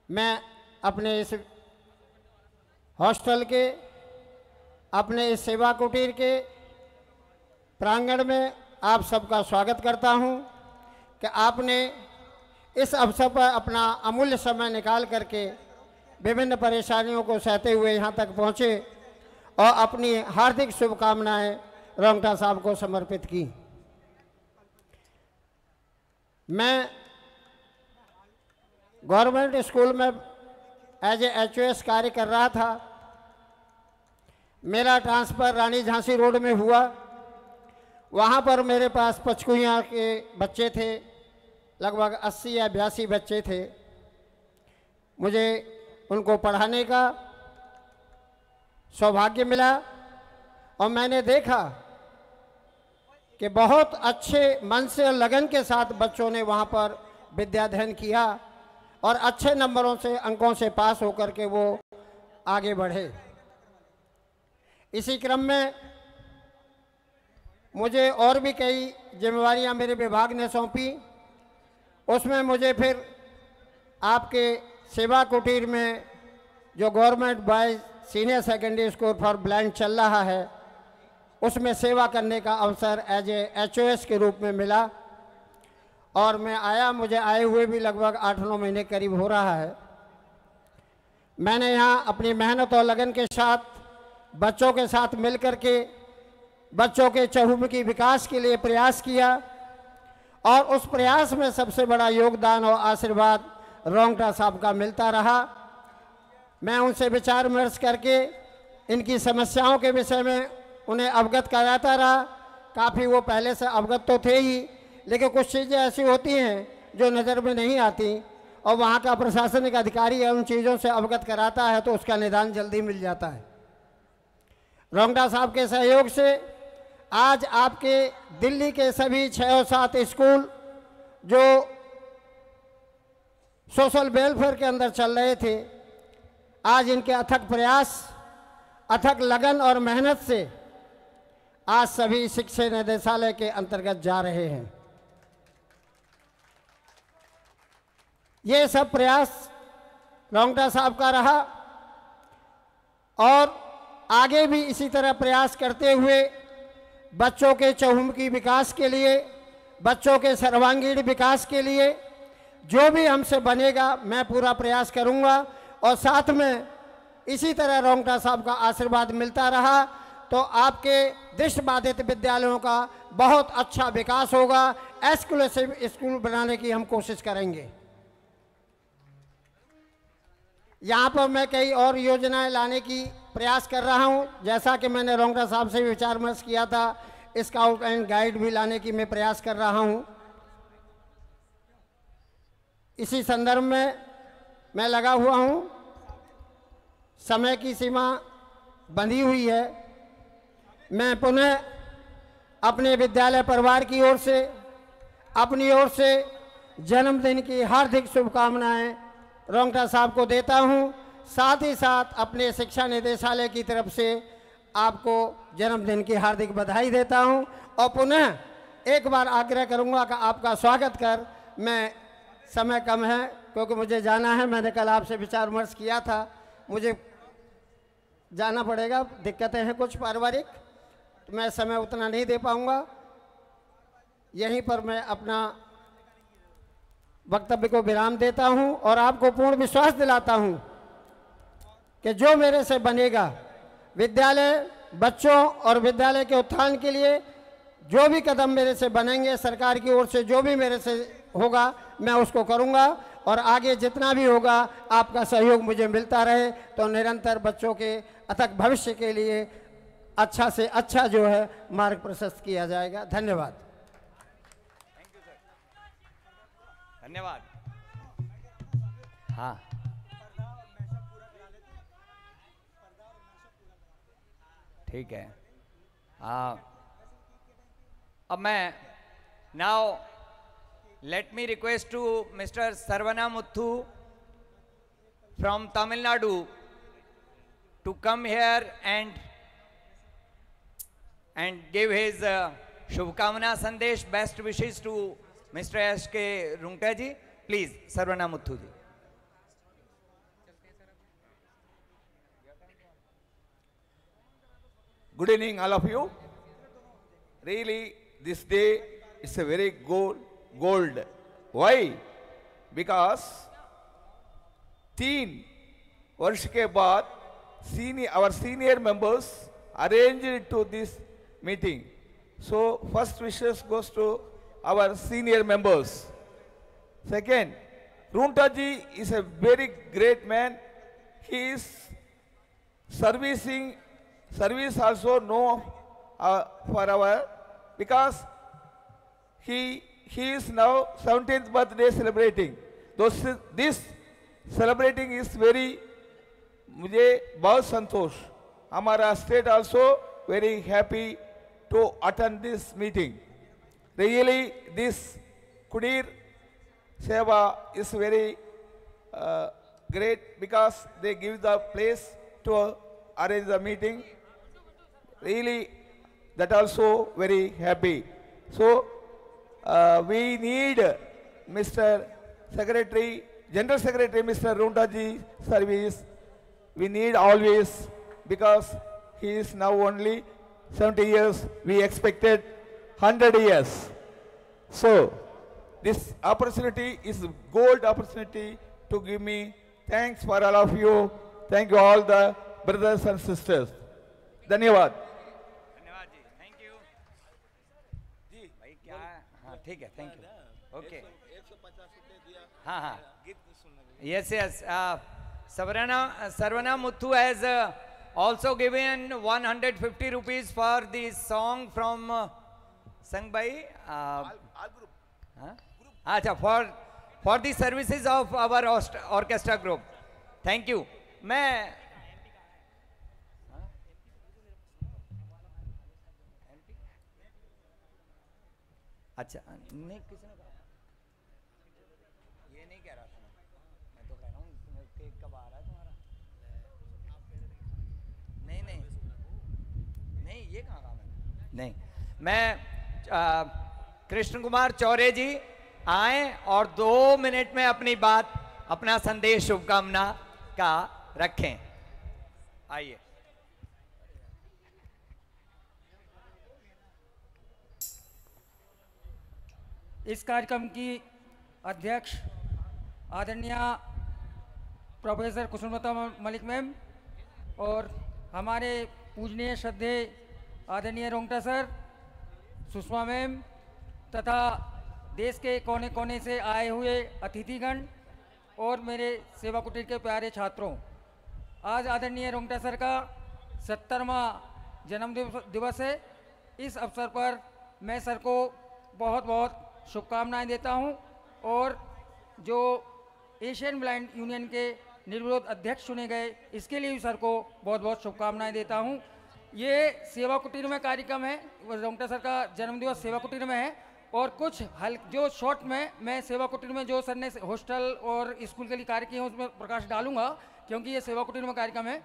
मैं अपने इस हॉस्टल के, अपने इस सेवा कुटीर के प्रांगण में आप सबका स्वागत करता हूँ कि आपने इस अवसर पर अपना अमूल्य समय निकाल करके विभिन्न परेशानियों को सहते हुए यहाँ तक पहुँचे और अपनी हार्दिक शुभकामनाएँ रोंगटा साहब को समर्पित की। मैं गवर्नमेंट स्कूल में एज ए एच कार्य कर रहा था। मेरा ट्रांसफ़र रानी झांसी रोड में हुआ। वहाँ पर मेरे पास पचकुइयाँ के बच्चे थे। लगभग 80 या बयासी बच्चे थे। मुझे उनको पढ़ाने का सौभाग्य मिला और मैंने देखा कि बहुत अच्छे मन से और लगन के साथ बच्चों ने वहाँ पर विद्याध्ययन किया और अच्छे नंबरों से, अंकों से पास होकर के वो आगे बढ़े। इसी क्रम में मुझे और भी कई जिम्मेवारियाँ मेरे विभाग ने सौंपी। उसमें मुझे फिर आपके सेवा कुटीर में जो government boys senior secondary school for blind चल रहा है, उसमें सेवा करने का अवसर एज ए एच के रूप में मिला और मैं आया, मुझे आए हुए भी लगभग आठ नौ महीने करीब हो रहा है। मैंने यहाँ अपनी मेहनत और लगन के साथ, बच्चों के साथ मिल कर के बच्चों के चहुमुखी विकास के लिए प्रयास किया। और उस प्रयास में सबसे बड़ा योगदान और आशीर्वाद रोंगटा साहब का मिलता रहा। मैं उनसे विचार विमर्श करके इनकी समस्याओं के विषय में उन्हें अवगत कराता रहा। काफ़ी वो पहले से अवगत तो थे ही, लेकिन कुछ चीज़ें ऐसी होती हैं जो नज़र में नहीं आती और वहाँ का प्रशासनिक अधिकारी उन चीज़ों से अवगत कराता है तो उसका निदान जल्दी मिल जाता है। रोंगटा साहब के सहयोग से आज आपके दिल्ली के सभी छः और सात स्कूल जो सोशल वेलफेयर के अंदर चल रहे थे, आज इनके अथक प्रयास, अथक लगन और मेहनत से आज सभी शिक्षा निदेशालय के अंतर्गत जा रहे हैं। ये सब प्रयास रोंगटा साहब का रहा और आगे भी इसी तरह प्रयास करते हुए बच्चों के चहुमुखी विकास के लिए, बच्चों के सर्वांगीण विकास के लिए, जो भी हमसे बनेगा, मैं पूरा प्रयास करूँगा। और साथ में इसी तरह रोंगटा साहब का आशीर्वाद मिलता रहा तो आपके दृष्टिबाधित विद्यालयों का बहुत अच्छा विकास होगा। एक्सक्लूसिव स्कूल बनाने की हम कोशिश करेंगे। यहाँ पर मैं कई और योजनाएँ लाने की प्रयास कर रहा हूँ। जैसा कि मैंने रोंगटा साहब से विचार विमर्श किया था, स्काउट एंड गाइड भी लाने की मैं प्रयास कर रहा हूँ। इसी संदर्भ में मैं लगा हुआ हूँ, समय की सीमा बंधी हुई है। मैं पुनः अपने विद्यालय परिवार की ओर से, अपनी ओर से जन्मदिन की हार्दिक शुभकामनाएँ रोंगटा साहब को देता हूँ। साथ ही साथ अपने शिक्षा निदेशालय की तरफ़ से आपको जन्मदिन की हार्दिक बधाई देता हूँ। और पुनः एक बार आग्रह करूँगा कि आपका स्वागत कर। मैं, समय कम है, क्योंकि मुझे जाना है। मैंने कल आपसे विचार विमर्श किया था। मुझे जाना पड़ेगा। दिक्कतें हैं कुछ पारिवारिक। तो मैं समय उतना नहीं दे पाऊँगा। यहीं पर मैं अपना वक्तव्य को विराम देता हूँ और आपको पूर्ण विश्वास दिलाता हूँ कि जो मेरे से बनेगा, विद्यालय, बच्चों और विद्यालय के उत्थान के लिए जो भी कदम मेरे से बनेंगे, सरकार की ओर से जो भी मेरे से होगा, मैं उसको करूँगा और आगे जितना भी होगा, आपका सहयोग मुझे मिलता रहे। तो निरंतर बच्चों के, अथक भविष्य के लिए अच्छा से अच्छा जो है, मार्ग प्रशस्त किया जाएगा। धन्यवाद। धन्यवाद। हाँ। ठीक है। हाँ अब मैं now let me request to mister Saravana Muthu from Tamil Nadu to come here and and give his शुभकामना संदेश best wishes to mister S K Rungta ji please Saravana Muthu ji good evening all of you really this day it's a very gold gold why because तीन वर्ष के बाद senior our senior members arrange to this meeting so first wishes goes to our senior members. Second, Runtaji is a very great man. He is servicing service also no uh, for our because he he is now 17th birthday celebrating those this celebrating is very मुझे बहुत संतोष हमारा state also very happy to attend this meeting really this kudir seva is very uh, great because they give the place to arrange the meeting really that also very happy. So uh, we need Mr. Secretary, General Secretary Mr. Rundaji service. We need always because he is now only 70 years. We expected 100 years. So this opportunity is gold opportunity to give me thanks for all of you. Thank you all the brothers and sisters. धन्यवाद धन्यवाद जी thank you जी भाई क्या हाँ ठीक है thank you okay हाँ हाँ yes yes uh, Savarana Sarvana Muthu has uh, also given 150 rupees for the song from uh, sung by uh, huh? अच्छा for for the services of our orchestra group. Thank you. मैं अच्छा नहीं किसी ने कहा ये नहीं कह रहा था मैं तो कह रहा हूँ केक कब आ रहा है तुम्हारा नहीं नहीं नहीं ये कहाँ कहा मैंने नहीं मैं कृष्ण कुमार चौरे जी आए और दो मिनट में अपनी बात, अपना संदेश, शुभकामना का रखें। आइए। इस कार्यक्रम की अध्यक्ष आदरणीय प्रोफेसर कुसुमता मलिक मैम और हमारे पूजनीय श्रद्धे आदरणीय रोंगटा सर सुषमा मैम तथा देश के कोने कोने से आए हुए अतिथिगण और मेरे सेवा कुटीर के प्यारे छात्रों, आज आदरणीय रोंगटा सर का सत्तरवा जन्म दिवस है। इस अवसर पर मैं सर को बहुत बहुत शुभकामनाएँ देता हूँ और जो एशियन ब्लाइंड यूनियन के निर्विरोध अध्यक्ष चुने गए, इसके लिए भी सर को बहुत बहुत शुभकामनाएँ देता हूँ। ये सेवा कुटीर में कार्यक्रम है रोंगटा सर का जन्मदिवस सेवा कुटीर में है, और कुछ हल, जो शॉर्ट में, मैं सेवा कुटीर में जो सर ने हॉस्टल और स्कूल के लिए कार्य किए हैं, उसमें प्रकाश डालूँगा, क्योंकि ये सेवा कुटीर में कार्यक्रम है।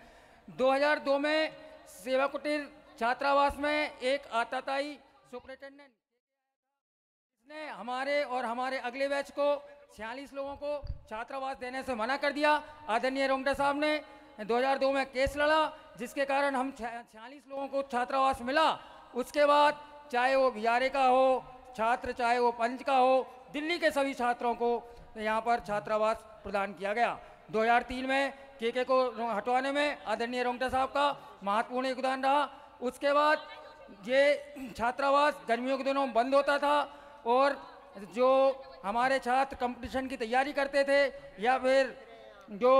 2002 में सेवा कुटीर छात्रावास में एक आताताई सुपरिटेंडेंट ने हमारे और हमारे अगले बैच को छियालीस लोगों को छात्रावास देने से मना कर दिया। आदरणीय रोंगटा साहब ने 2002 में केस लड़ा, जिसके कारण हम छियालीस लोगों को छात्रावास मिला। उसके बाद चाहे वो बिहारे का हो, छात्र चाहे वो पंच का हो, दिल्ली के सभी छात्रों को यहाँ पर छात्रावास प्रदान किया गया। 2003 में के के हटवाने में आदरणीय रोंगटा साहब का महत्वपूर्ण योगदान रहा। उसके बाद ये छात्रावास गर्मियों के दिनों बंद होता था और जो हमारे छात्र कंपटीशन की तैयारी करते थे या फिर जो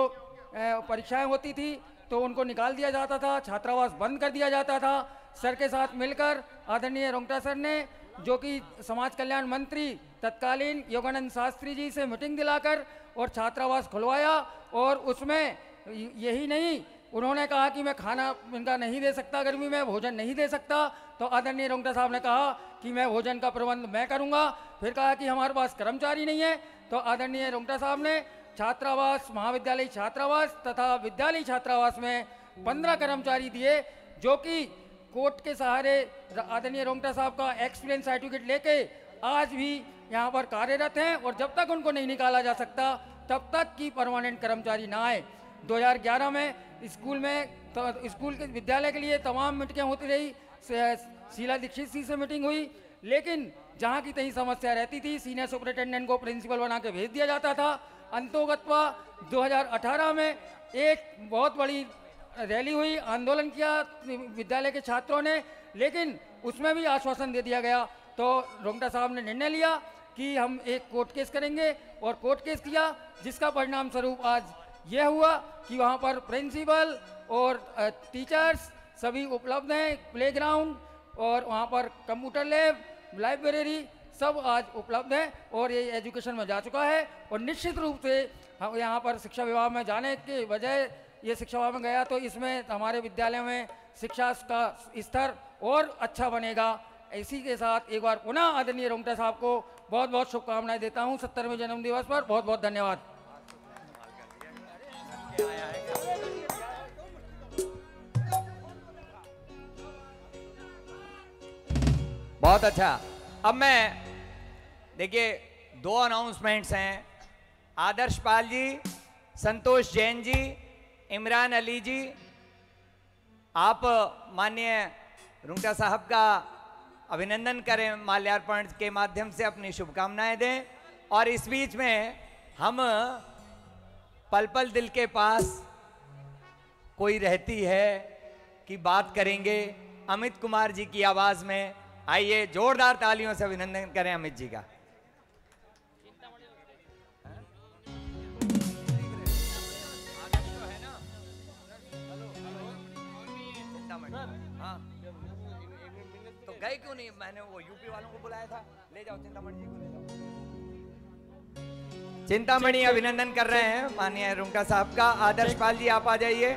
परीक्षाएँ होती थी तो उनको निकाल दिया जाता था, छात्रावास बंद कर दिया जाता था। सर के साथ मिलकर आदरणीय रोंगटा सर ने, जो कि समाज कल्याण मंत्री, तत्कालीन योगानंद शास्त्री जी से मीटिंग दिलाकर और छात्रावास खुलवाया और उसमें यही नहीं, उन्होंने कहा कि मैं खाना इनका नहीं दे सकता, गर्मी में भोजन नहीं दे सकता। तो आदरणीय रोंगटा साहब ने कहा कि मैं भोजन का प्रबंध मैं करूँगा, फिर कहा कि हमारे पास कर्मचारी नहीं है। तो आदरणीय रोंगटा साहब ने छात्रावास, महाविद्यालय छात्रावास तथा विद्यालय छात्रावास में पंद्रह कर्मचारी दिए, जो कि कोर्ट के सहारे आदरणीय रोंगटा साहब का एक्सपीरियंस सर्टिफिकेट लेके आज भी यहाँ पर कार्यरत हैं और जब तक उनको नहीं निकाला जा सकता, तब तक की परमानेंट कर्मचारी ना आए। 2011 में स्कूल में तो स्कूल के विद्यालय के लिए तमाम मीटिंगें होती रही शीला दीक्षित जी से मीटिंग हुई, लेकिन जहाँ की तहीं समस्या रहती थी सीनियर सुपरिटेंडेंट को प्रिंसिपल बना के भेज दिया जाता था अंतोगत्वा 2018 में एक बहुत बड़ी रैली हुई, आंदोलन किया विद्यालय के छात्रों ने, लेकिन उसमें भी आश्वासन दे दिया गया। तो रोंगटा साहब ने निर्णय लिया कि हम एक कोर्ट केस करेंगे और कोर्ट केस किया, जिसका परिणाम स्वरूप आज यह हुआ कि वहाँ पर प्रिंसिपल और टीचर्स सभी उपलब्ध हैं, प्लेग्राउंड और वहाँ पर कंप्यूटर लैब, लाइब्रेरी सब आज उपलब्ध है और ये एजुकेशन में जा चुका है और निश्चित रूप से हम यहाँ पर शिक्षा विभाग में जाने के बजाय ये शिक्षा विभाग में गया तो इसमें हमारे विद्यालय में शिक्षा का स्तर और अच्छा बनेगा। इसी के साथ एक बार पुनः आदरणीय रोमटा साहब को बहुत बहुत शुभकामनाएँ देता हूँ। सत्तरवें जन्म दिवस पर बहुत बहुत धन्यवाद। बहुत अच्छा। अब मैं देखिए, दो अनाउंसमेंट्स हैं। आदर्श पाल जी, संतोष जैन जी, इमरान अली जी। आप माननीय रुंगटा साहब का अभिनंदन करें, माल्यार्पण के माध्यम से अपनी शुभकामनाएँ दें। और इस बीच में हम पल पल दिल के पास कोई रहती है कि बात करेंगे, अमित कुमार जी की आवाज़ में। आइए, जोरदार तालियों से अभिनंदन करें अमित जी का। गए क्यों नहीं? मैंने वो यूपी वालों को बुलाया था। ले जाओ चिंतामणि जी को ले जाओ। चिंतामणि अभिनंदन कर रहे हैं माननीय रुंका साहब का। आदर्श पाल जी आप आ जाइए।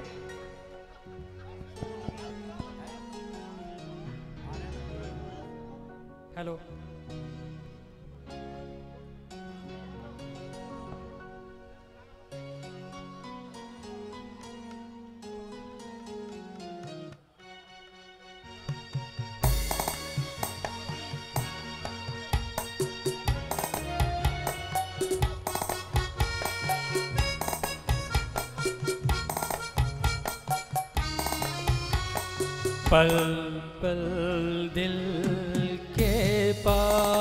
हेलो। पल पल दिल के पास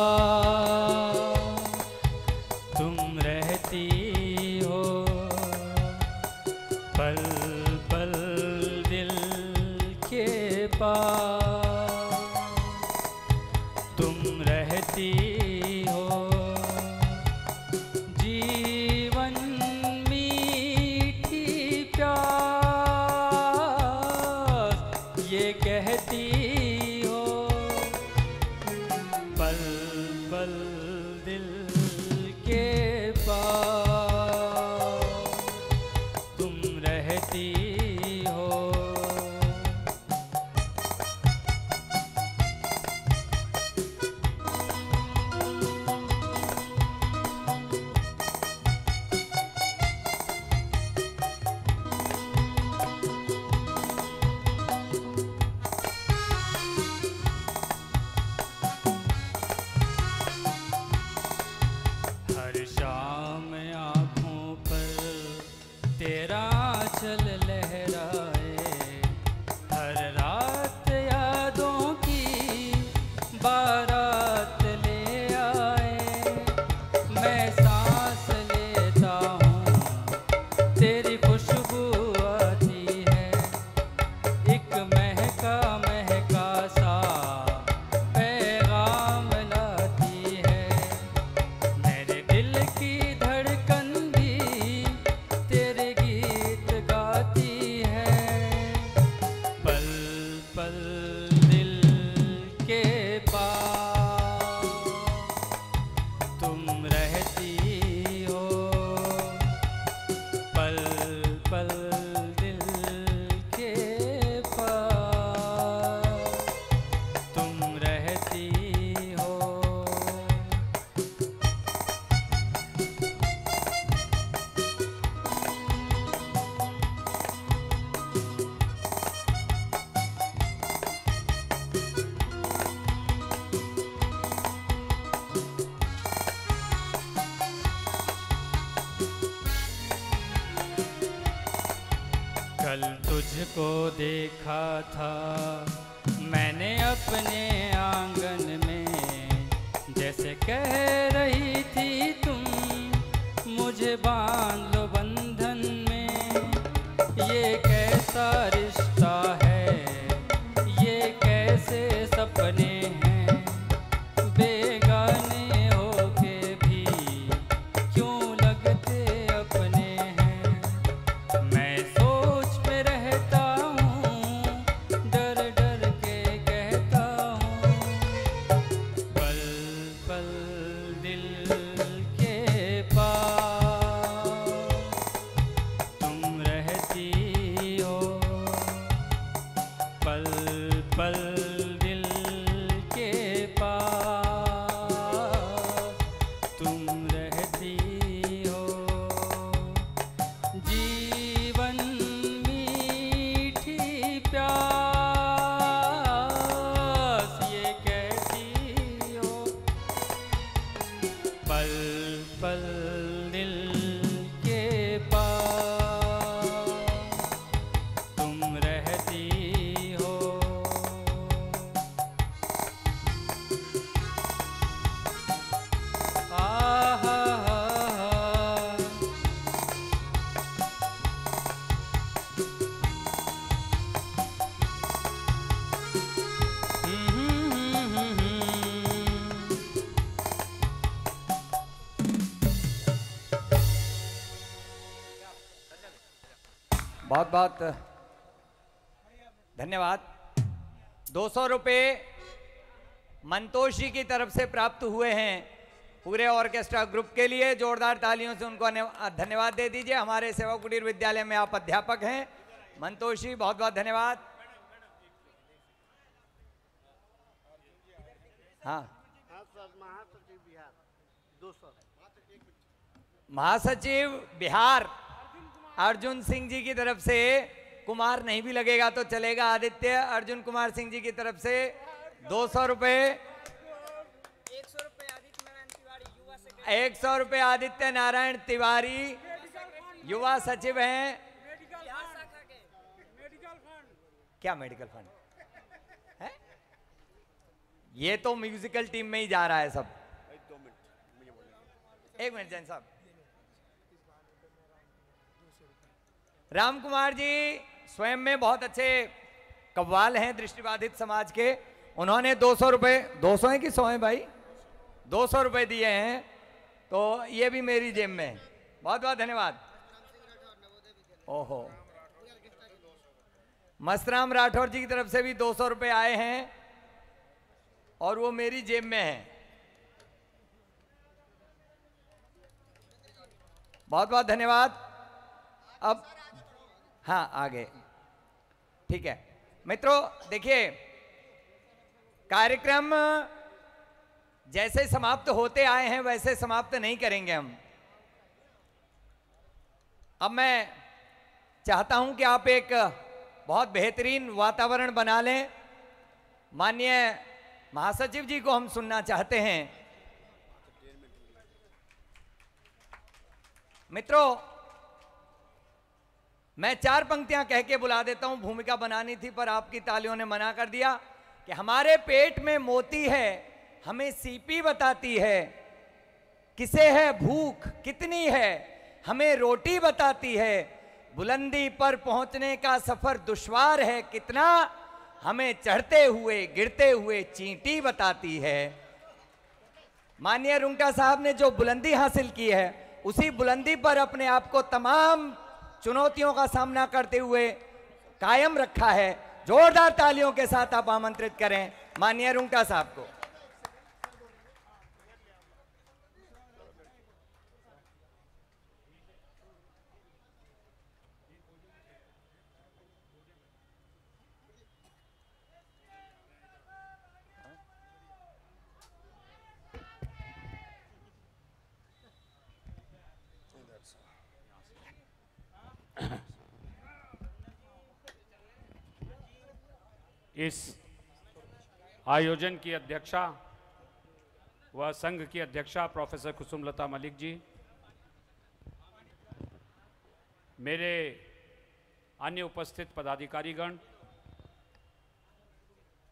तेरा चले बहुत बहुत धन्यवाद। दो सौ रुपये मंतोषी की तरफ़ से प्राप्त हुए हैं पूरे ऑर्केस्ट्रा ग्रुप के लिए। जोरदार तालियों से उनको धन्यवाद दे दीजिए। हमारे सेवा कुटीर विद्यालय में आप अध्यापक हैं। मंतोषी बहुत बहुत धन्यवाद। हाँ। महासचिव बिहार दो सौ महासचिव बिहार अर्जुन सिंह जी की तरफ़ से कुमार नहीं भी लगेगा तो चलेगा आदित्य। अर्जुन कुमार सिंह जी की तरफ़ से दो सौ रुपये एक सौ रुपये आदित्य नारायण तिवारी युवा सचिव हैं। क्या मेडिकल फंड है? ये तो म्यूजिकल टीम में ही जा रहा है सब। एक मिनट जैन साहब। राम कुमार जी स्वयं में बहुत अच्छे कव्वाल हैं दृष्टिबाधित समाज के। उन्होंने दो सौ रुपये, दो सौ है कि सौ है भाई? दो सौ रुपये दिए हैं। तो ये भी मेरी जेब में। है बहुत बहुत धन्यवाद। ओहो। मस्तराम राठौर जी की तरफ़ से भी दो सौ रुपये आए हैं और वो मेरी जेब में है। बहुत बहुत धन्यवाद। अब हाँ आगे ठीक है। मित्रों, देखिए, कार्यक्रम जैसे समाप्त होते आए हैं, वैसे समाप्त नहीं करेंगे हम। अब मैं चाहता हूँ कि आप एक बहुत बेहतरीन वातावरण बना लें। माननीय महासचिव जी को हम सुनना चाहते हैं। मित्रों मैं चार पंक्तियाँ कह के बुला देता हूँ, भूमिका बनानी थी, पर आपकी तालियों ने मना कर दिया कि हमारे पेट में मोती है, हमें सीपी बताती है। किसे है भूख? कितनी है? हमें रोटी बताती है। बुलंदी पर पहुँचने का सफ़र दुश्वार है, कितना? हमें चढ़ते हुए, गिरते हुए चींटी बताती है। माननीय रुंका साहब ने जो बुलंदी हासिल की है, उसी बुलंदी पर अपने आप को तमाम चुनौतियों का सामना करते हुए कायम रखा है। जोरदार तालियों के साथ आप आमंत्रित करें। माननीय रुंगटा साहब को। इस आयोजन की अध्यक्षा व संघ की अध्यक्षा प्रोफेसर कुसुमलता मलिक जी, मेरे अन्य उपस्थित पदाधिकारीगण,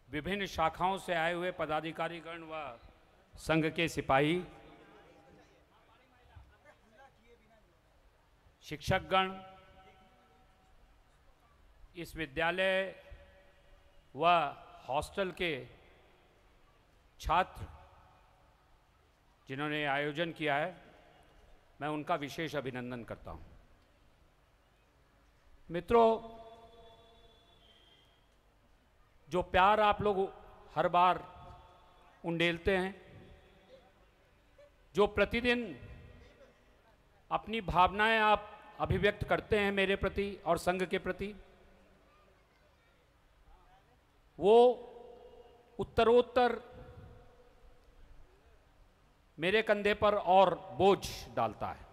विभिन्न शाखाओं से आए हुए पदाधिकारीगण व संघ के सिपाही, शिक्षकगण इस विद्यालय व हॉस्टल के छात्र जिन्होंने आयोजन किया है, मैं उनका विशेष अभिनंदन करता हूँ। मित्रों, जो प्यार आप लोग हर बार उंडेलते हैं, जो प्रतिदिन अपनी भावनाएँ आप अभिव्यक्त करते हैं मेरे प्रति और संघ के प्रति वो उत्तरोत्तर मेरे कंधे पर और बोझ डालता है।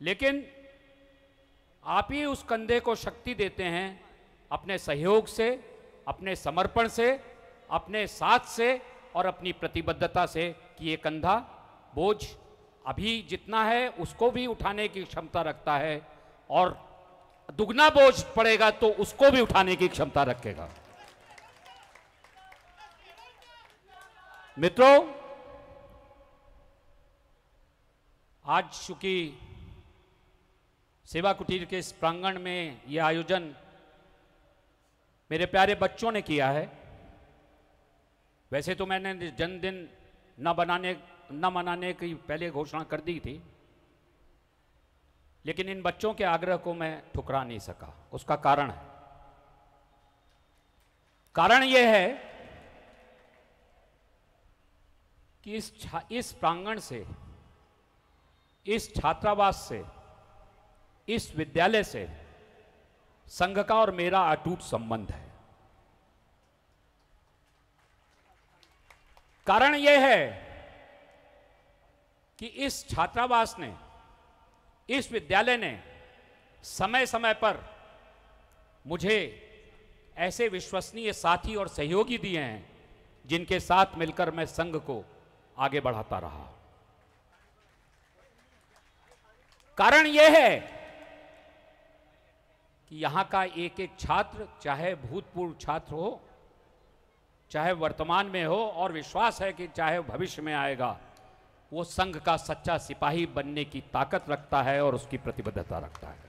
लेकिन आप ही उस कंधे को शक्ति देते हैं अपने सहयोग से, अपने समर्पण से, अपने साथ से और अपनी प्रतिबद्धता से कि ये कंधा, बोझ अभी जितना है उसको भी उठाने की क्षमता रखता है और दुगना बोझ पड़ेगा तो उसको भी उठाने की क्षमता रखेगा। मित्रों, आज चूँकि सेवा कुटीर के इस प्रांगण में यह आयोजन मेरे प्यारे बच्चों ने किया है, वैसे तो मैंने जन्मदिन न बनाने, न मनाने की पहले घोषणा कर दी थी लेकिन इन बच्चों के आग्रह को मैं ठुकरा नहीं सका। उसका कारण है। कारण यह है कि इस इस प्रांगण से, इस छात्रावास से, इस विद्यालय से संघ का और मेरा अटूट संबंध है। कारण यह है कि इस छात्रावास ने इस विद्यालय ने समय समय पर मुझे ऐसे विश्वसनीय साथी और सहयोगी दिए हैं, जिनके साथ मिलकर मैं संघ को आगे बढ़ाता रहा। कारण यह है कि यहाँ का एक एक छात्र, चाहे भूतपूर्व छात्र हो, चाहे वर्तमान में हो, और विश्वास है कि चाहे भविष्य में आएगा वो संघ का सच्चा सिपाही बनने की ताकत रखता है और उसकी प्रतिबद्धता रखता है।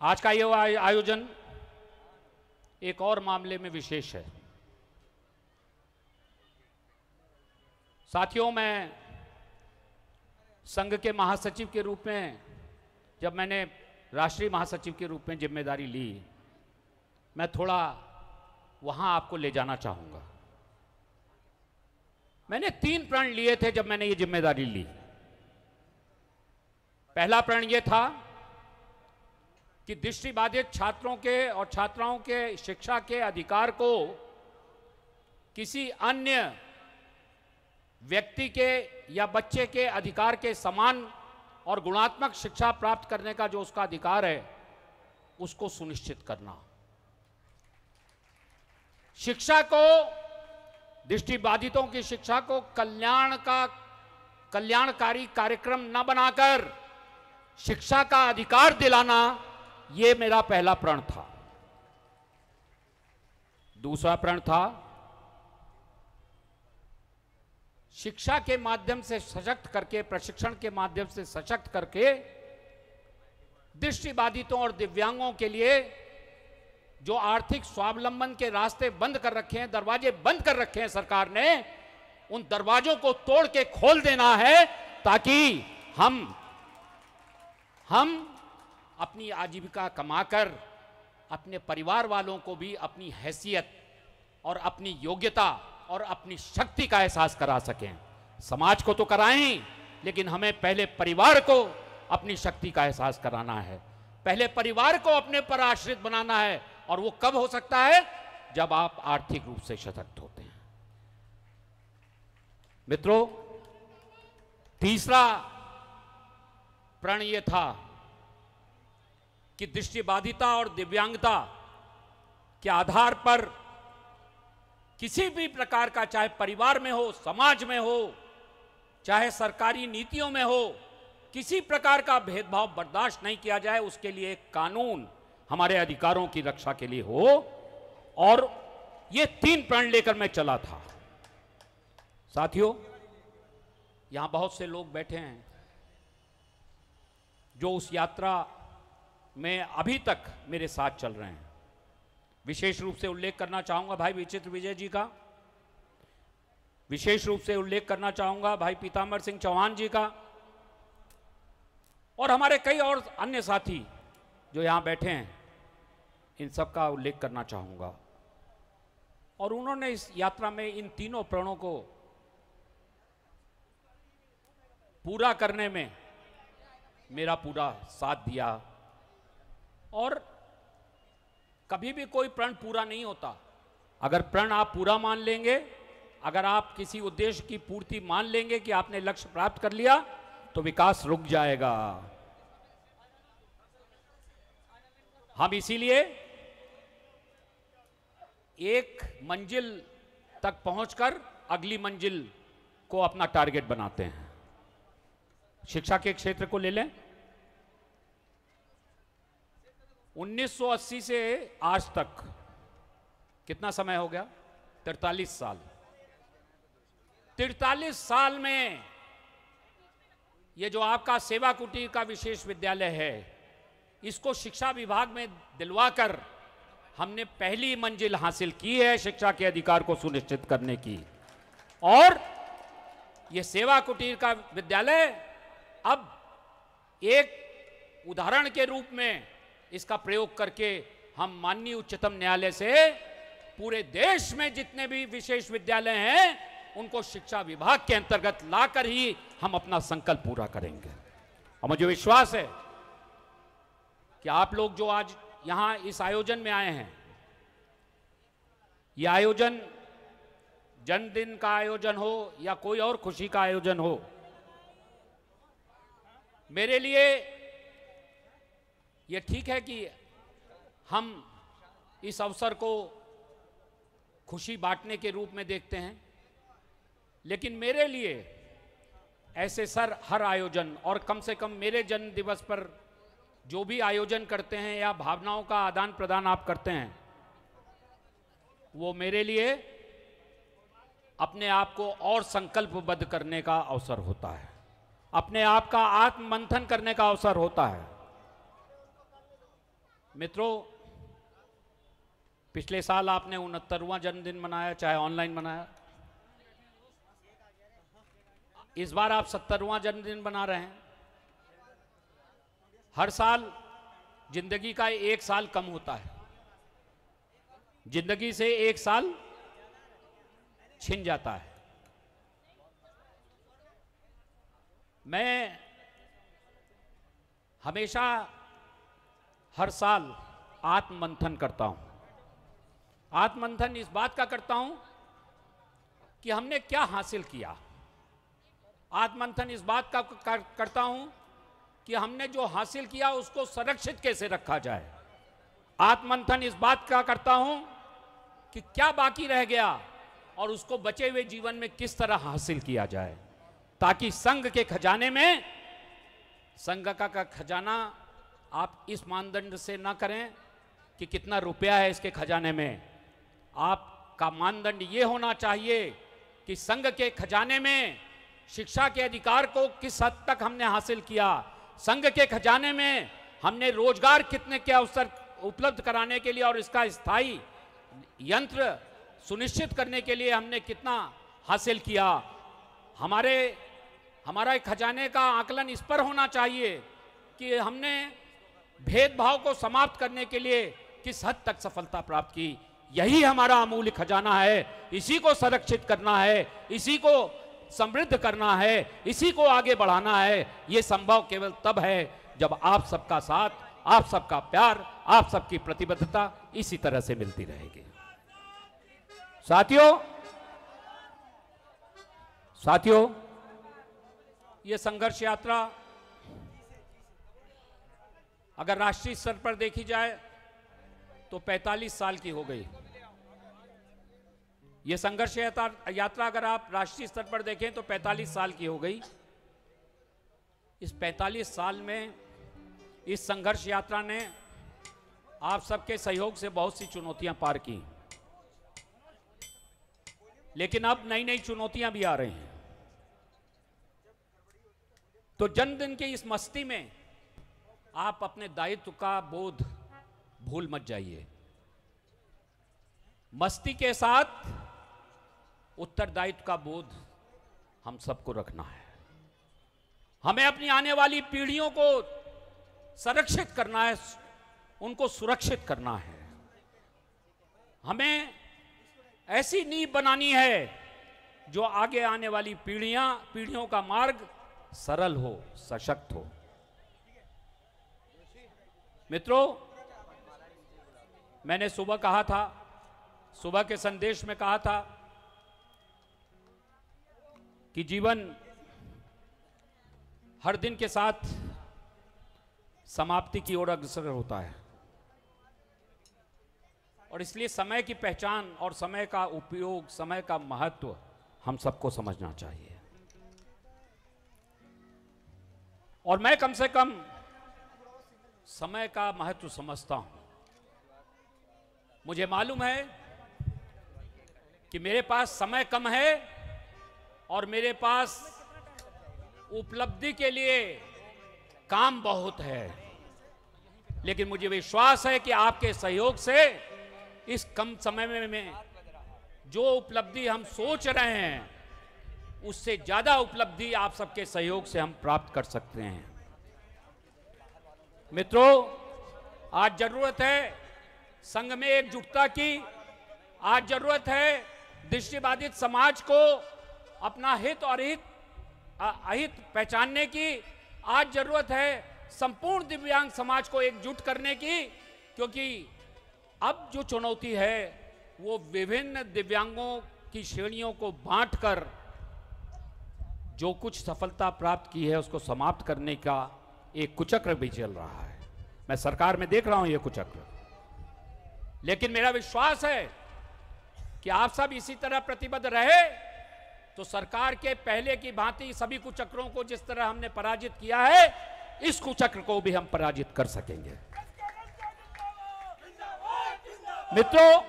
आज का यह आयोजन एक और मामले में विशेष है। साथियों, मैं संघ के महासचिव के रूप में, जब मैंने राष्ट्रीय महासचिव के रूप में ज़िम्मेदारी ली, मैं थोड़ा वहाँ आपको ले जाना चाहूँगा। मैंने तीन प्रण लिए थे जब मैंने ये ज़िम्मेदारी ली। पहला प्रण ये था कि दृष्टिबाधित छात्रों के और छात्राओं के शिक्षा के अधिकार को किसी अन्य व्यक्ति के या बच्चे के अधिकार के समान और गुणात्मक शिक्षा प्राप्त करने का जो उसका अधिकार है, उसको सुनिश्चित करना। शिक्षा को दृष्टिबाधितों की शिक्षा को कल्याण का, कल्याणकारी कार्यक्रम न बनाकर शिक्षा का अधिकार दिलाना यह मेरा पहला प्रण था। दूसरा प्रण था, शिक्षा के माध्यम से सशक्त करके, प्रशिक्षण के माध्यम से सशक्त करके दृष्टिबाधितों और दिव्यांगों के लिए जो आर्थिक स्वावलंबन के रास्ते बंद कर रखे हैं, दरवाजे बंद कर रखे हैं सरकार ने, उन दरवाजों को तोड़ के खोल देना है ताकि हम हम अपनी आजीविका कमाकर, अपने परिवार वालों को भी अपनी हैसियत और अपनी योग्यता और अपनी शक्ति का एहसास करा सकें। समाज को तो कराएँ, लेकिन हमें पहले परिवार को अपनी शक्ति का एहसास कराना है। पहले परिवार को अपने पर आश्रित बनाना है और वो कब हो सकता है? जब आप आर्थिक रूप से सशक्त होते हैं। मित्रों, तीसरा प्रण ये था कि दृष्टिबाधिता और दिव्यांगता के आधार पर किसी भी प्रकार का चाहे परिवार में हो, समाज में हो, चाहे सरकारी नीतियों में हो, किसी प्रकार का भेदभाव बर्दाश्त नहीं किया जाए, उसके लिए एक कानून हमारे अधिकारों की रक्षा के लिए हो, और ये तीन प्रण लेकर मैं चला था। साथियों, यहाँ बहुत से लोग बैठे हैं, जो उस यात्रा में अभी तक मेरे साथ चल रहे हैं। विशेष रूप से उल्लेख करना चाहूँगा भाई विचित्र विजय जी का। विशेष रूप से उल्लेख करना चाहूँगा भाई पीताम्बर सिंह चौहान जी का। और हमारे कई और अन्य साथी जो यहाँ बैठे हैं इन सब का उल्लेख करना चाहूँगा। और उन्होंने इस यात्रा में इन तीनों प्रणों को पूरा करने में मेरा पूरा साथ दिया। और कभी भी कोई प्रण पूरा नहीं होता। अगर प्रण आप पूरा मान लेंगे, अगर आप किसी उद्देश्य की पूर्ति मान लेंगे कि आपने लक्ष्य प्राप्त कर लिया तो विकास रुक जाएगा। हम इसीलिए एक मंजिल तक पहुंचकर अगली मंजिल को अपना टारगेट बनाते हैं। शिक्षा के क्षेत्र को ले लें। 1980 से आज तक कितना समय हो गया? तिरतालीस साल। तिरतालीस साल में ये जो आपका सेवा कुटीर का विशेष विद्यालय है, इसको शिक्षा विभाग में दिलवाकर हमने पहली मंजिल हासिल की है शिक्षा के अधिकार को सुनिश्चित करने की। और यह सेवा कुटीर का विद्यालय अब एक उदाहरण के रूप में इसका प्रयोग करके हम माननीय उच्चतम न्यायालय से पूरे देश में जितने भी विशेष विद्यालय हैं, उनको शिक्षा विभाग के अंतर्गत लाकर ही हम अपना संकल्प पूरा करेंगे। और मुझे विश्वास है कि आप लोग जो आज यहाँ इस आयोजन में आए हैं। यह आयोजन जन्मदिन का आयोजन हो या कोई और खुशी का आयोजन हो, मेरे लिए यह ठीक है कि हम इस अवसर को खुशी बांटने के रूप में देखते हैं, लेकिन मेरे लिए ऐसे सर हर आयोजन और कम से कम मेरे जन्म दिवस पर जो भी आयोजन करते हैं या भावनाओं का आदान प्रदान आप करते हैं, वो मेरे लिए अपने आप को और संकल्पबद्ध करने का अवसर होता है। अपने आप का आत्म मंथन करने का अवसर होता है। मित्रों, पिछले साल आपने उनहत्तरवां जन्मदिन मनाया, चाहे ऑनलाइन मनाया। इस बार आप सत्तरवां जन्मदिन मना रहे हैं। हर साल ज़िंदगी का एक साल कम होता है। ज़िंदगी से एक साल छिन जाता है। मैं हमेशा हर साल आत्ममंथन करता हूँ। आत्ममंथन इस बात का करता हूँ कि हमने क्या हासिल किया। आत्ममंथन इस बात का कर, करता हूँ कि हमने जो हासिल किया उसको संरक्षित कैसे रखा जाए। आत्मंथन इस बात का करता हूँ कि क्या बाकी रह गया और उसको बचे हुए जीवन में किस तरह हासिल किया जाए ताकि संघ के खजाने में संघ का, का खजाना आप इस मानदंड से ना करें कि कितना रुपया है इसके खजाने में। आपका मानदंड ये होना चाहिए कि संघ के खजाने में शिक्षा के अधिकार को किस हद तक हमने हासिल किया संघ के खजाने में हमने रोज़गार कितने के अवसर उपलब्ध कराने के लिए और इसका स्थायी यंत्र सुनिश्चित करने के लिए हमने कितना हासिल किया। हमारे, हमारा खजाने का आकलन इस पर होना चाहिए कि हमने भेदभाव को समाप्त करने के लिए किस हद तक सफलता प्राप्त की। यही हमारा अमूल्य खजाना है। इसी को संरक्षित करना है। इसी को समृद्ध करना है, इसी को आगे बढ़ाना है, ये संभव केवल तब है जब आप सबका साथ, आप सबका प्यार, आप सबकी प्रतिबद्धता इसी तरह से मिलती रहेगी। साथियों साथियों, ये संघर्ष यात्रा अगर राष्ट्रीय स्तर पर देखी जाए तो 45 साल की हो गई। ये संघर्ष यात्रा अगर आप राष्ट्रीय स्तर पर देखें तो 45 साल की हो गई। इस 45 साल में इस संघर्ष यात्रा ने आप सबके सहयोग से बहुत सी चुनौतियाँ पार की। लेकिन अब नई नई चुनौतियाँ भी आ रही हैं। तो जन्मदिन की इस मस्ती में आप अपने दायित्व का बोध भूल मत जाइए। मस्ती के साथ उत्तरदायित्व का बोध हम सबको रखना है। हमें अपनी आने वाली पीढ़ियों को संरक्षित करना है, उनको सुरक्षित करना है। हमें ऐसी नींव बनानी है जो आगे आने वाली पीढ़ियाँ, पीढ़ियों का मार्ग सरल हो, सशक्त हो। मित्रों, मैंने सुबह कहा था, सुबह के संदेश में कहा था कि जीवन हर दिन के साथ समाप्ति की ओर अग्रसर होता है। और इसलिए समय की पहचान और समय का उपयोग, समय का महत्व हम सबको समझना चाहिए। और मैं कम से कम समय का महत्व समझता हूँ। मुझे मालूम है कि मेरे पास समय कम है और मेरे पास उपलब्धि के लिए काम बहुत है। लेकिन मुझे विश्वास है कि आपके सहयोग से इस कम समय में, जो उपलब्धि हम सोच रहे हैं उससे ज़्यादा उपलब्धि आप सबके सहयोग से हम प्राप्त कर सकते हैं। मित्रों आज ज़रूरत है संघ में एकजुटता की। आज ज़रूरत है दृष्टिबाधित समाज को अपना हित और हित अहित पहचानने की आज ज़रूरत है संपूर्ण दिव्यांग समाज को एकजुट करने की, क्योंकि अब जो चुनौती है वो विभिन्न दिव्यांगों की श्रेणियों को बांटकर जो कुछ सफलता प्राप्त की है उसको समाप्त करने का एक कुचक्र भी चल रहा है। मैं सरकार में देख रहा हूँ ये कुचक्र। लेकिन मेरा विश्वास है कि आप सब इसी तरह प्रतिबद्ध रहे तो सरकार के पहले की भांति सभी कुचक्रों को जिस तरह हमने पराजित किया है, इस कुचक्र को भी हम पराजित कर सकेंगे। मित्रों,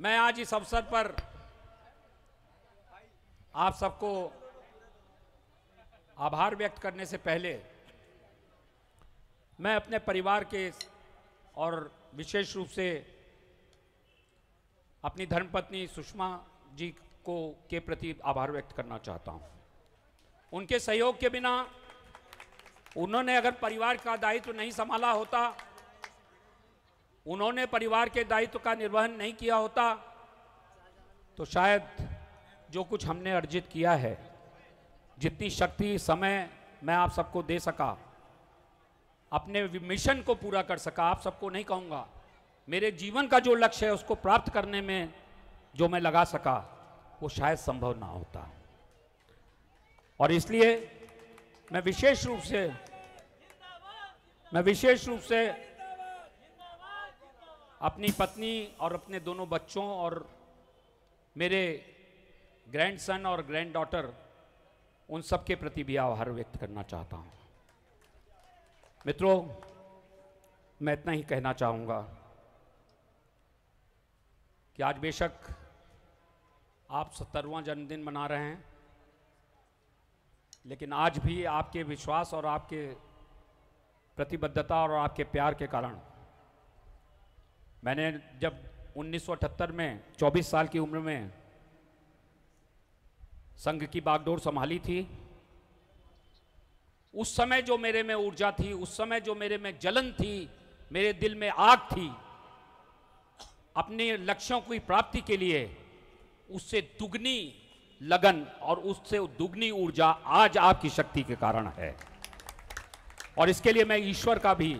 मैं आज इस अवसर पर आप सबको आभार व्यक्त करने से पहले मैं अपने परिवार के और विशेष रूप से अपनी धर्मपत्नी सुषमा जी को, के प्रति आभार व्यक्त करना चाहता हूँ। उनके सहयोग के बिना उन्होंने अगर परिवार का दायित्व नहीं संभाला होता, उन्होंने परिवार के दायित्व का निर्वहन नहीं किया होता तो शायद जो कुछ हमने अर्जित किया है, जितनी शक्ति, समय मैं आप सबको दे सका, अपने मिशन को पूरा कर सका, आप सबको नहीं कहूँगा। मेरे जीवन का जो लक्ष्य है, उसको प्राप्त करने में जो मैं लगा सका, वो शायद संभव ना होता। और इसलिए मैं विशेष रूप से, मैं विशेष रूप से अपनी पत्नी और अपने दोनों बच्चों और मेरे ग्रैंडसन और ग्रैंड डॉटर उन सब के प्रति भी आभार व्यक्त करना चाहता हूँ। मित्रों, मैं इतना ही कहना चाहूँगा। कि आज बेशक आप सत्तरवां जन्मदिन मना रहे हैं, लेकिन आज भी आपके विश्वास और आपके प्रतिबद्धता और आपके प्यार के कारण। मैंने जब 1978 में 24 साल की उम्र में संघ की बागडोर संभाली थी, उस समय जो मेरे में ऊर्जा थी, उस समय जो मेरे में जलन थी, मेरे दिल में आग थी अपने लक्ष्यों की प्राप्ति के लिए उससे दुगनी लगन और उससे दुगनी ऊर्जा आज आपकी शक्ति के कारण है। और इसके लिए मैं ईश्वर का भी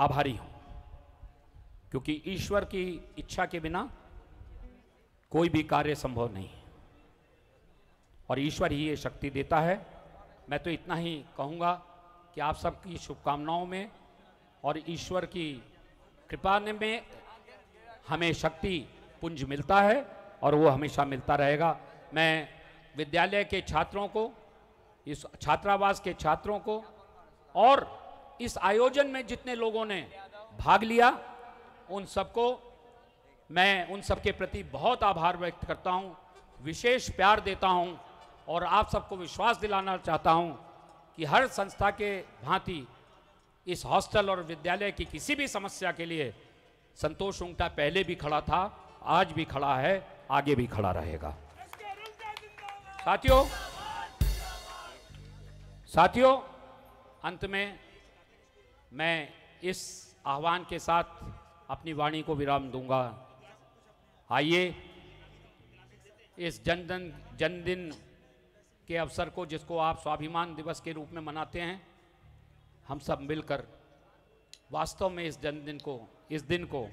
आभारी हूँ, क्योंकि ईश्वर की इच्छा के बिना कोई भी कार्य संभव नहीं और ईश्वर ही ये शक्ति देता है। मैं तो इतना ही कहूँगा कि आप सबकी शुभकामनाओं में और ईश्वर की कृपा में हमें शक्ति पुंज मिलता है और वो हमेशा मिलता रहेगा। मैं विद्यालय के छात्रों को, इस छात्रावास के छात्रों को और इस आयोजन में जितने लोगों ने भाग लिया, उन सबको मैं उन सबके प्रति बहुत आभार व्यक्त करता हूँ, विशेष प्यार देता हूँ और आप सबको विश्वास दिलाना चाहता हूँ कि हर संस्था के भांति इस हॉस्टल और विद्यालय की किसी भी समस्या के लिए संतोष उंगटा पहले भी खड़ा था, आज भी खड़ा है, आगे भी खड़ा रहेगा। साथियों साथियों, अंत में मैं इस आह्वान के साथ अपनी वाणी को विराम दूँगा। आइए, इस जनधन जन्मदिन के अवसर को जिसको आप स्वाभिमान दिवस के रूप में मनाते हैं, हम सब मिलकर वास्तव में इस जन्मदिन को इस दिन को।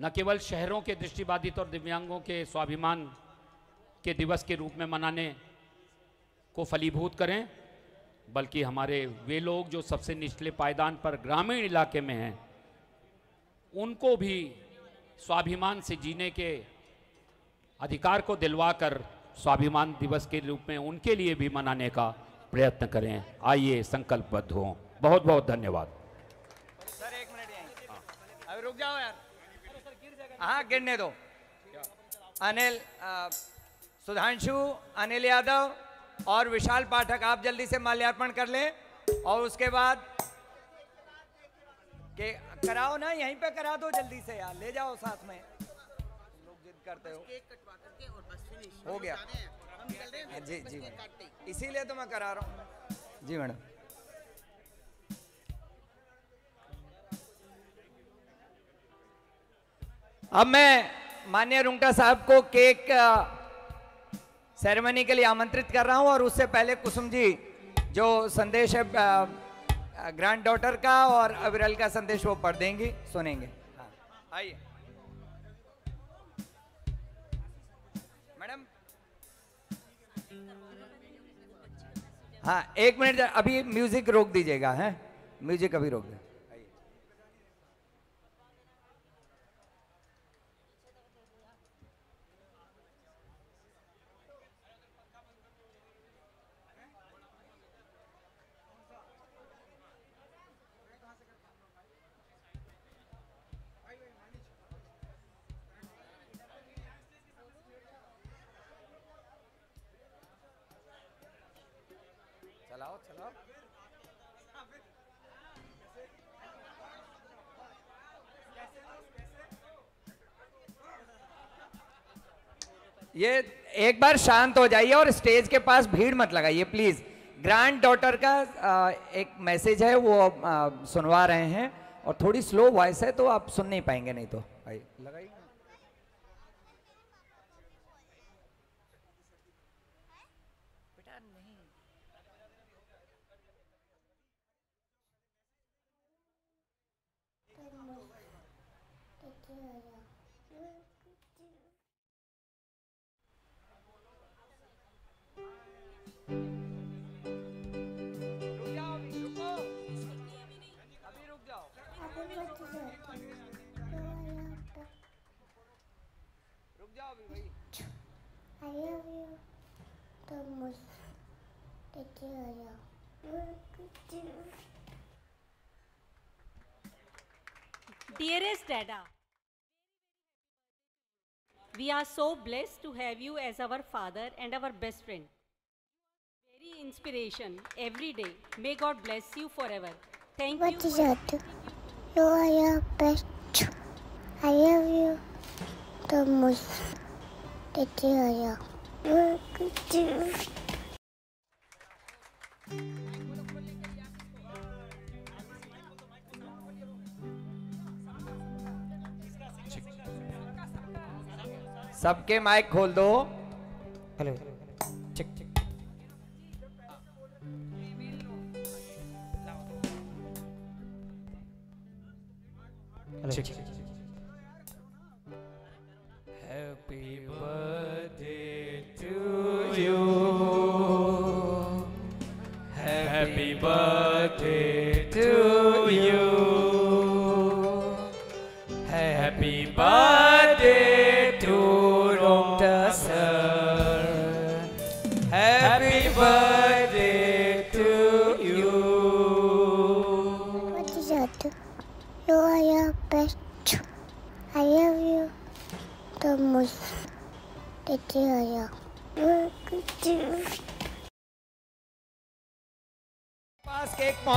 न केवल शहरों के दृष्टिबाधित और दिव्यांगों के स्वाभिमान के दिवस के रूप में मनाने को फलीभूत करें, बल्कि हमारे वे लोग जो सबसे निचले पायदान पर ग्रामीण इलाके में हैं, उनको भी स्वाभिमान से जीने के अधिकार को दिलवाकर स्वाभिमान दिवस के रूप में उनके लिए भी मनाने का प्रयत्न करें। आइए संकल्पबद्ध हों। बहुत बहुत धन्यवाद। रुक जाओ यार। हाँ गिरने दो। अनिल सुधांशु अनिल यादव और विशाल पाठक आप जल्दी से माल्यार्पण कर लें और उसके बाद के कराओ ना यहीं पे करा दो जल्दी से यार ले जाओ साथ में। लोग जिद करते हो। हो गया। जी जी इसीलिए तो मैं करा रहा हूँ। जी मैडम। अब मैं मान्य रुंगटा साहब को केक सेरेमनी के लिए आमंत्रित कर रहा हूँ और उससे पहले कुसुम जी जो संदेश है ग्रैंड डॉटर का और अविरल का संदेश वो पढ़ देंगी सुनेंगे। हाँ, आइए। मैडम। हाँ एक मिनट अभी म्यूज़िक रोक दीजिएगा है? म्यूज़िक अभी रोक दे। चलाओ ये एक बार शांत हो जाइए और स्टेज के पास भीड़ मत लगाइए प्लीज़ ग्रैंड डॉटर का एक मैसेज है, वो सुनवा रहे हैं और थोड़ी स्लो वॉइस है तो आप सुन नहीं पाएँगे नहीं तो। लगाइए। Love you the most. You. Dearest Dada, we are so blessed to have you as our father and our best friend. Very inspiration every day. May God bless you forever. Thank What you. is for- that? You are your best. I love you the most. सबके mic खोल दो। Hello. चिक। चिक।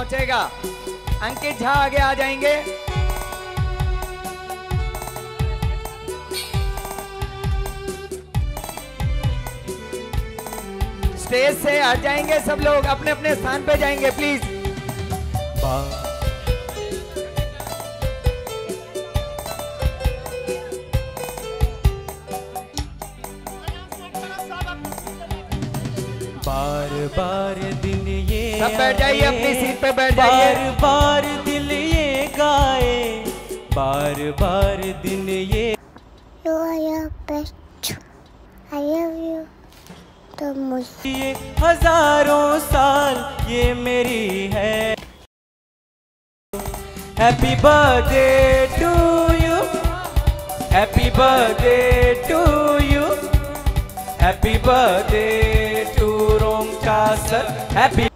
पहुंचेगा। अंकित झा आगे आ जाएँगे। Stage से आ जाएँगे सब लोग अपने अपने स्थान पे जाएँगे प्लीज़ बैठ जाइए अपनी सीट पे बैठ जाइए बार बार दिल ये गाए बार बार दिन ये। You are your I love you तो मुझे हज़ारों साल ये मेरी है। Happy birthday to you happy birthday to you happy birthday to रोमचा sir happy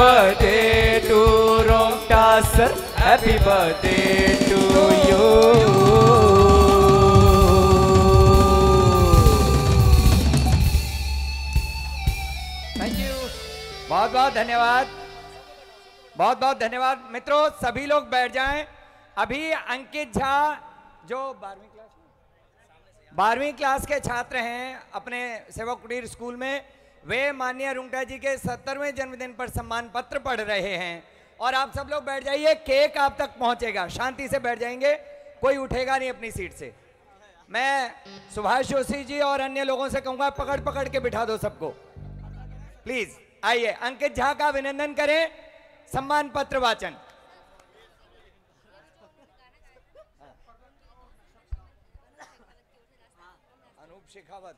birthday to Rungta sir happy birthday to you thank you बहुत बहुत धन्यवाद। बहुत बहुत धन्यवाद। मित्रों, सभी लोग बैठ जाएँ। अभी अंकित झा जो बारहवीं क्लास बारहवीं क्लास के छात्र हैं, अपने सेवक कुटीर स्कूल में वे मान्य रुंगटा जी के सत्तरवें जन्मदिन पर सम्मान पत्र पढ़ रहे हैं। और आप सब लोग बैठ जाइए, केक आप तक पहुंचेगा। शांति से बैठ जाएँगे, कोई उठेगा नहीं अपनी सीट से। मैं सुभाष जोशी जी और अन्य लोगों से कहूँगा पकड़ पकड़ के बिठा दो सबको। प्लीज़, आइए, अंकित झा का अभिनंदन करें सम्मान पत्र वाचन अनूप शेखावत।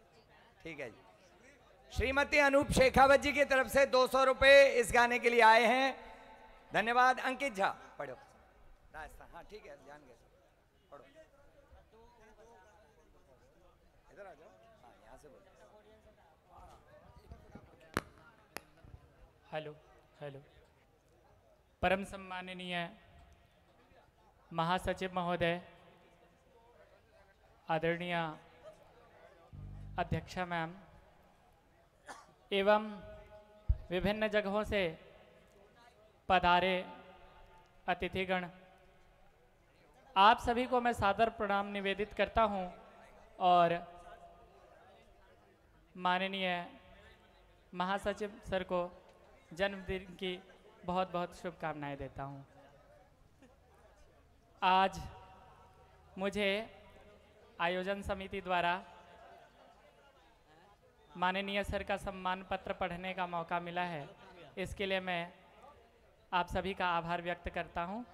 ठीक है जी। श्रीमती अनूप शेखावत जी की तरफ़ से 200 रुपए इस गाने के लिए आए हैं। धन्यवाद, अंकित झा। पढ़ो। राजस्थान। हाँ ठीक है, ध्यान गए पढ़ो। इधर आ जाओ। हाँ यहाँ से बोलो। Hello hello. परम सम्माननीय महासचिव महोदय, आदरणीय अध्यक्षा मैम एवं विभिन्न जगहों से पधारे अतिथिगण। आप सभी को मैं सादर प्रणाम निवेदित करता हूँ और माननीय महासचिव सर को जन्मदिन की बहुत बहुत शुभकामनाएँ देता हूँ। आज मुझे आयोजन समिति द्वारा माननीय सर का सम्मान पत्र पढ़ने का मौका मिला है। इसके लिए मैं आप सभी का आभार व्यक्त करता हूँ।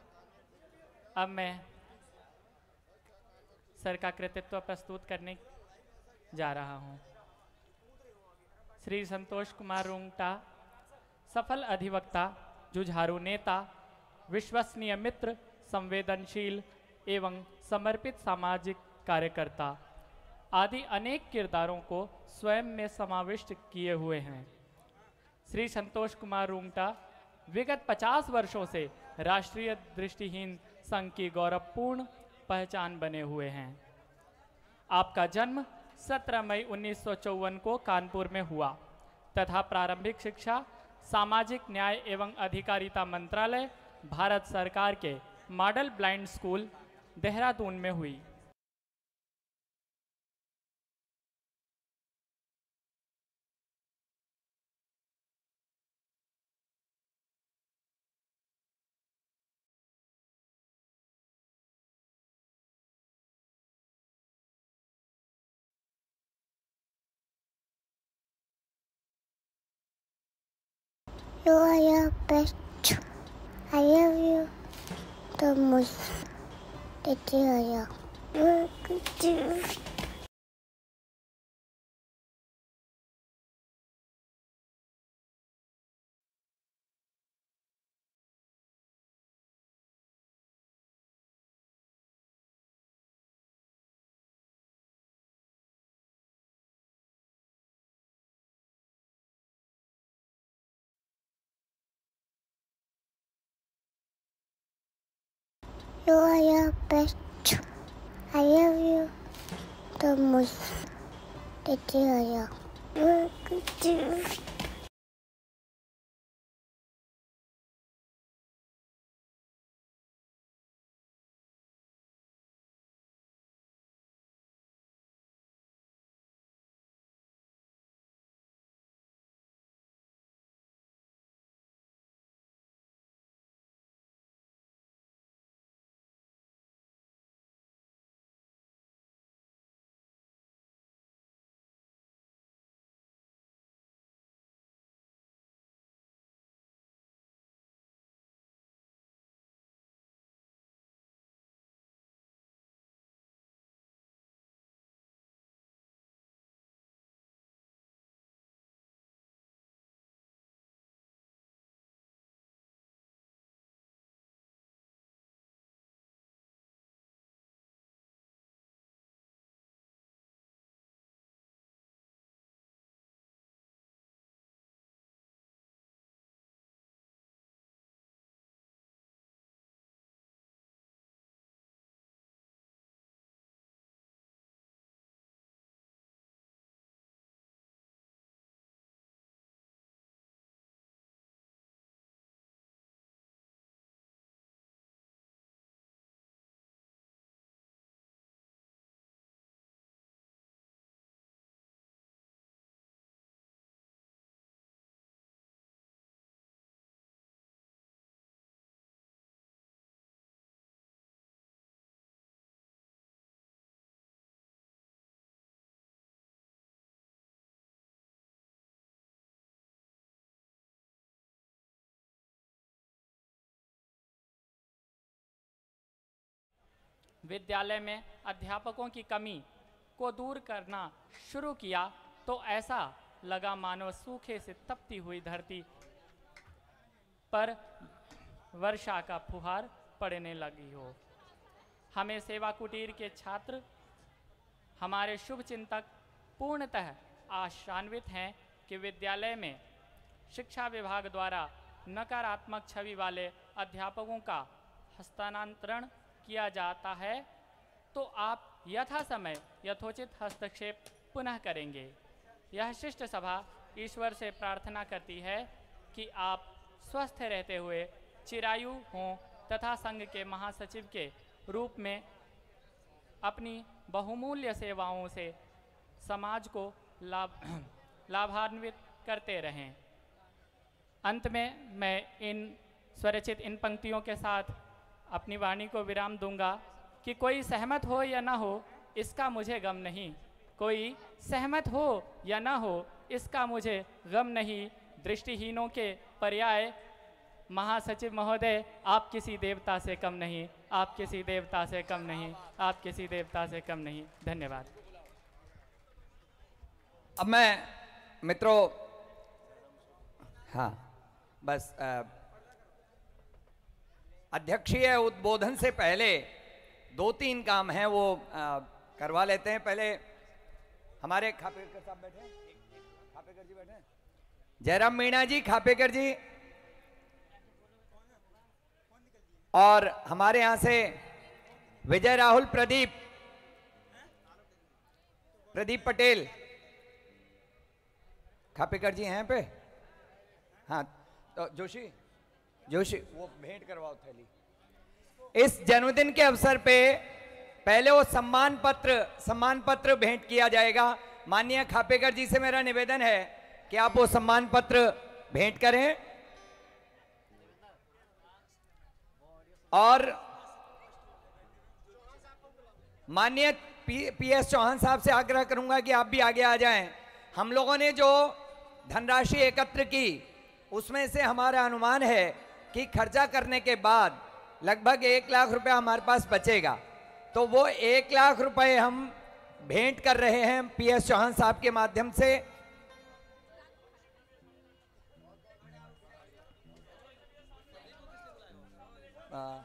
अब मैं सर का कृतित्व प्रस्तुत करने जा रहा हूँ। श्री संतोष कुमार रुंगटा, सफल अधिवक्ता, जुझारू नेता, विश्वसनीय मित्र, संवेदनशील एवं समर्पित सामाजिक कार्यकर्ता। आदि अनेक किरदारों को स्वयं में समाविष्ट किए हुए हैं। श्री संतोष कुमार रूंगटा विगत 50 वर्षों से राष्ट्रीय दृष्टिहीन संघ की गौरवपूर्ण पहचान बने हुए हैं। आपका जन्म 17 मई उन्नीस सौ चौवन को कानपुर में हुआ। तथा प्रारंभिक शिक्षा, सामाजिक न्याय एवं अधिकारिता मंत्रालय, भारत सरकार के मॉडल ब्लाइंड स्कूल, देहरादून में हुई। You are your best. I love you the most. Did you are You are your best. I love you the most. Did you are विद्यालय में अध्यापकों की कमी को दूर करना शुरू किया तो ऐसा लगा मानो सूखे से तपती हुई धरती पर वर्षा का फुहार पड़ने लगी हो। हमें सेवा कुटीर के छात्र, हमारे शुभ चिंतक पूर्णतः आशान्वित हैं कि विद्यालय में शिक्षा विभाग द्वारा नकारात्मक छवि वाले अध्यापकों का हस्तांतरण किया जाता है तो आप यथा समय यथोचित हस्तक्षेप पुनः करेंगे। यह शिष्ट सभा ईश्वर से प्रार्थना करती है कि आप स्वस्थ रहते हुए चिरायु हों तथा संघ के महासचिव के रूप में अपनी बहुमूल्य सेवाओं से समाज को लाभ, लाभान्वित करते रहें। अंत में मैं इन स्वरचित इन पंक्तियों के साथ अपनी वाणी को विराम दूँगा कि कोई सहमत हो या ना हो इसका मुझे गम नहीं। कोई सहमत हो या ना हो इसका मुझे गम नहीं। दृष्टिहीनों के पर्याय महासचिव महोदय आप किसी देवता से कम नहीं आप किसी देवता से कम नहीं आप किसी देवता से कम नहीं। धन्यवाद। अब मैं मित्रों हाँ बस अ, अध्यक्षीय उद्बोधन से पहले दो तीन काम हैं वो अ, करवा लेते हैं। पहले हमारे खापेकर साहब बैठे खापेकर जी बैठे जयराम मीणा जी खापेकर जी। और हमारे यहाँ से विजय राहुल प्रदीप। प्रदीप पटेल। खापेकर जी हैं पे? हाँ तो जोशी। जोशी, वो भेंट करवाओ थैली। इस जन्मदिन के अवसर पे पहले वो सम्मान पत्र सम्मान पत्र भेंट किया जाएगा। माननीय खापेकर जी से मेरा निवेदन है कि आप वो सम्मान पत्र भेंट करें। और माननीय पी एस चौहान साहब से आग्रह करूँगा कि आप भी आगे आ जाएँ। हम लोगों ने जो धनराशि एकत्र की, उसमें से हमारा अनुमान है कि खर्चा करने के बाद लगभग एक लाख रुपया हमारे पास बचेगा। तो वो एक लाख रुपए हम भेंट कर रहे हैं पी एस चौहान साहब के माध्यम से। आ,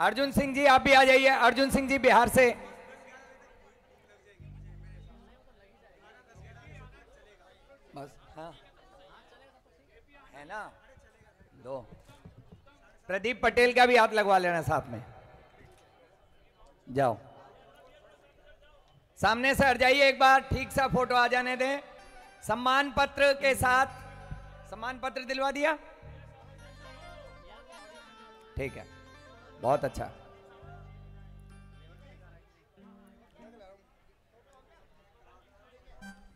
अर्जुन सिंह जी आप भी आ जाइए। अर्जुन सिंह जी बिहार से। ना? दो। प्रदीप पटेल का भी हाथ लगवा लेना साथ में। जाओ। सामने से हट जाइए एक बार, ठीक सा फ़ोटो आ जाने दें। सम्मान पत्र के साथ। सम्मान पत्र दिलवा दिया? ठीक है। बहुत अच्छा।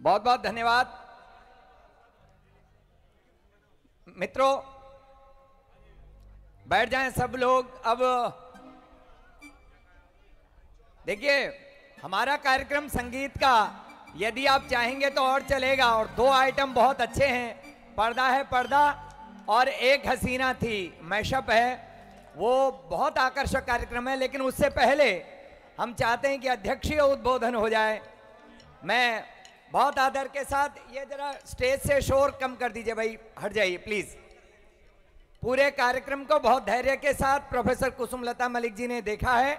बहुत बहुत धन्यवाद। मित्रों, बैठ जाएँ सब लोग अब। देखिए, हमारा कार्यक्रम संगीत का, यदि आप चाहेंगे तो और चलेगा और दो आइटम बहुत अच्छे हैं। पर्दा है पर्दा और एक हसीना थी, मैशअप है। वो बहुत आकर्षक कार्यक्रम है, लेकिन उससे पहले हम चाहते हैं कि अध्यक्षीय उद्बोधन हो जाए। मैं बहुत आदर के साथ, ये जरा स्टेज से शोर कम कर दीजिए भाई, हट जाइए प्लीज़ पूरे कार्यक्रम को बहुत धैर्य के साथ प्रोफेसर कुसुमलता मलिक जी ने देखा है।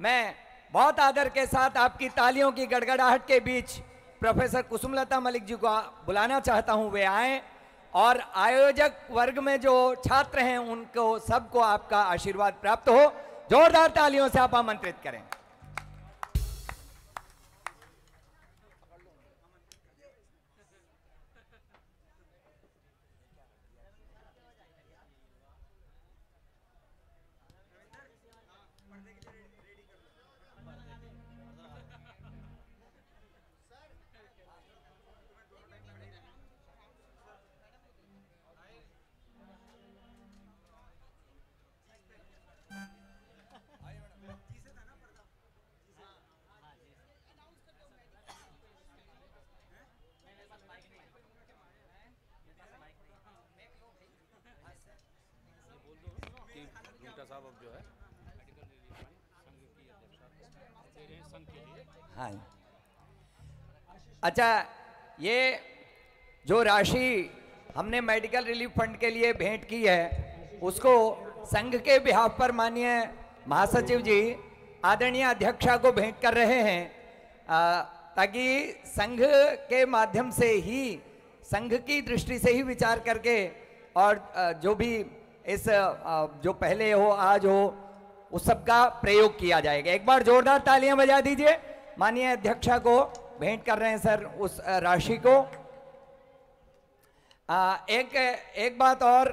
मैं बहुत आदर के साथ आपकी तालियों की गड़गड़ाहट के बीच प्रोफेसर कुसुमलता मलिक जी को बुलाना चाहता हूँ, वे आए और आयोजक वर्ग में जो छात्र हैं, उनको सबको आपका आशीर्वाद प्राप्त हो। जोरदार तालियों से आप आमंत्रित करें। अच्छा ये जो राशि हमने मेडिकल रिलीफ फंड के लिए भेंट की है उसको संघ के बिहाफ पर माननीय महासचिव जी आदरणीय अध्यक्षा को भेंट कर रहे हैं। आ, ताकि संघ के माध्यम से ही संघ की दृष्टि से ही विचार करके और जो भी इस जो पहले हो आज हो उस सब का प्रयोग किया जाएगा। एक बार जोरदार तालियाँ बजा दीजिए माननीय अध्यक्षा को। भेंट कर रहे हैं सर उस राशि को। आ, एक एक बात और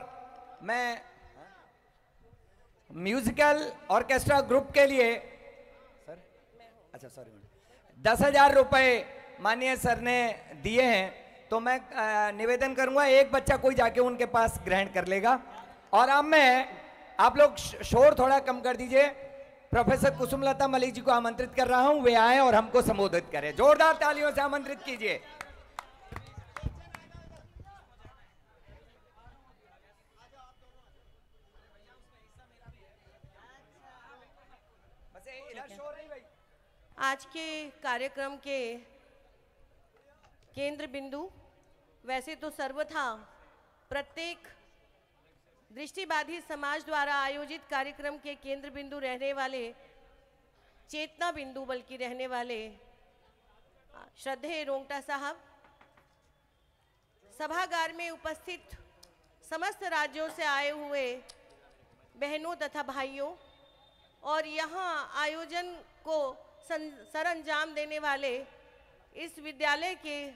मैं म्यूजिकल ऑर्केस्ट्रा ग्रुप के लिए सर अच्छा सॉरी दस हज़ार रुपये माननीय सर ने दिए हैं तो मैं निवेदन करूँगा एक बच्चा कोई जाके उनके पास ग्रहण कर लेगा। और अब मैं आप लोग शोर थोड़ा कम कर दीजिए। प्रोफेसर कुसुमलता मलिक जी को आमंत्रित कर रहा हूँ। वे आए और हमको संबोधित करें। जोरदार तालियों से आमंत्रित कीजिए। आज के कार्यक्रम के केंद्र बिंदु वैसे तो सर्वथा प्रत्येक दृष्टिबाधित समाज द्वारा आयोजित कार्यक्रम के केंद्र बिंदु रहने वाले, चेतना बिंदु बल्कि रहने वाले, श्रद्धेय रोंगटा साहब, सभागार में उपस्थित समस्त राज्यों से आए हुए बहनों तथा भाइयों और यहाँ आयोजन को सं- सरअंजाम देने वाले इस विद्यालय के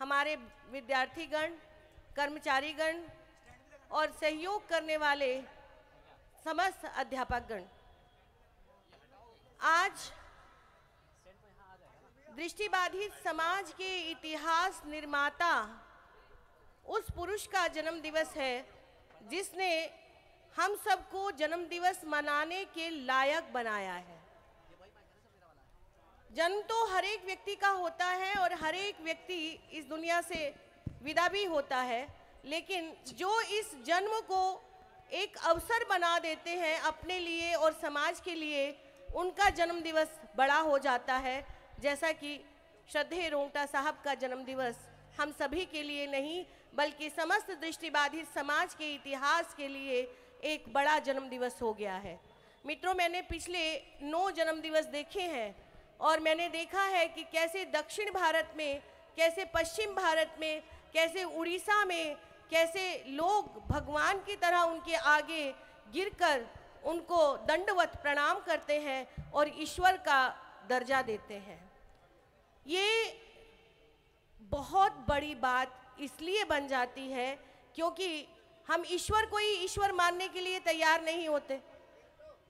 हमारे विद्यार्थीगण, कर्मचारीगण और सहयोग करने वाले समस्त अध्यापकगण। आज दृष्टिबाधित समाज के इतिहास निर्माता उस पुरुष का जन्म दिवस है, जिसने हम सबको जन्म दिवस मनाने के लायक बनाया है। जन्म तो हर एक व्यक्ति का होता है और हर एक व्यक्ति इस दुनिया से विदा भी होता है। लेकिन जो इस जन्म को एक अवसर बना देते हैं अपने लिए और समाज के लिए, उनका जन्म दिवस बड़ा हो जाता है। जैसा कि श्रद्धेय रोंगटा साहब का जन्म दिवस हम सभी के लिए नहीं, बल्कि समस्त दृष्टिबाधित समाज के इतिहास के लिए एक बड़ा जन्म दिवस हो गया है। मित्रों, मैंने पिछले नौ जन्म दिवस देखे हैं और मैंने देखा है कि कैसे दक्षिण भारत में, कैसे पश्चिम भारत में, कैसे उड़ीसा में कैसे लोग भगवान की तरह उनके आगे गिरकर उनको दंडवत प्रणाम करते हैं और ईश्वर का दर्जा देते हैं। ये बहुत बड़ी बात इसलिए बन जाती है क्योंकि हम ईश्वर को ही ईश्वर मानने के लिए तैयार नहीं होते।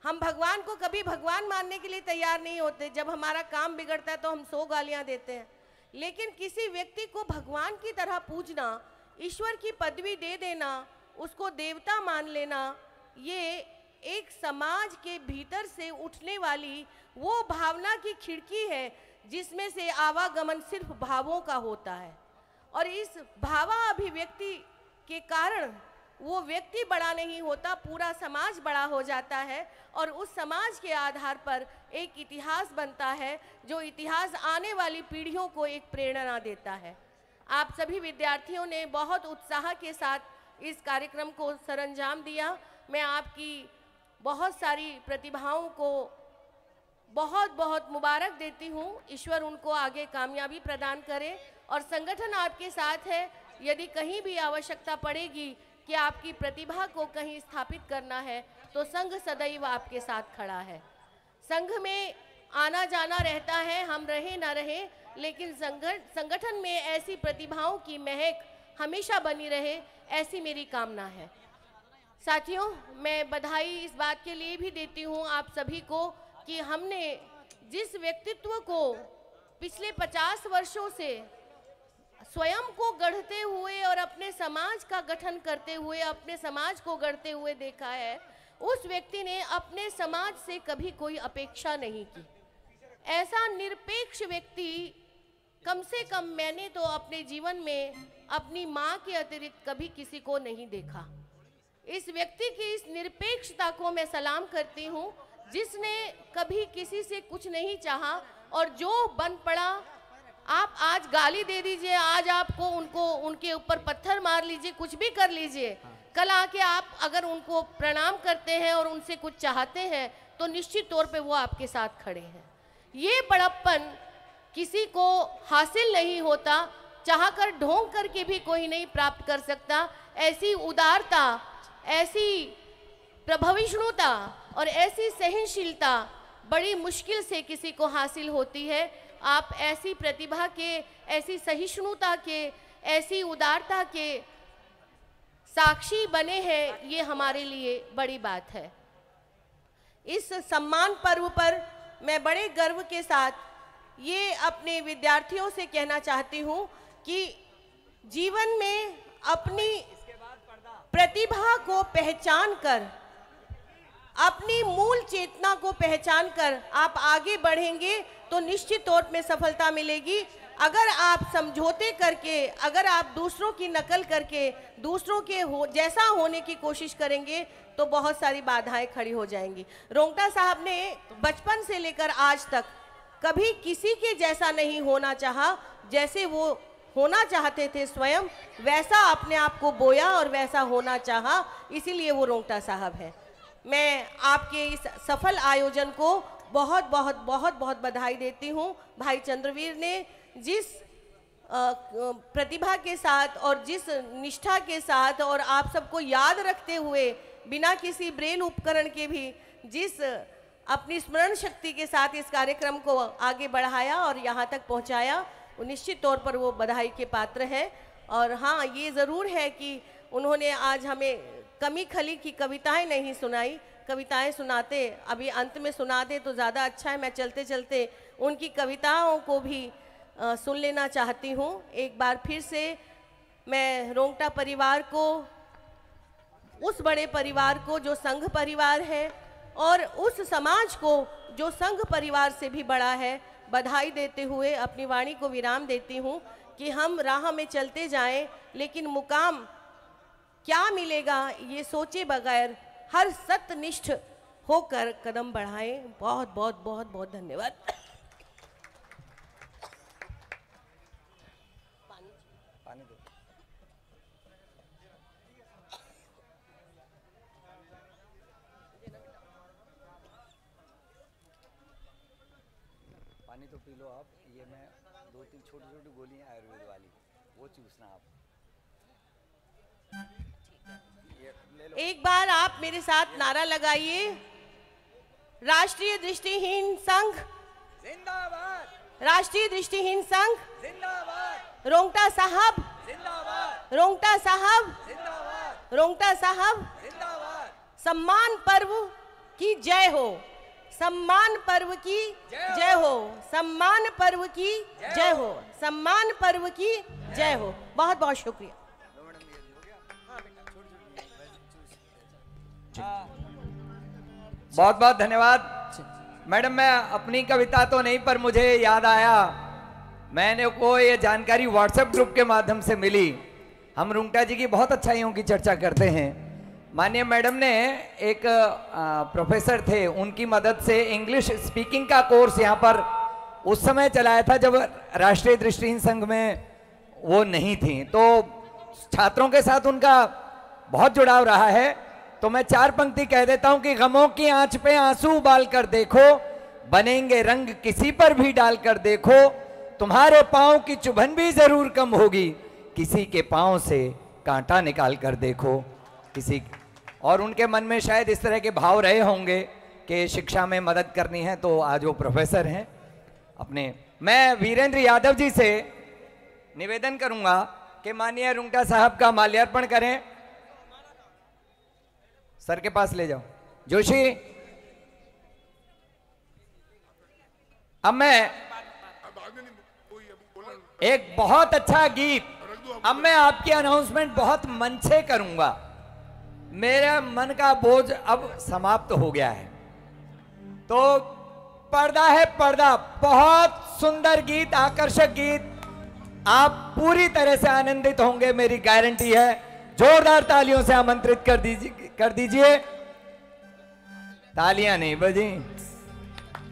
हम भगवान को कभी भगवान मानने के लिए तैयार नहीं होते। जब हमारा काम बिगड़ता है तो हम सौ गालियाँ देते हैं। लेकिन किसी व्यक्ति को भगवान की तरह पूजना ईश्वर की पदवी दे देना, उसको देवता मान लेना, ये एक समाज के भीतर से उठने वाली वो भावना की खिड़की है, जिसमें से आवागमन सिर्फ़ भावों का होता है। और इस भावा अभिव्यक्ति के कारण वो व्यक्ति बड़ा नहीं होता, पूरा समाज बड़ा हो जाता है और उस समाज के आधार पर एक इतिहास बनता है, जो इतिहास आने वाली पीढ़ियों को एक प्रेरणा देता है। आप सभी विद्यार्थियों ने बहुत उत्साह के साथ इस कार्यक्रम को सरंजाम दिया। मैं आपकी बहुत सारी प्रतिभाओं को बहुत बहुत मुबारक देती हूँ। ईश्वर उनको आगे कामयाबी प्रदान करे और संगठन आपके साथ है। यदि कहीं भी आवश्यकता पड़ेगी कि आपकी प्रतिभा को कहीं स्थापित करना है तो संघ सदैव आपके साथ खड़ा है। संघ में आना जाना रहता है, हम रहे ना रहे लेकिन संगठन में ऐसी प्रतिभाओं की महक हमेशा बनी रहे, ऐसी मेरी कामना है। साथियों, मैं बधाई इस बात के लिए भी देती हूँ आप सभी को कि हमने जिस व्यक्तित्व को पिछले पचास वर्षों से स्वयं को गढ़ते हुए और अपने समाज का गठन करते हुए, अपने समाज को गढ़ते हुए देखा है, उस व्यक्ति ने अपने समाज से कभी कोई अपेक्षा नहीं की। ऐसा निरपेक्ष व्यक्ति कम से कम मैंने तो अपने जीवन में अपनी माँ के अतिरिक्त कभी किसी को नहीं देखा। इस व्यक्ति की इस निरपेक्षता को मैं सलाम करती हूँ, जिसने कभी किसी से कुछ नहीं चाहा और जो बन पड़ा, आप आज गाली दे दीजिए, आज आपको उनको, उनके ऊपर पत्थर मार लीजिए, कुछ भी कर लीजिए। कल आके आप अगर उनको प्रणाम करते हैं और उनसे कुछ चाहते हैं तो निश्चित तौर पे वो आपके साथ खड़े हैं। ये बड़प्पन किसी को हासिल नहीं होता चाह कर ढोंग करके भी कोई नहीं प्राप्त कर सकता। ऐसी उदारता, ऐसी प्रभविष्णुता और ऐसी सहनशीलता बड़ी मुश्किल से किसी को हासिल होती है। आप ऐसी प्रतिभा के, ऐसी सहिष्णुता के, ऐसी उदारता के साक्षी बने हैं, ये हमारे लिए बड़ी बात है। इस सम्मान पर्व पर मैं बड़े गर्व के साथ ये अपने विद्यार्थियों से कहना चाहती हूँ कि जीवन में अपनी प्रतिभा को पहचान कर, अपनी मूल चेतना को पहचान कर आप आगे बढ़ेंगे तो निश्चित तौर में सफलता मिलेगी। अगर आप समझौते करके, अगर आप दूसरों की नकल करके, दूसरों के हो, जैसा होने की कोशिश करेंगे तो बहुत सारी बाधाएँ खड़ी हो जाएँगी। रोंगटा साहब ने बचपन से लेकर आज तक कभी किसी के जैसा नहीं होना चाहा, जैसे वो होना चाहते थे स्वयं, वैसा अपने आप को बोया और वैसा होना चाहा, इसीलिए वो रोंगटा साहब है। मैं आपके इस सफल आयोजन को बहुत बहुत बहुत बहुत बधाई देती हूँ। भाई चंद्रवीर ने जिस प्रतिभा के साथ और जिस निष्ठा के साथ और आप सबको याद रखते हुए, बिना किसी ब्रेन उपकरण के भी, जिस अपनी स्मरण शक्ति के साथ इस कार्यक्रम को आगे बढ़ाया और यहाँ तक पहुँचाया। निश्चित तौर पर वो बधाई के पात्र हैं। और हाँ ये ज़रूर है कि उन्होंने आज हमें कमी खली की कविताएँ नहीं सुनाई। कविताएँ सुनाते अभी अंत में सुना दे तो ज़्यादा अच्छा है। मैं चलते चलते उनकी कविताओं को भी अ, सुन लेना चाहती हूँ। एक बार फिर से मैं रोंगटा परिवार को उस बड़े परिवार को जो संघ परिवार है और उस समाज को जो संघ परिवार से भी बड़ा है, बधाई देते हुए अपनी वाणी को विराम देती हूँ कि हम राह में चलते जाएँ, लेकिन मुकाम क्या मिलेगा ये सोचे बगैर हर सत्यनिष्ठ होकर कदम बढ़ाएँ। बहुत बहुत बहुत बहुत धन्यवाद पानी दो पानी तो पी लो आप ये मैं दो तीन छोटी छोटी गोलियाँ आयुर्वेद वाली वो चूसना आप ये ले लो एक बार आप मेरे साथ नारा लगाइए। राष्ट्रीय दृष्टिहीन संघ। जिंदाबाद। राष्ट्रीय दृष्टिहीन संघ। जिंदाबाद। रोंगटा साहब। जिंदाबाद। रोंगटा साहब। जिंदाबाद। रोंगटा साहब। जिंदाबाद। सम्मान पर्व की जय हो। सम्मान पर्व की जय हो। सम्मान पर्व की जय हो। सम्मान पर्व की जय हो। बहुत बहुत शुक्रिया। बहुत बहुत धन्यवाद। मैडम मैं अपनी कविता तो नहीं पर मुझे याद आया। मैंने को ये जानकारी व्हाट्सएप ग्रुप के माध्यम से मिली। हम रुंगटा जी की बहुत अच्छाइयों की चर्चा करते हैं। माननीय मैडम ने एक प्रोफेसर थे। उनकी मदद से इंग्लिश स्पीकिंग का कोर्स यहाँ पर उस समय चलाया था जब राष्ट्रीय दृष्टिहीन संघ में वो नहीं थी। तो छात्रों के साथ उनका बहुत जुड़ाव रहा है। तो मैं चार पंक्ति कह देता हूँ कि गमों की आँच पे आँसू उबाल कर देखो, बनेंगे रंग किसी पर भी डाल कर देखो, तुम्हारे पाँव की चुभन भी ज़रूर कम होगी, किसी के पाँव से कांटा निकाल कर देखो, किसी और उनके मन में शायद इस तरह के भाव रहे होंगे कि शिक्षा में मदद करनी है तो आज वो प्रोफेसर हैं। अपने, मैं वीरेंद्र यादव जी से निवेदन करूँगा कि माननीय रुंगटा साहब का माल्यार्पण करें। सर के पास ले जाओ। जोशी। अब मैं एक बहुत अच्छा गीत, अब मैं आपकी अनाउंसमेंट बहुत मन से करूँगा। मेरा मन का बोझ अब समाप्त हो गया है। तो पर्दा है पर्दा, बहुत सुंदर गीत, आकर्षक गीत। आप पूरी तरह से आनंदित होंगे, मेरी गारंटी है। जोरदार तालियों से आमंत्रित कर दीजिए। कर दीजिए। तालियाँ नहीं बजी।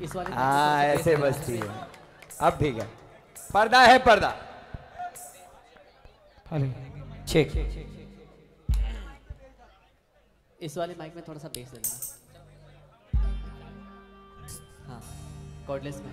इस वाले हाँ ऐसे बजती है। अब ठीक है। पर्दा है पर्दा। ठीक। इस वाले माइक में थोड़ा सा बेस दे देना। हाँ कॉर्डलेस में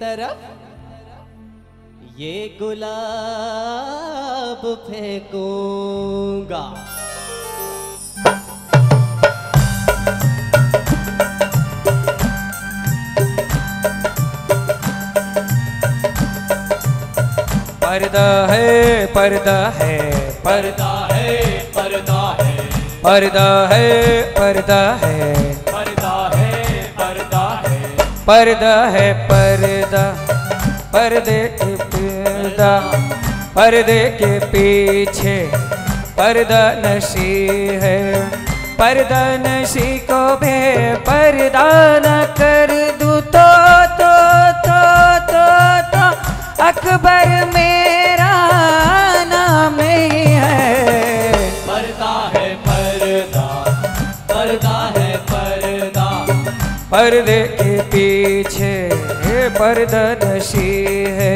तरफ़। ये गुलाब फेंकूँगा। पर्दा है पर्दा है। पर्दा है पर्दा है। पर्दा है पर्दा है। पर्दा है पर्दा है। पर्दा है पर्दा पर्दे के पर्दा पर्दे के पीछे पर्दा नशी है। पर्दा नशी को बे पर्दा न कर दूँ तो तो तो तो तो अकबर मेरा नाम ही है। पर्दा है पर्दा पर्दा है पर्दा। पर्दे के पीछे परदनशी है।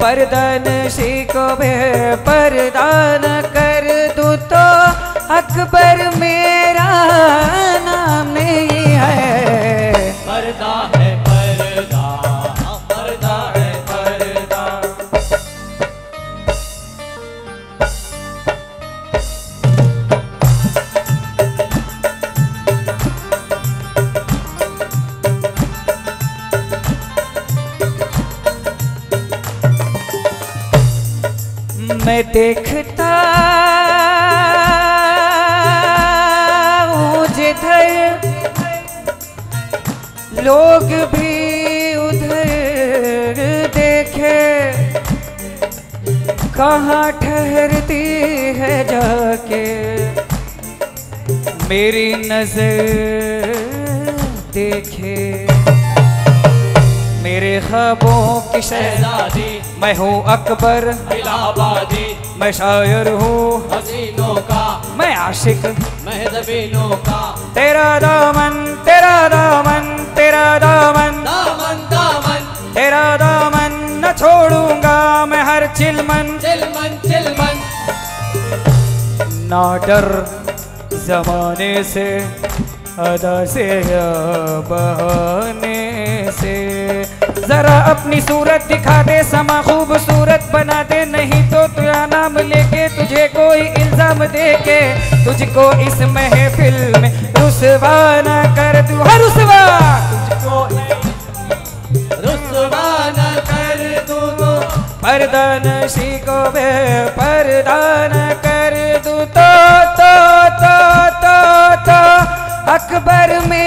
परदनशी को मैं परदान कर दूँ तो अकबर मेरा ना देखता हूँ जिधर लोग भी उधर देखे, कहाँ ठहरती है जाके मेरी नज़र देखे। मेरे ख्वाबों की शहजादी, मैं हूँ अकबर। इलाहाबादी। मैं शायर हूँ। हसीनों का। मैं आशिक। महजबीनों का। तेरा दामन तेरा दामन तेरा दामन। दामन दामन। तेरा दामन न छोड़ूँगा मैं हर चिलमन। चिलमन चिलमन। ना डर जमाने से अदा से बहाने से। जरा अपनी सूरत दिखा दे समा खूबसूरत बना दे नहीं तो नाम लेके तुझे कोई इल्ज़ाम दे के तुझको इस महफिल में रुसवा ना कर तू। हर रुसवा। तुझको रुसवा ना कर तू तो। पर्दा नशी को बे पर्दा न कर तू तो तो तो तो तो अकबर मेरा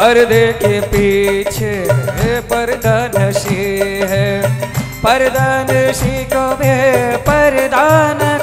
पर्दे के पीछे पर्दा नशी है। पर्दा नशी को बे पर्दा न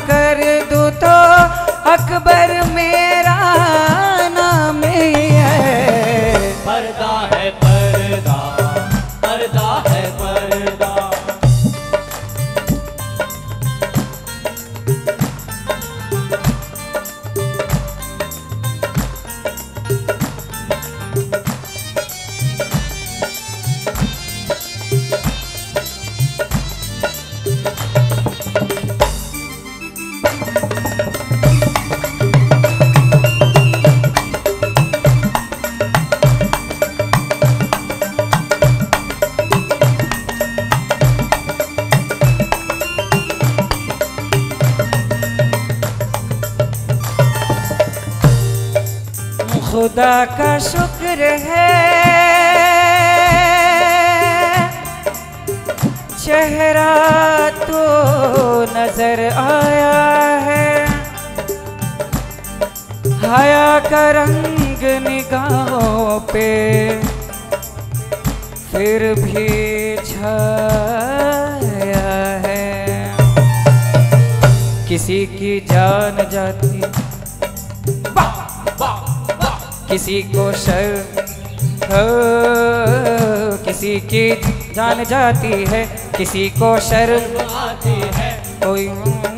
जान जाती है, किसी को शर्म आती है। कोई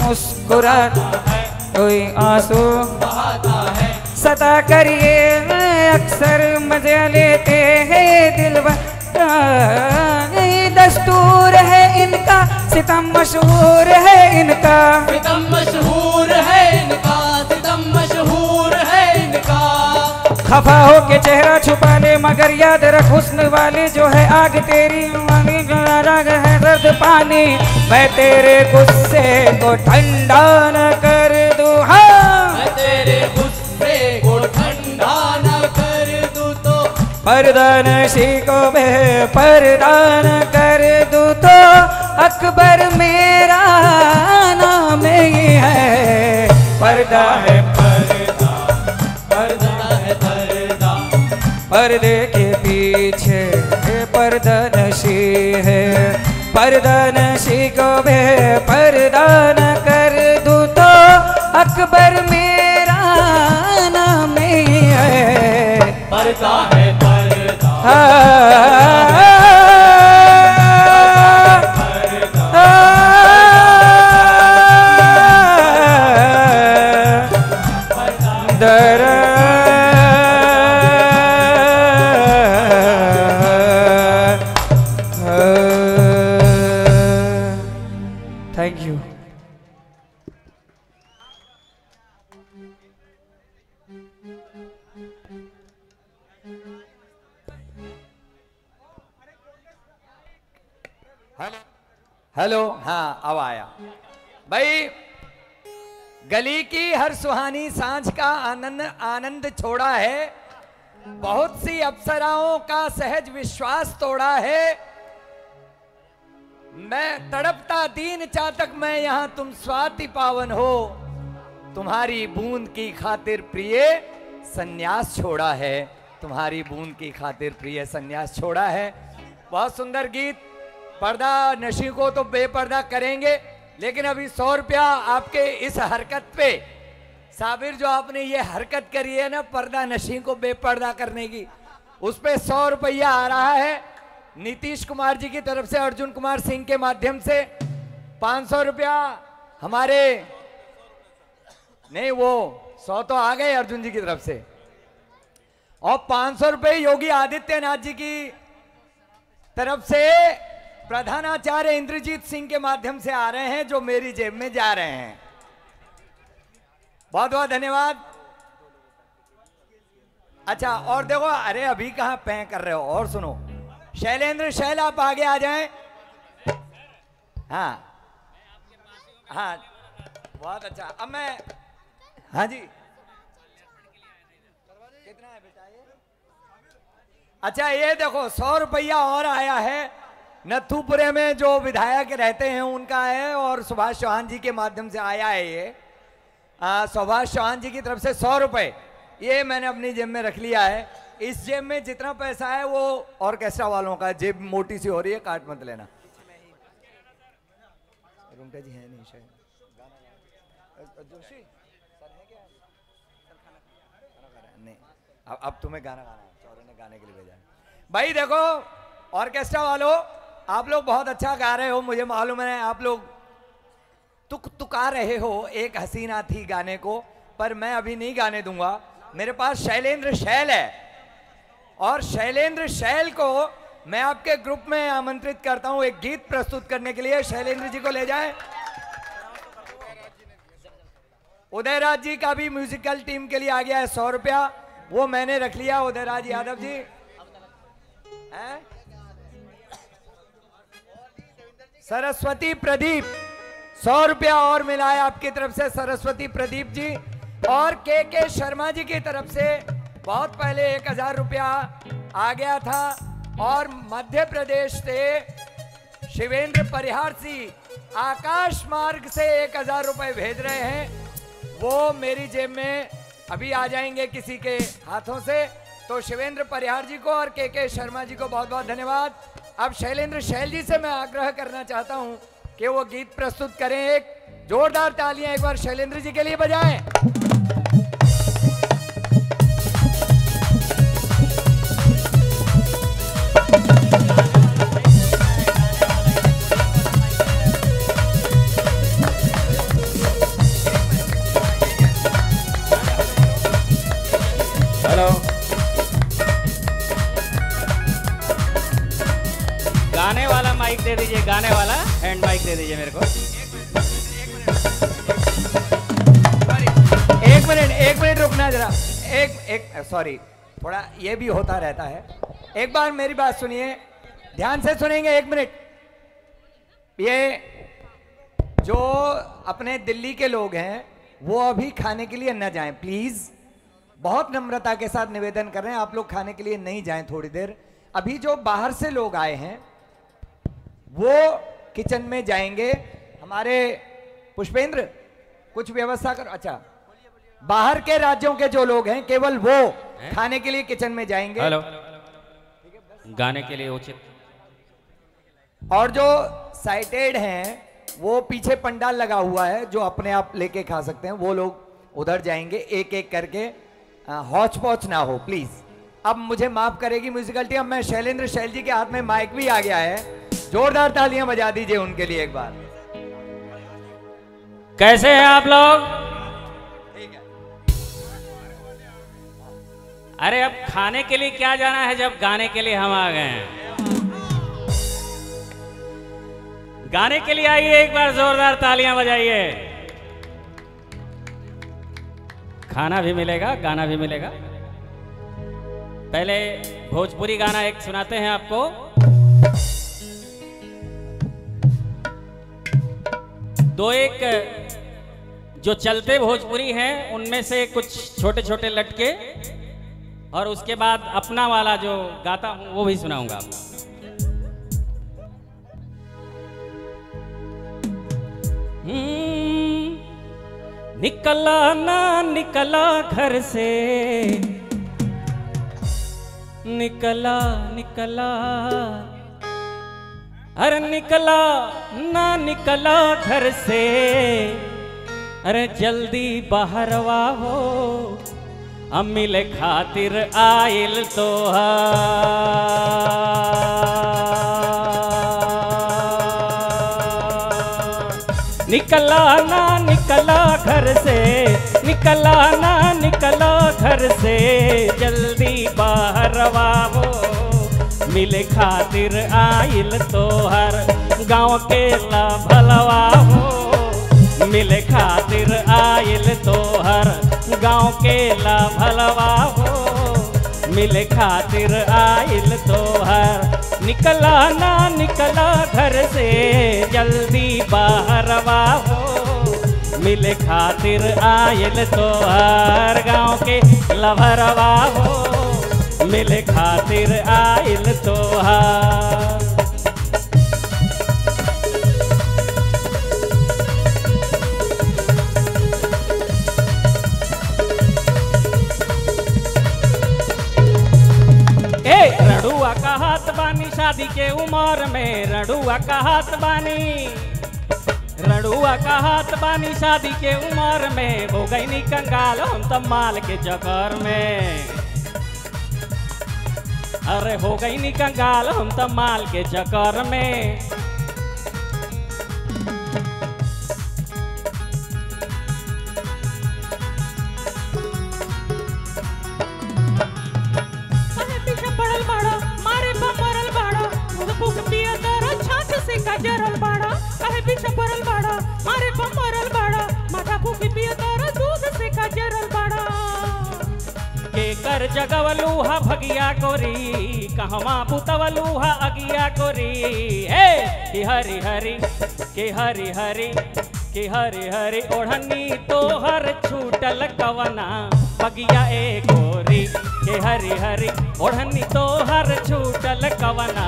मुस्कुराता है, कोई आँसू बहाता है। सता करिए, अक्सर मज़े लेते हैं दिल यही दस्तूर है इनका, सितम मशहूर है इनका। सितम मशहूर है इनका खफा हो के चेहरा छुपा ले मगर याद रख हुस्न वाली जो है आग तेरी वाली राग है सर्द पानी। मैं तेरे गुस्से को ठंडा न कर दूँ हाँ। मैं तेरे गुस्से को ठंडा न कर दूँ तो। परदान को बे पर्दा न कर दूँ तो। अकबर मेरा नाम ही है पर्दा है पर्दे के पीछे पर्दनशी है। पर्दनशी को बे परदान कर दू तो अकबर मेरा नाम है पर्दा है पर्दा। थैंक विश्वास तोड़ा है। मैं तड़पता दीन चातक मैं यहाँ तुम स्वाति पावन हो। तुम्हारी बूंद की खातिर प्रिय सन्यास छोड़ा है। तुम्हारी बूंद की खातिर प्रिय सन्यास छोड़ा है। बहुत सुंदर गीत। पर्दा नशी को तो बेपर्दा करेंगे, लेकिन अभी सौ रुपया आपके इस हरकत पे। साबिर, जो आपने ये हरकत करी है ना, पर्दा नशी को बेपर्दा करने की उस पे सौ रुपया आ रहा है। नीतीश कुमार जी की तरफ़ से, अर्जुन कुमार सिंह के माध्यम से पाँच सौ रुपया। हमारे नहीं, वो सौ तो आ गए अर्जुन जी की तरफ़ से। और पाँच सौ रुपये योगी आदित्यनाथ जी की तरफ़ से प्रधानाचार्य इंद्रजीत सिंह के माध्यम से आ रहे हैं, जो मेरी जेब में जा रहे हैं। बहुत बहुत धन्यवाद। अच्छा और देखो, अरे अभी कहा पै कर रहे हो? और सुनो। शैलेंद्र, शैल आप आगे आ जाए। हाँ। हाँ। बहुत अच्छा। अब मैं हाँ जी। कितना है बेटा ये? अच्छा ये देखो, सौ रुपया और आया है। नथुपुरे में जो विधायक रहते हैं, उनका है, और सुभाष चौहान जी के माध्यम से आया है ये। सुभाष चौहान जी की तरफ़ से सौ रुपए ये मैंने अपनी जेब में रख लिया है। इस जेब में जितना पैसा है वो ऑर्केस्ट्रा वालों का जेब मोटी सी हो रही है, काट मत लेना। रुमटा जी है नहीं शायद। जोशी नहीं, अब अब तुम्हें गाना गाना है। चौरे ने गाने के लिए भेजा है। भाई देखो, ऑर्केस्ट्रा वालों, आप लोग बहुत अच्छा गा रहे हो, मुझे मालूम है, आप लोग तुक तुका रहे हो, एक हसीना थी गाने को, पर मैं अभी नहीं गाने दूँगा। मेरे पास शैलेंद्र शैल है। और शैलेंद्र शैल को मैं आपके ग्रुप में आमंत्रित करता हूँ एक गीत प्रस्तुत करने के लिए। शैलेंद्र जी को ले जाए। उदयराज जी का भी म्यूजिकल टीम के लिए आ गया है सौ रुपया। वो मैंने रख लिया, उदयराज यादव जी। हैं? सरस्वती प्रदीप, सौ रुपया और मिला है आपकी तरफ़ से। सरस्वती प्रदीप जी और के के शर्मा जी की तरफ़ से बहुत पहले एक हज़ार रुपया आ गया था और मध्य प्रदेश से शिवेंद्र परिहार सिंह आकाश मार्ग से एक हज़ार रुपए भेज रहे हैं। वो मेरी जेब में अभी आ जाएँगे किसी के हाथों से। तो शिवेंद्र परिहार जी को और के के शर्मा जी को बहुत बहुत धन्यवाद। अब शैलेंद्र शैल जी से मैं आग्रह करना चाहता हूँ कि वो गीत प्रस्तुत करें एक। जोरदार तालियाँ एक बार शैलेंद्र जी के लिए बजाएँ। दे दीजिए मेरे को। एक मिनट एक मिनट रुकना जरा। एक एक सॉरी थोड़ा ये भी होता रहता है। एक बार मेरी बात सुनिए। ध्यान से सुनेंगे एक मिनट। ये जो अपने दिल्ली के लोग हैं, वो अभी खाने के लिए न जाएँ प्लीज़ बहुत नम्रता के साथ निवेदन कर रहे हैं, आप लोग खाने के लिए नहीं जाएँ थोड़ी देर। अभी जो बाहर से लोग आए हैं, वो किचन में जाएँगे। हमारे पुष्पेंद्र कुछ व्यवस्था करो। अच्छा बाहर के राज्यों के जो लोग हैं केवल वो है? खाने के लिए किचन में जाएँगे। हेलो। गाने के लिए उचित। और जो साइटेड हैं वो पीछे पंडाल लगा हुआ है जो अपने आप लेके खा सकते हैं। वो लोग उधर जाएँगे एक एक करके। हौच पौच ना हो प्लीज़। अब मुझे माफ़ करेगी म्यूजिकल टीम अब मैं शैलेंद्र शैल जी के हाथ में माइक भी आ गया है। जोरदार तालियाँ बजा दीजिए उनके लिए एक बार। कैसे हैं आप लोग? अरे अब खाने के लिए क्या जाना है जब गाने के लिए हम आ गए हैं? गाने के लिए आइए एक बार जोरदार तालियाँ बजाइए। खाना भी मिलेगा गाना भी मिलेगा। पहले भोजपुरी गाना एक सुनाते हैं आपको। दो एक जो चलते भोजपुरी हैं उनमें से कुछ छोटे छोटे लटके और उसके बाद अपना वाला जो गाता हूँ वो भी सुनाऊँगा हम्म, निकला ना निकला घर से निकला निकला अरे निकला, ना निकला घर से। अरे जल्दी बाहर हो, अमिल खातिर आयल तो निकला ना निकला घर से, निकला ना निकला घर से, जल्दी बाहर हो। मिले खातिर आइल तोहर गाँव के भलवा हो। मिले खातिर आइल तोहर गाँव के भलवा हो। मिले खातिर आइल तोहर निकला ना निकला घर से जल्दी बाहरवा हो। मिले खातिर आयल तोहर गाँव के लभरवा हो। मिले खातिर आयल तोहर ए, रड़ुआ का हाथ बानी, शादी के उम्र में रड़ुआ का हाथ बानी। रड़ुआ का हाथ बानी, शादी के उम्र में हो गई नी कंगाल हम तब माल के चक्कर में। अरे हो गई नी कंगाल हम तो माल के चक्कर में। पड़ल बाड़ा अरे पीछे पड़ल बाड़ा, मारे पर मरल बाड़ा। माथा भूख पिया तारा कर जगवलूहा, भगिया कोरी। कहवा पुतवलूहा, अगिया कोरी। हे कि हरि हरि, के हरि हरि, के हरि हरि, ओढ़नी तोहर छूटल कवना। बगिया ए गोरी के हरि हरि, ओढ़नी तोहर छूटल कवना।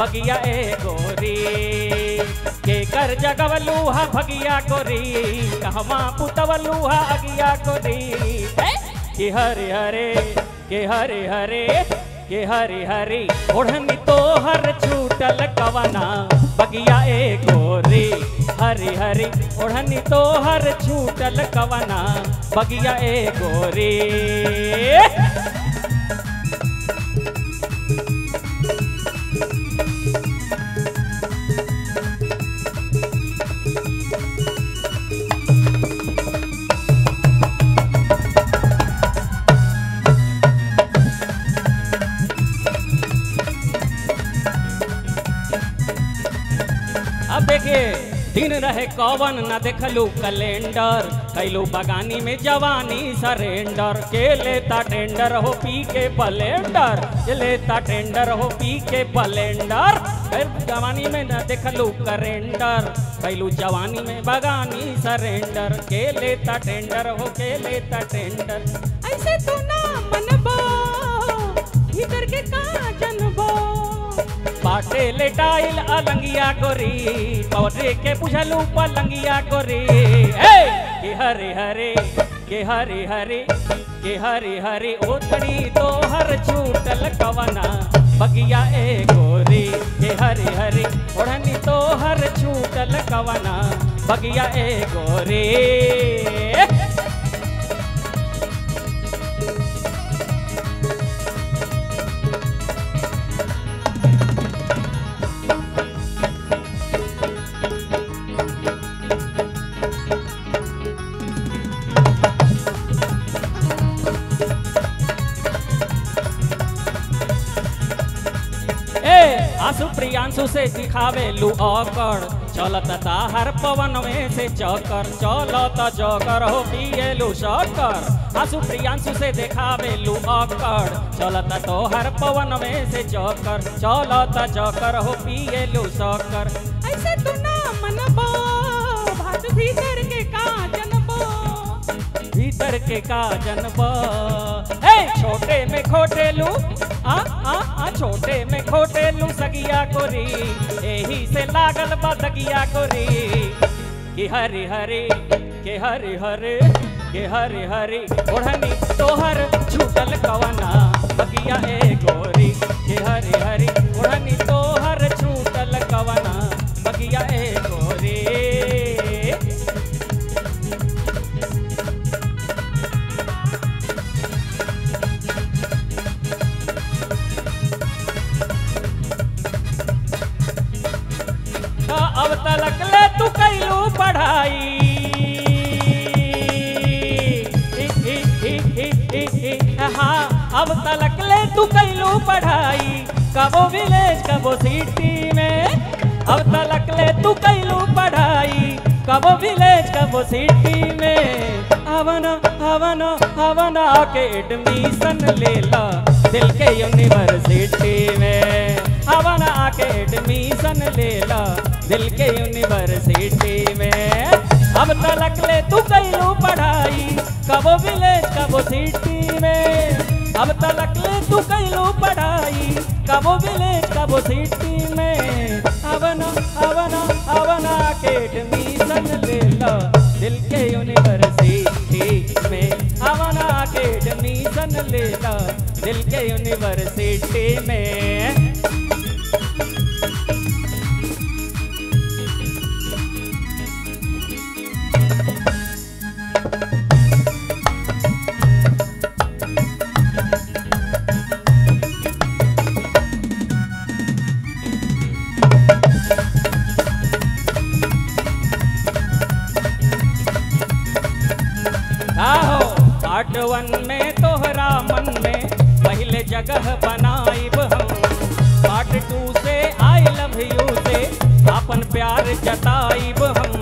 बगिया ए गोरी के कर जगवलूहा, भगिया कोरी। कहवा पुतवलूहा, अगिया कोरी। हे कि हरे हरे, के हरे हरे, के हरे हरे। ओढ़नी तो हर छूटल कवना बगिया ए गोरी। हरे हरे, ओढ़नी तो हर छूटल कवना बगिया ए गोरी। रहे कौवन न देखलू कैलेंडर कैलू बगानी में जवानी सरेंडर के लेता टेंडर हो पी के बलेंडर के लेता टेंडर हो पी के बलेंडर जवानी में न देखलू करेंडर कैलू जवानी में बगानी सरेंडर के लेता टेंडर हो, के लेता टेंडर ऐसे तो ना मनबो, भीतर के का जनबो बाटे लेटाइल अलंगिया गोरी, पौधे के पुझलू पलंगिया गोरी। हे! के हरे हरे, के हरे हरे, के हरे हरे ओतड़ी तो हर छूटल कवना। बगिया ए गोरी, के हरे हरे, ओढ़नी तो हर छूटल कवना। बगिया ए गोरी। प्रियांशु से दिखावे लू औकड़ चलत ताहर पवन में से चौकर चलत जौकर हो पिए लू शौकर। आँसू प्रियांशु से दिखावे लू औकड़ चलत तोहर पवन में से चौकर चलत जौकर हो पिए लू शौकर। ऐसे तो ना मनबो भात भीतर के का जनबो भीतर के का जनब ए छोटे में खोटे लू आ आ। छोटे में खोटे लू सगिया कोरी, एही से लागल बदगिया कोरी। कि हरे हरे, के हरे हरे, के हरे हरे, ओढ़नी तोहर छूटल कवना बगिया ए गोरी के हरे हरे इ, इ, इ, इ, इ, इ, हाँ अब तलक ले तू कैलू पढ़ाई कबो विलेज कबो सिटी में। अब तलक ले तू कैलू पढ़ाई कबो विलेज कबो सिटी में। हवन हवन हवन आके एडमिशन ले ला दिल के यूनिवर्सिटी में। हवन आके एडमिशन ले ला दिल के यूनिवर्सिटी में। अब तलक ले तू कैलू पढ़ाई कबो विलेज कबो सिटी में। अब तलक ले तू कैलो पढ़ाई, कबो मिले, कबो सिटी में। अवना अवना अवना के एडमिशन ले लो दिल के यूनिवर्सिटी में। अवना के एडमिशन ले लो दिल के यूनिवर्सिटी में। जगह बनाइब हम पार्ट टू से आई लव यू से अपन प्यार जताइब हम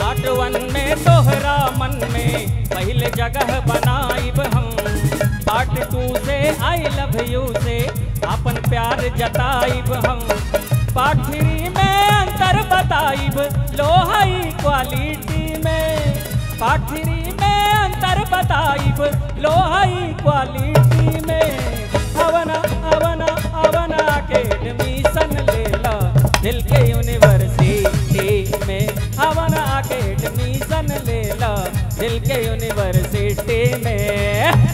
पार्ट वन में तोहरा मन में पहले जगह बनाइब हम पार्ट टू से आई लव यू से अपन प्यार जताइब हम पार्ट थ्री में अंतर बताइब लो हाई क्वालिटी में। पार्ट थ्री बताई बताइब, लोहाई क्वालिटी में। अवना अवना अवना के एडमिशन ले ला दिल के यूनिवर्सिटी में। अवना के एडमिशन ले ला दिल के यूनिवर्सिटी में।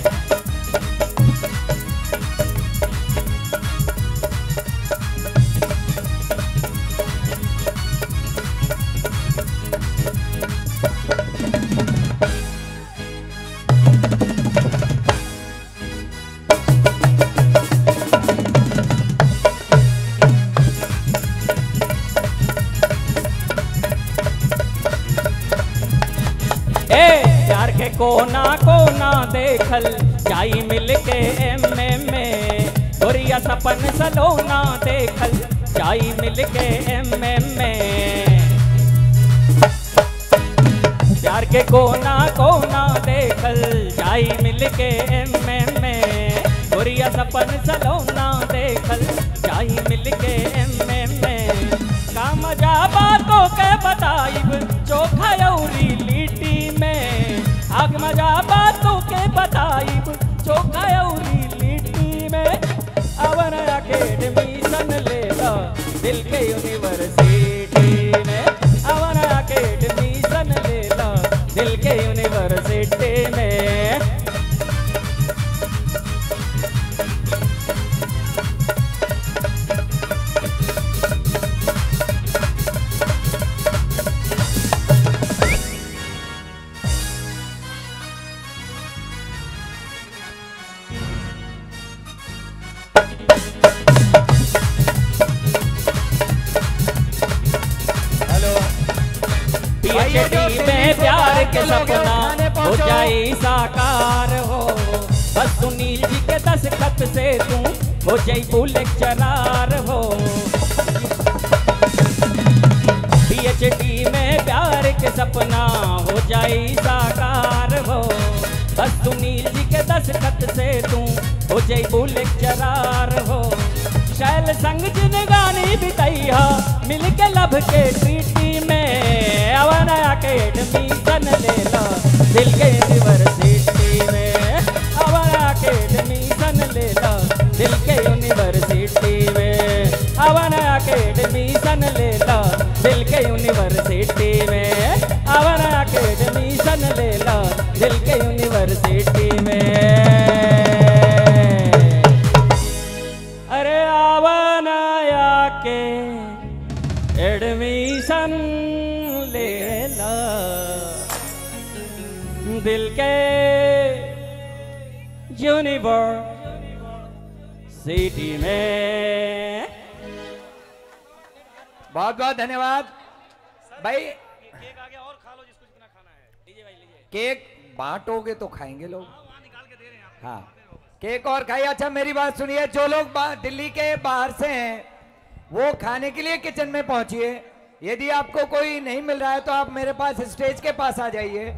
केक और खाइए अच्छा मेरी बात सुनिए जो लोग दिल्ली के बाहर से हैं वो खाने के लिए किचन में पहुंचिए। यदि आपको कोई नहीं मिल रहा है तो आप मेरे पास स्टेज के पास आ जाइए।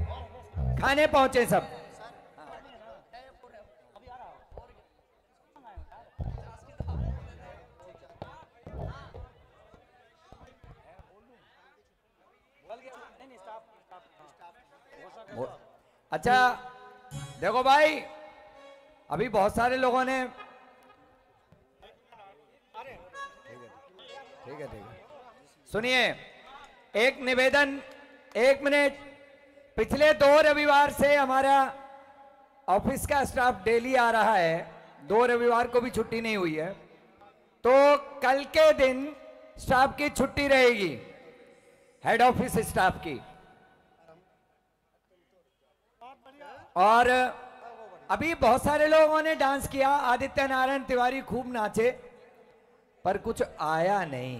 खाने पहुँचे सब। अच्छा देखो भाई अभी बहुत सारे लोगों ने ठीक है ठीक है। सुनिए एक निवेदन एक मिनट। पिछले दो रविवार से हमारा ऑफ़िस का स्टाफ डेली आ रहा है। दो रविवार को भी छुट्टी नहीं हुई है। तो कल के दिन स्टाफ की छुट्टी रहेगी हेड ऑफ़िस स्टाफ की। और अभी बहुत सारे लोगों ने डांस किया। आदित्य नारायण तिवारी खूब नाचे, पर कुछ आया नहीं।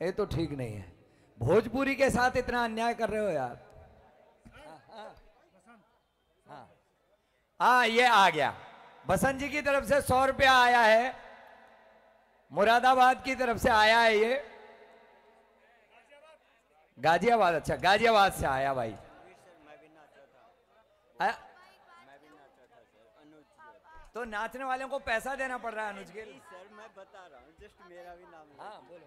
ये तो ठीक नहीं है। भोजपुरी के साथ इतना अन्याय कर रहे हो यार। हाँ ये आ गया। बसंत जी की तरफ़ से सौ रुपया आया है। मुरादाबाद की तरफ़ से आया है ये। गाजियाबाद अच्छा गाजियाबाद से आया भाई? तो नाचने वालों को पैसा देना पड़ रहा है अनुज लिए सर मैं बता रहा हूँ जस्ट मेरा भी नाम है। हाँ बोलो।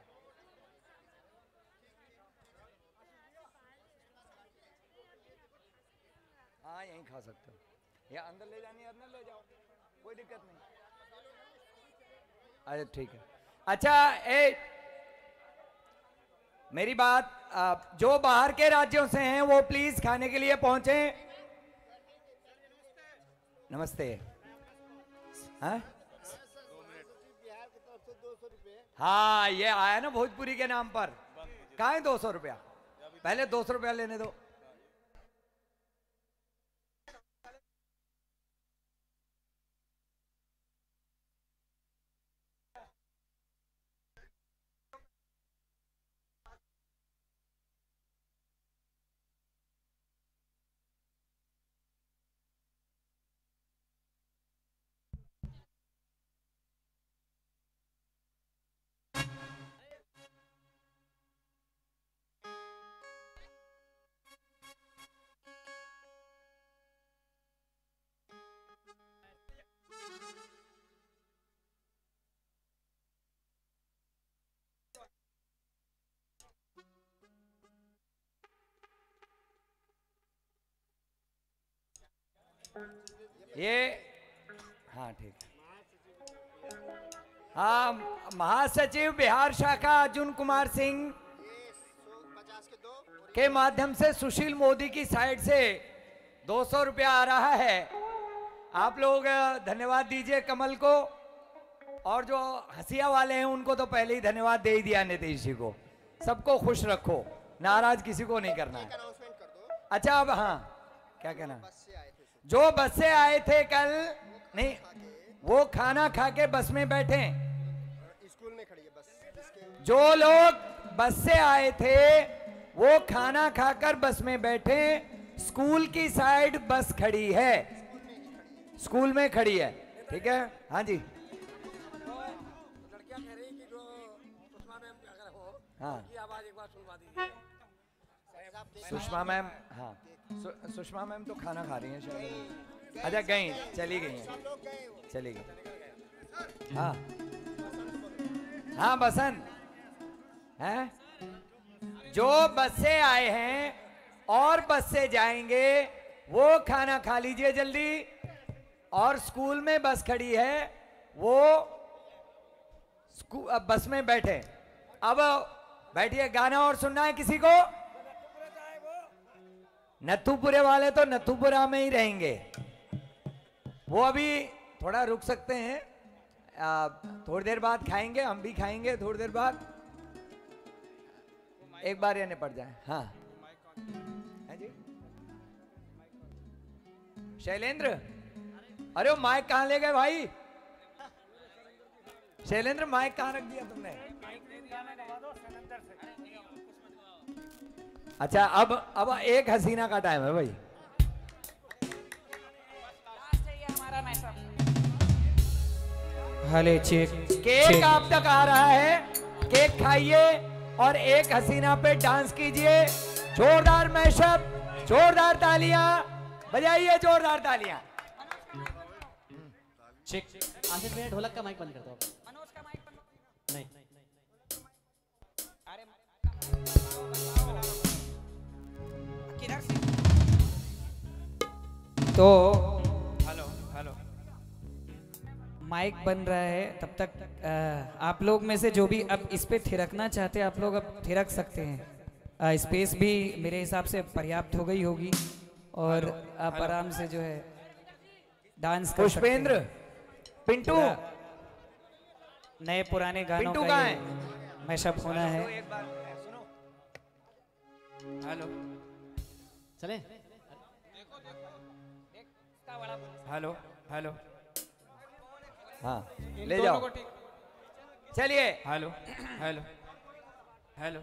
हाँ यहीं खा सकते हो। या अंदर ले जानी अंदर ले जाओ। कोई दिक्कत नहीं। अरे ठीक है। अच्छा ए मेरी बात आ, जो बाहर के राज्यों से हैं वो प्लीज़ खाने के लिए पहुँचे। नमस्ते। हाँ? हाँ ये आया ना भोजपुरी के नाम पर। कहा है दो सौ रुपया? पहले दो सौ रुपया लेने दो। ये हाँ ठीक। हाँ महासचिव बिहार शाखा अर्जुन कुमार सिंह के माध्यम से सुशील मोदी की साइड से 200 रुपया आ रहा है। आप लोग धन्यवाद दीजिए कमल को। और जो हंसिया वाले हैं उनको तो पहले ही धन्यवाद दे ही दिया नीतीश जी को। सबको खुश रखो। नाराज़ किसी को नहीं करना है। अच्छा अब हाँ क्या कहना जो बस से आए थे कल नहीं वो खाना खा के बस में बैठे। स्कूल में खड़ी है बस। जो लोग बस से आए थे वो खाना खाकर बस में बैठे। स्कूल की साइड बस खड़ी है। स्कूल में खड़ी है। ठीक है? हाँ जी। हाँ सुषमा मैम हाँ। सुषमा मैम तो खाना खा रही हैं शायद अच्छा गई चली गई हैं। चली गई। हाँ। हाँ बसंत हैं? जो बस से आए हैं, और बस से जाएँगे, वो खाना खा लीजिए जल्दी। और स्कूल में बस खड़ी है, वो बस में बैठे। अब बैठिए, गाना और सुनना है किसी को? नथुपुरे वाले तो नथुपुरा में ही रहेंगे। वो अभी थोड़ा रुक सकते हैं। थोड़ी देर बाद खाएँगे, हम भी खाएँगे थोड़ी देर बाद। एक बार ये निपट जाए। हाँ। शैलेंद्र? अरे वो माइक कहाँ ले गए भाई? शैलेंद्र, माइक कहाँ रख दिया तुमने? अच्छा अब अब एक हसीना का टाइम है भाई। हले चेक केक आप तक आ रहा है केक खाइए और एक हसीना पे डांस कीजिए। जोरदार मैशअप जोरदार तालियाँ बजाइए जोरदार तालियाँ। चेक। आशिफ भैया ढोलक का माइक बंद कर दो मनोज का माइक नहीं। तो हेलो हेलो माइक बन रहा है तब तक अ, आप लोग में से जो भी अब इस पे थिरकना चाहते हैं आप लोग अब थिरक सकते हैं। अ, स्पेस भी मेरे हिसाब से पर्याप्त हो गई होगी और आप आराम से जो है डांस कर सकते पुष्पेंद्र हैं। पिंटू। नए पुराने गानों पिंटू का ये मैशअप होना है। हेलो चले। हेलो हेलो हाँ ले जाओ चलिए hello hello hello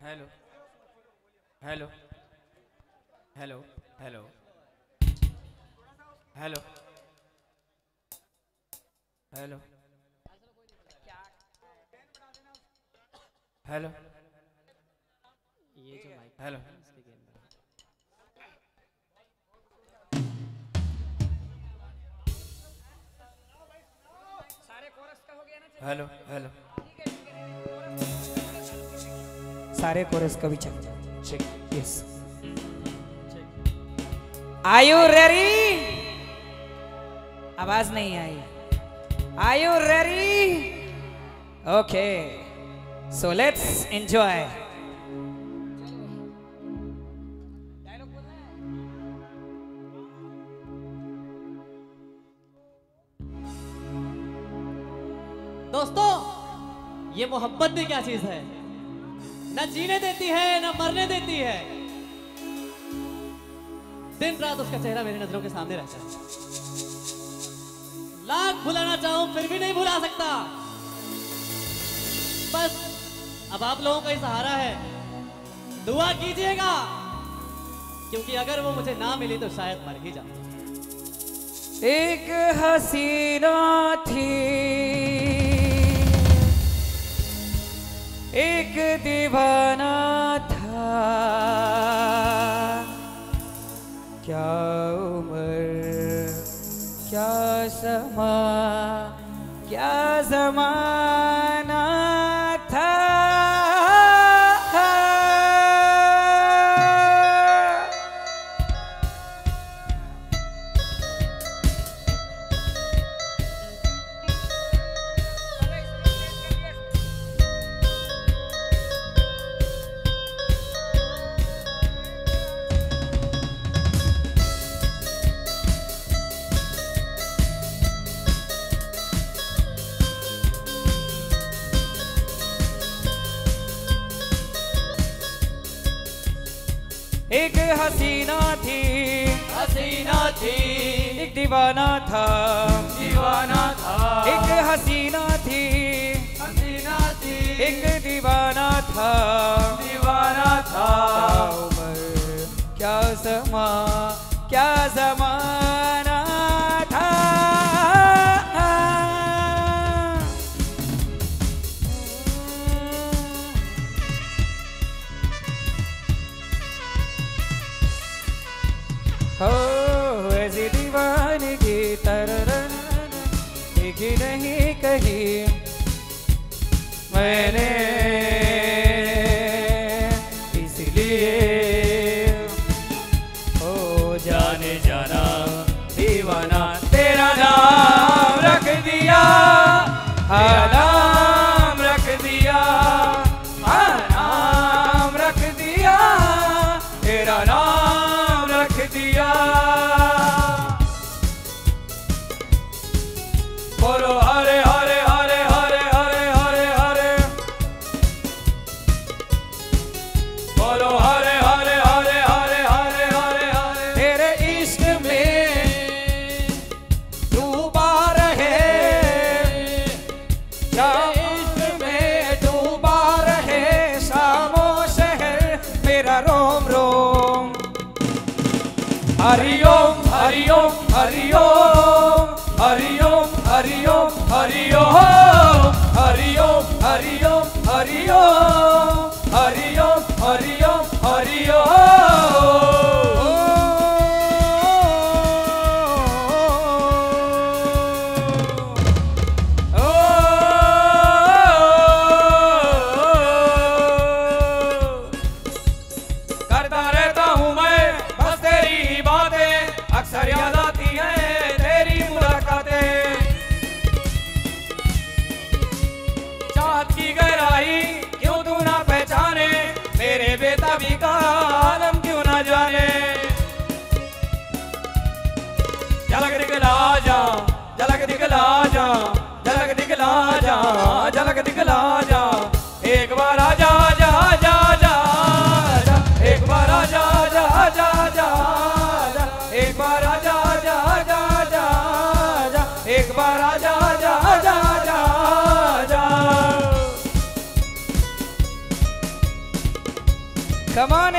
hello hello hello hello hello hello hello ये जो माइक हेलो हेलो हेलो। सारे कोरस कभी check check yes are you ready आवाज़ नहीं आई। Are you ready okay so let's enjoy मोहब्बत भी क्या चीज़ है? ना जीने देती है, ना मरने देती है। दिन रात उसका चेहरा मेरी नज़रों के सामने रहता है। लाख भुलाना चाहूँ, फिर भी नहीं भुला सकता। बस, अब आप लोगों का ही सहारा है। दुआ कीजिएगा, क्योंकि अगर वो मुझे ना मिली तो शायद मर ही जाता एक हसीना थी। एक दीवाना था। क्या उम्र क्या समा क्या जमाना दीवाना था दीवाना था एक हसीना थी हसीना थी एक दीवाना था दीवाना था क्या उम्र क्या समा क्या जमाना मैंने Come on.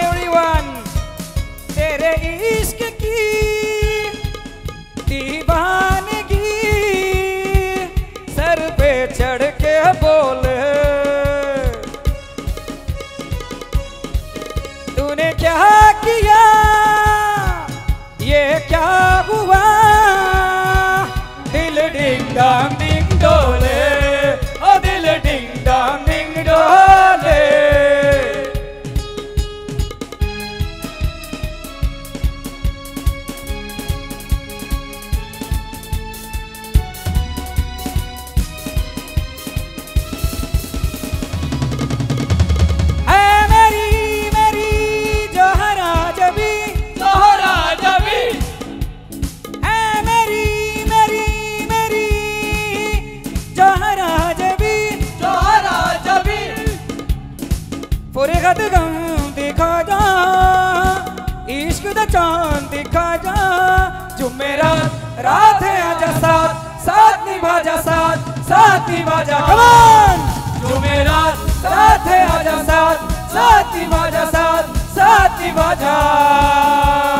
रात रात है आजा साथ साथ निभा जा साथ साथ निभा जा कमान जुमेरात साथ है आजा साथ साथ निभा जा साथ साथ निभा जा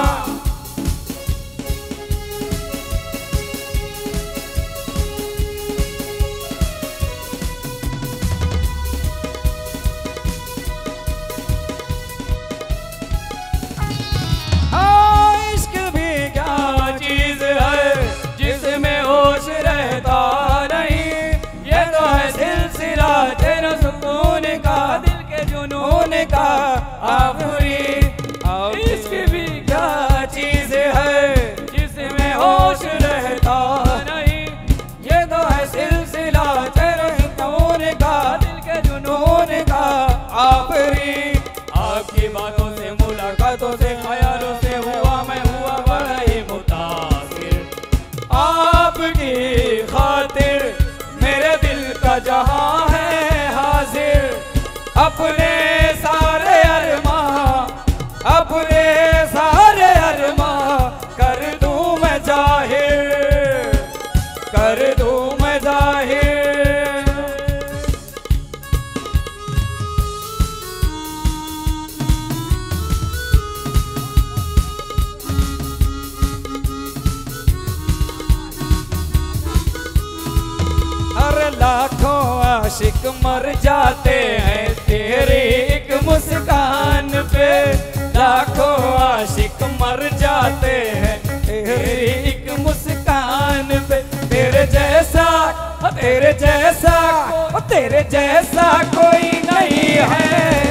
आशिक मर जाते हैं। एक मुस्कान पे तेरे जैसा तेरे जैसा तेरे जैसा कोई नहीं है।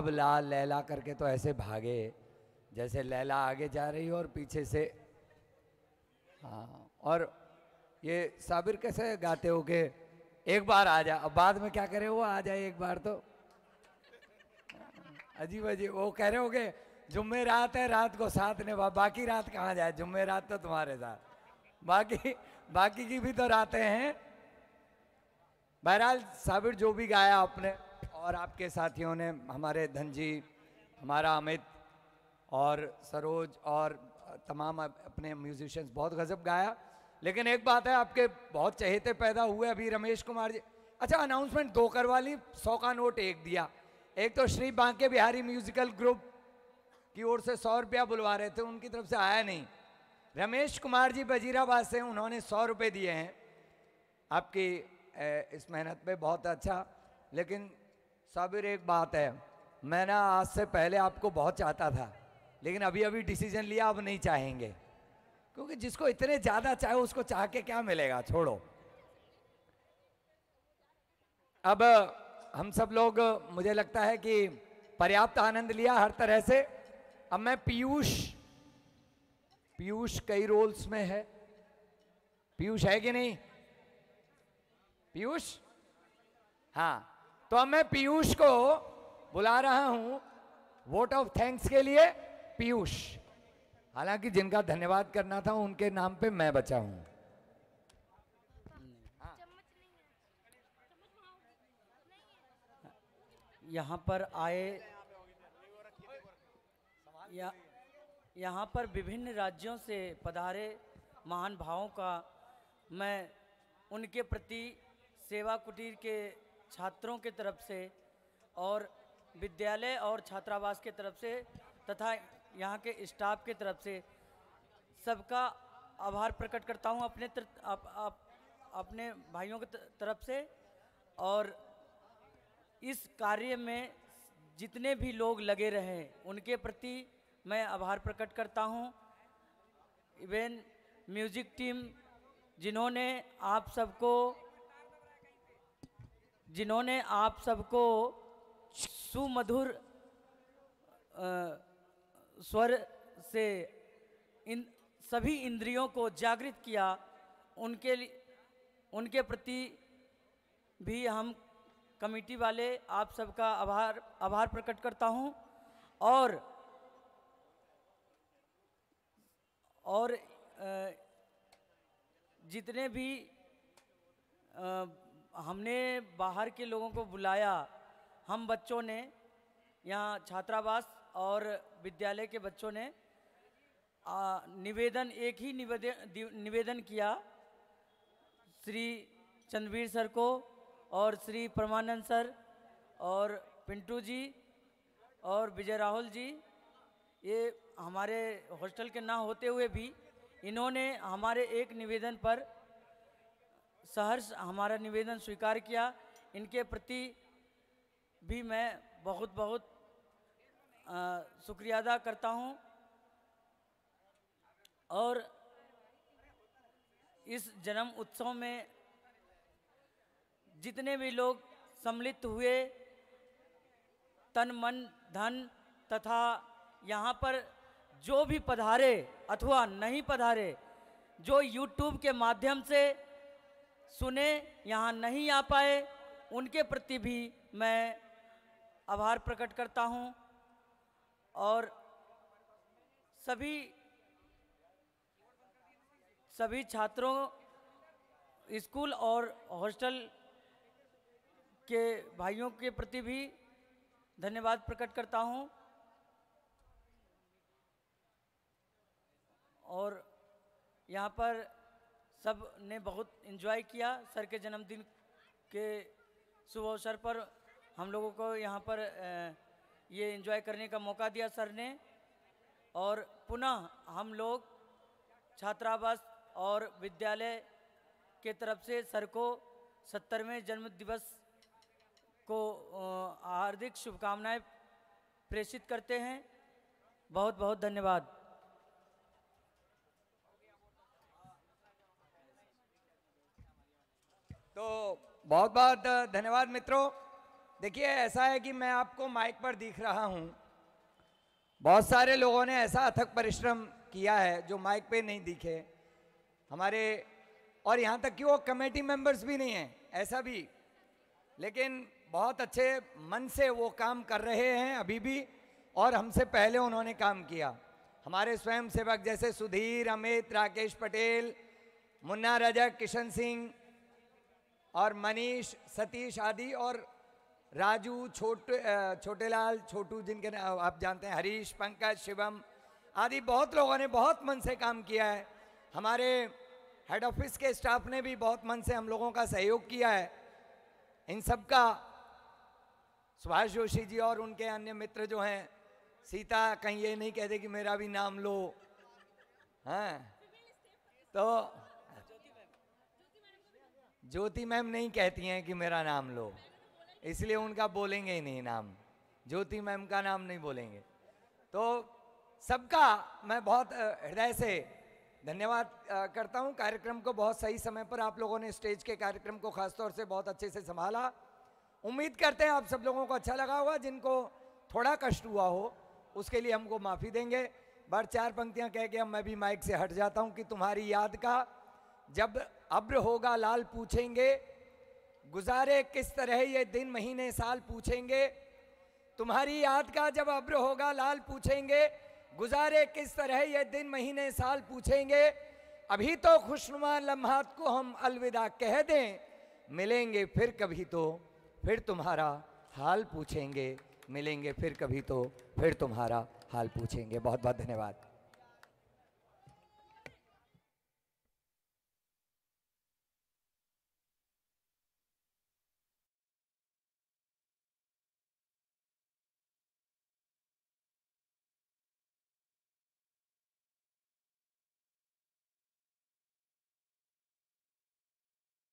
मुकाबला लैला करके तो ऐसे भागे, जैसे लैला आगे जा रही हो और पीछे से हाँ और ये साबिर कैसे गाते हो कि एक बार आ जा, अब बाद में क्या करे वो आ जाए एक बार तो। अजीब अजीब, वो कह रहे हो कि जुम्मे रात है, रात को साथ ने बाकी रात कहाँ जाए, जुम्मे रात तो तुम्हारे साथ। बाकी बाकी की भी तो रातें हैं। बहरहाल साबिर जो भी गाया आपने और आपके साथियों ने, हमारे धनजी, हमारा अमित और सरोज और तमाम अपने म्यूजिशियंस बहुत गजब गाया। लेकिन एक बात है, आपके बहुत चहेते पैदा हुए अभी रमेश कुमार जी। अच्छा अनाउंसमेंट दो करवा ली, सौ का नोट एक दिया। एक तो श्री बांके बिहारी म्यूजिकल ग्रुप की ओर से सौ रुपया बुलवा रहे थे, उनकी तरफ़ से आया नहीं। रमेश कुमार जी वजीराबाद से, उन्होंने सौ रुपये दिए हैं। आपकी इस मेहनत पे बहुत अच्छा लेकिन साबिर, एक बात है। मैं ना आज से पहले आपको बहुत चाहता था, लेकिन अभी अभी डिसीज़न लिया, अब नहीं चाहेंगे। क्योंकि जिसको इतने ज़्यादा चाहे, उसको चाह के क्या मिलेगा? छोड़ो। अब हम सब लोग, मुझे लगता है कि पर्याप्त आनंद लिया हर तरह से। अब मैं पीयूष पीयूष कई रोल्स में है। पीयूष है कि नहीं? पीयूष? हाँ। तो अब मैं पीयूष को बुला रहा हूँ वोट ऑफ़ थैंक्स के लिए पीयूष। हालाँकि जिनका धन्यवाद करना था उनके नाम पे मैं बचा हूँ। यहाँ पर आए या, यहाँ पर विभिन्न राज्यों से पधारे महान भावों का मैं उनके प्रति सेवा कुटीर के छात्रों के तरफ़ से और विद्यालय और छात्रावास के तरफ़ से तथा यहाँ के स्टाफ के तरफ़ से सबका आभार प्रकट करता हूँ अपने तर, अप, अप, अपने भाइयों की तरफ़ से और इस कार्य में जितने भी लोग लगे रहे उनके प्रति मैं आभार प्रकट करता हूँ। इवन म्यूज़िक टीम जिन्होंने आप सबको जिन्होंने आप सबको सुमधुर स्वर से इन सभी इंद्रियों को जागृत किया, उनके उनके प्रति भी हम कमेटी वाले आप सबका आभार आभार प्रकट करता हूँ। और और जितने भी हमने बाहर के लोगों को बुलाया। हम बच्चों ने यहाँ छात्रावास और विद्यालय के बच्चों ने आ, निवेदन एक ही निवेदन निवेदन किया। श्री चंद्रवीर सर को और श्री परमानंद सर और पिंटू जी और विजय राहुल जी ये हमारे हॉस्टल के ना होते हुए भी इन्होंने हमारे एक निवेदन पर सहर्ष हमारा निवेदन स्वीकार किया। इनके प्रति भी मैं बहुत बहुत शुक्रिया अदा करता हूँ। और इस जन्म उत्सव में जितने भी लोग सम्मिलित हुए, तन, मन, धन तथा यहाँ पर जो भी पधारे अथवा नहीं पधारे, जो YouTube के माध्यम से सुने, यहाँ नहीं आ पाए, उनके प्रति भी मैं आभार प्रकट करता हूँ। और सभी सभी छात्रों, स्कूल और हॉस्टल के भाइयों के प्रति भी धन्यवाद प्रकट करता हूँ। और यहाँ पर सबने बहुत इन्जॉय किया। सर के जन्मदिन के शुभ अवसर पर हम लोगों को यहाँ पर ये इन्जॉय करने का मौका दिया सर ने। और पुनः हम लोग छात्रावास और विद्यालय के तरफ़ से सर को सत्तरवें जन्म दिवस को हार्दिक शुभकामनाएँ प्रेषित करते हैं। बहुत बहुत धन्यवाद। तो बहुत बहुत धन्यवाद मित्रों। देखिए, ऐसा है कि मैं आपको माइक पर दिख रहा हूँ। बहुत सारे लोगों ने ऐसा अथक परिश्रम किया है जो माइक पे नहीं दिखे। हमारे और यहाँ तक कि वो कमेटी मेंबर्स भी नहीं हैं, ऐसा भी। लेकिन बहुत अच्छे मन से वो काम कर रहे हैं अभी भी, और हमसे पहले उन्होंने काम किया। हमारे स्वयं सेवक जैसे सुधीर, अमित, राकेश पटेल, मुन्ना रजक किशन सिंह और मनीष, सतीश आदि और राजू, छोटे छोटेलाल, छोटू जिनके आप जानते हैं, हरीश, पंकज, शिवम आदि बहुत लोगों ने बहुत मन से काम किया है। हमारे हेड ऑफ़िस के स्टाफ ने भी बहुत मन से हम लोगों का सहयोग किया है। इन सब का सुभाष जोशी जी और उनके अन्य मित्र जो हैं, सीता कहीं ये नहीं कहते कि मेरा भी नाम लो, हैं। तो ज्योति मैम नहीं कहती हैं कि मेरा नाम लो, इसलिए उनका बोलेंगे ही नहीं नाम। ज्योति मैम का नाम नहीं बोलेंगे। तो सबका मैं बहुत हृदय से धन्यवाद करता हूँ। कार्यक्रम को बहुत सही समय पर आप लोगों ने स्टेज के कार्यक्रम को खासतौर से बहुत अच्छे से संभाला। उम्मीद करते हैं आप सब लोगों को अच्छा लगा होगा। जिनको थोड़ा कष्ट हुआ हो, उसके लिए हमको माफ़ी देंगे। बार चार पंक्तियाँ कह के अब मैं भी माइक से हट जाता हूँ कि तुम्हारी याद का जब अब्र होगा, लाल पूछेंगे। गुजारे किस तरह ये दिन, महीने, साल पूछेंगे। तुम्हारी याद का जब अब्र होगा, लाल पूछेंगे। गुजारे किस तरह ये दिन, महीने, साल पूछेंगे। अभी तो खुशनुमा लम्हात को हम अलविदा कह दें। मिलेंगे फिर कभी तो फिर तुम्हारा हाल पूछेंगे। मिलेंगे फिर कभी तो फिर तुम्हारा हाल पूछेंगे। बहुत बहुत धन्यवाद।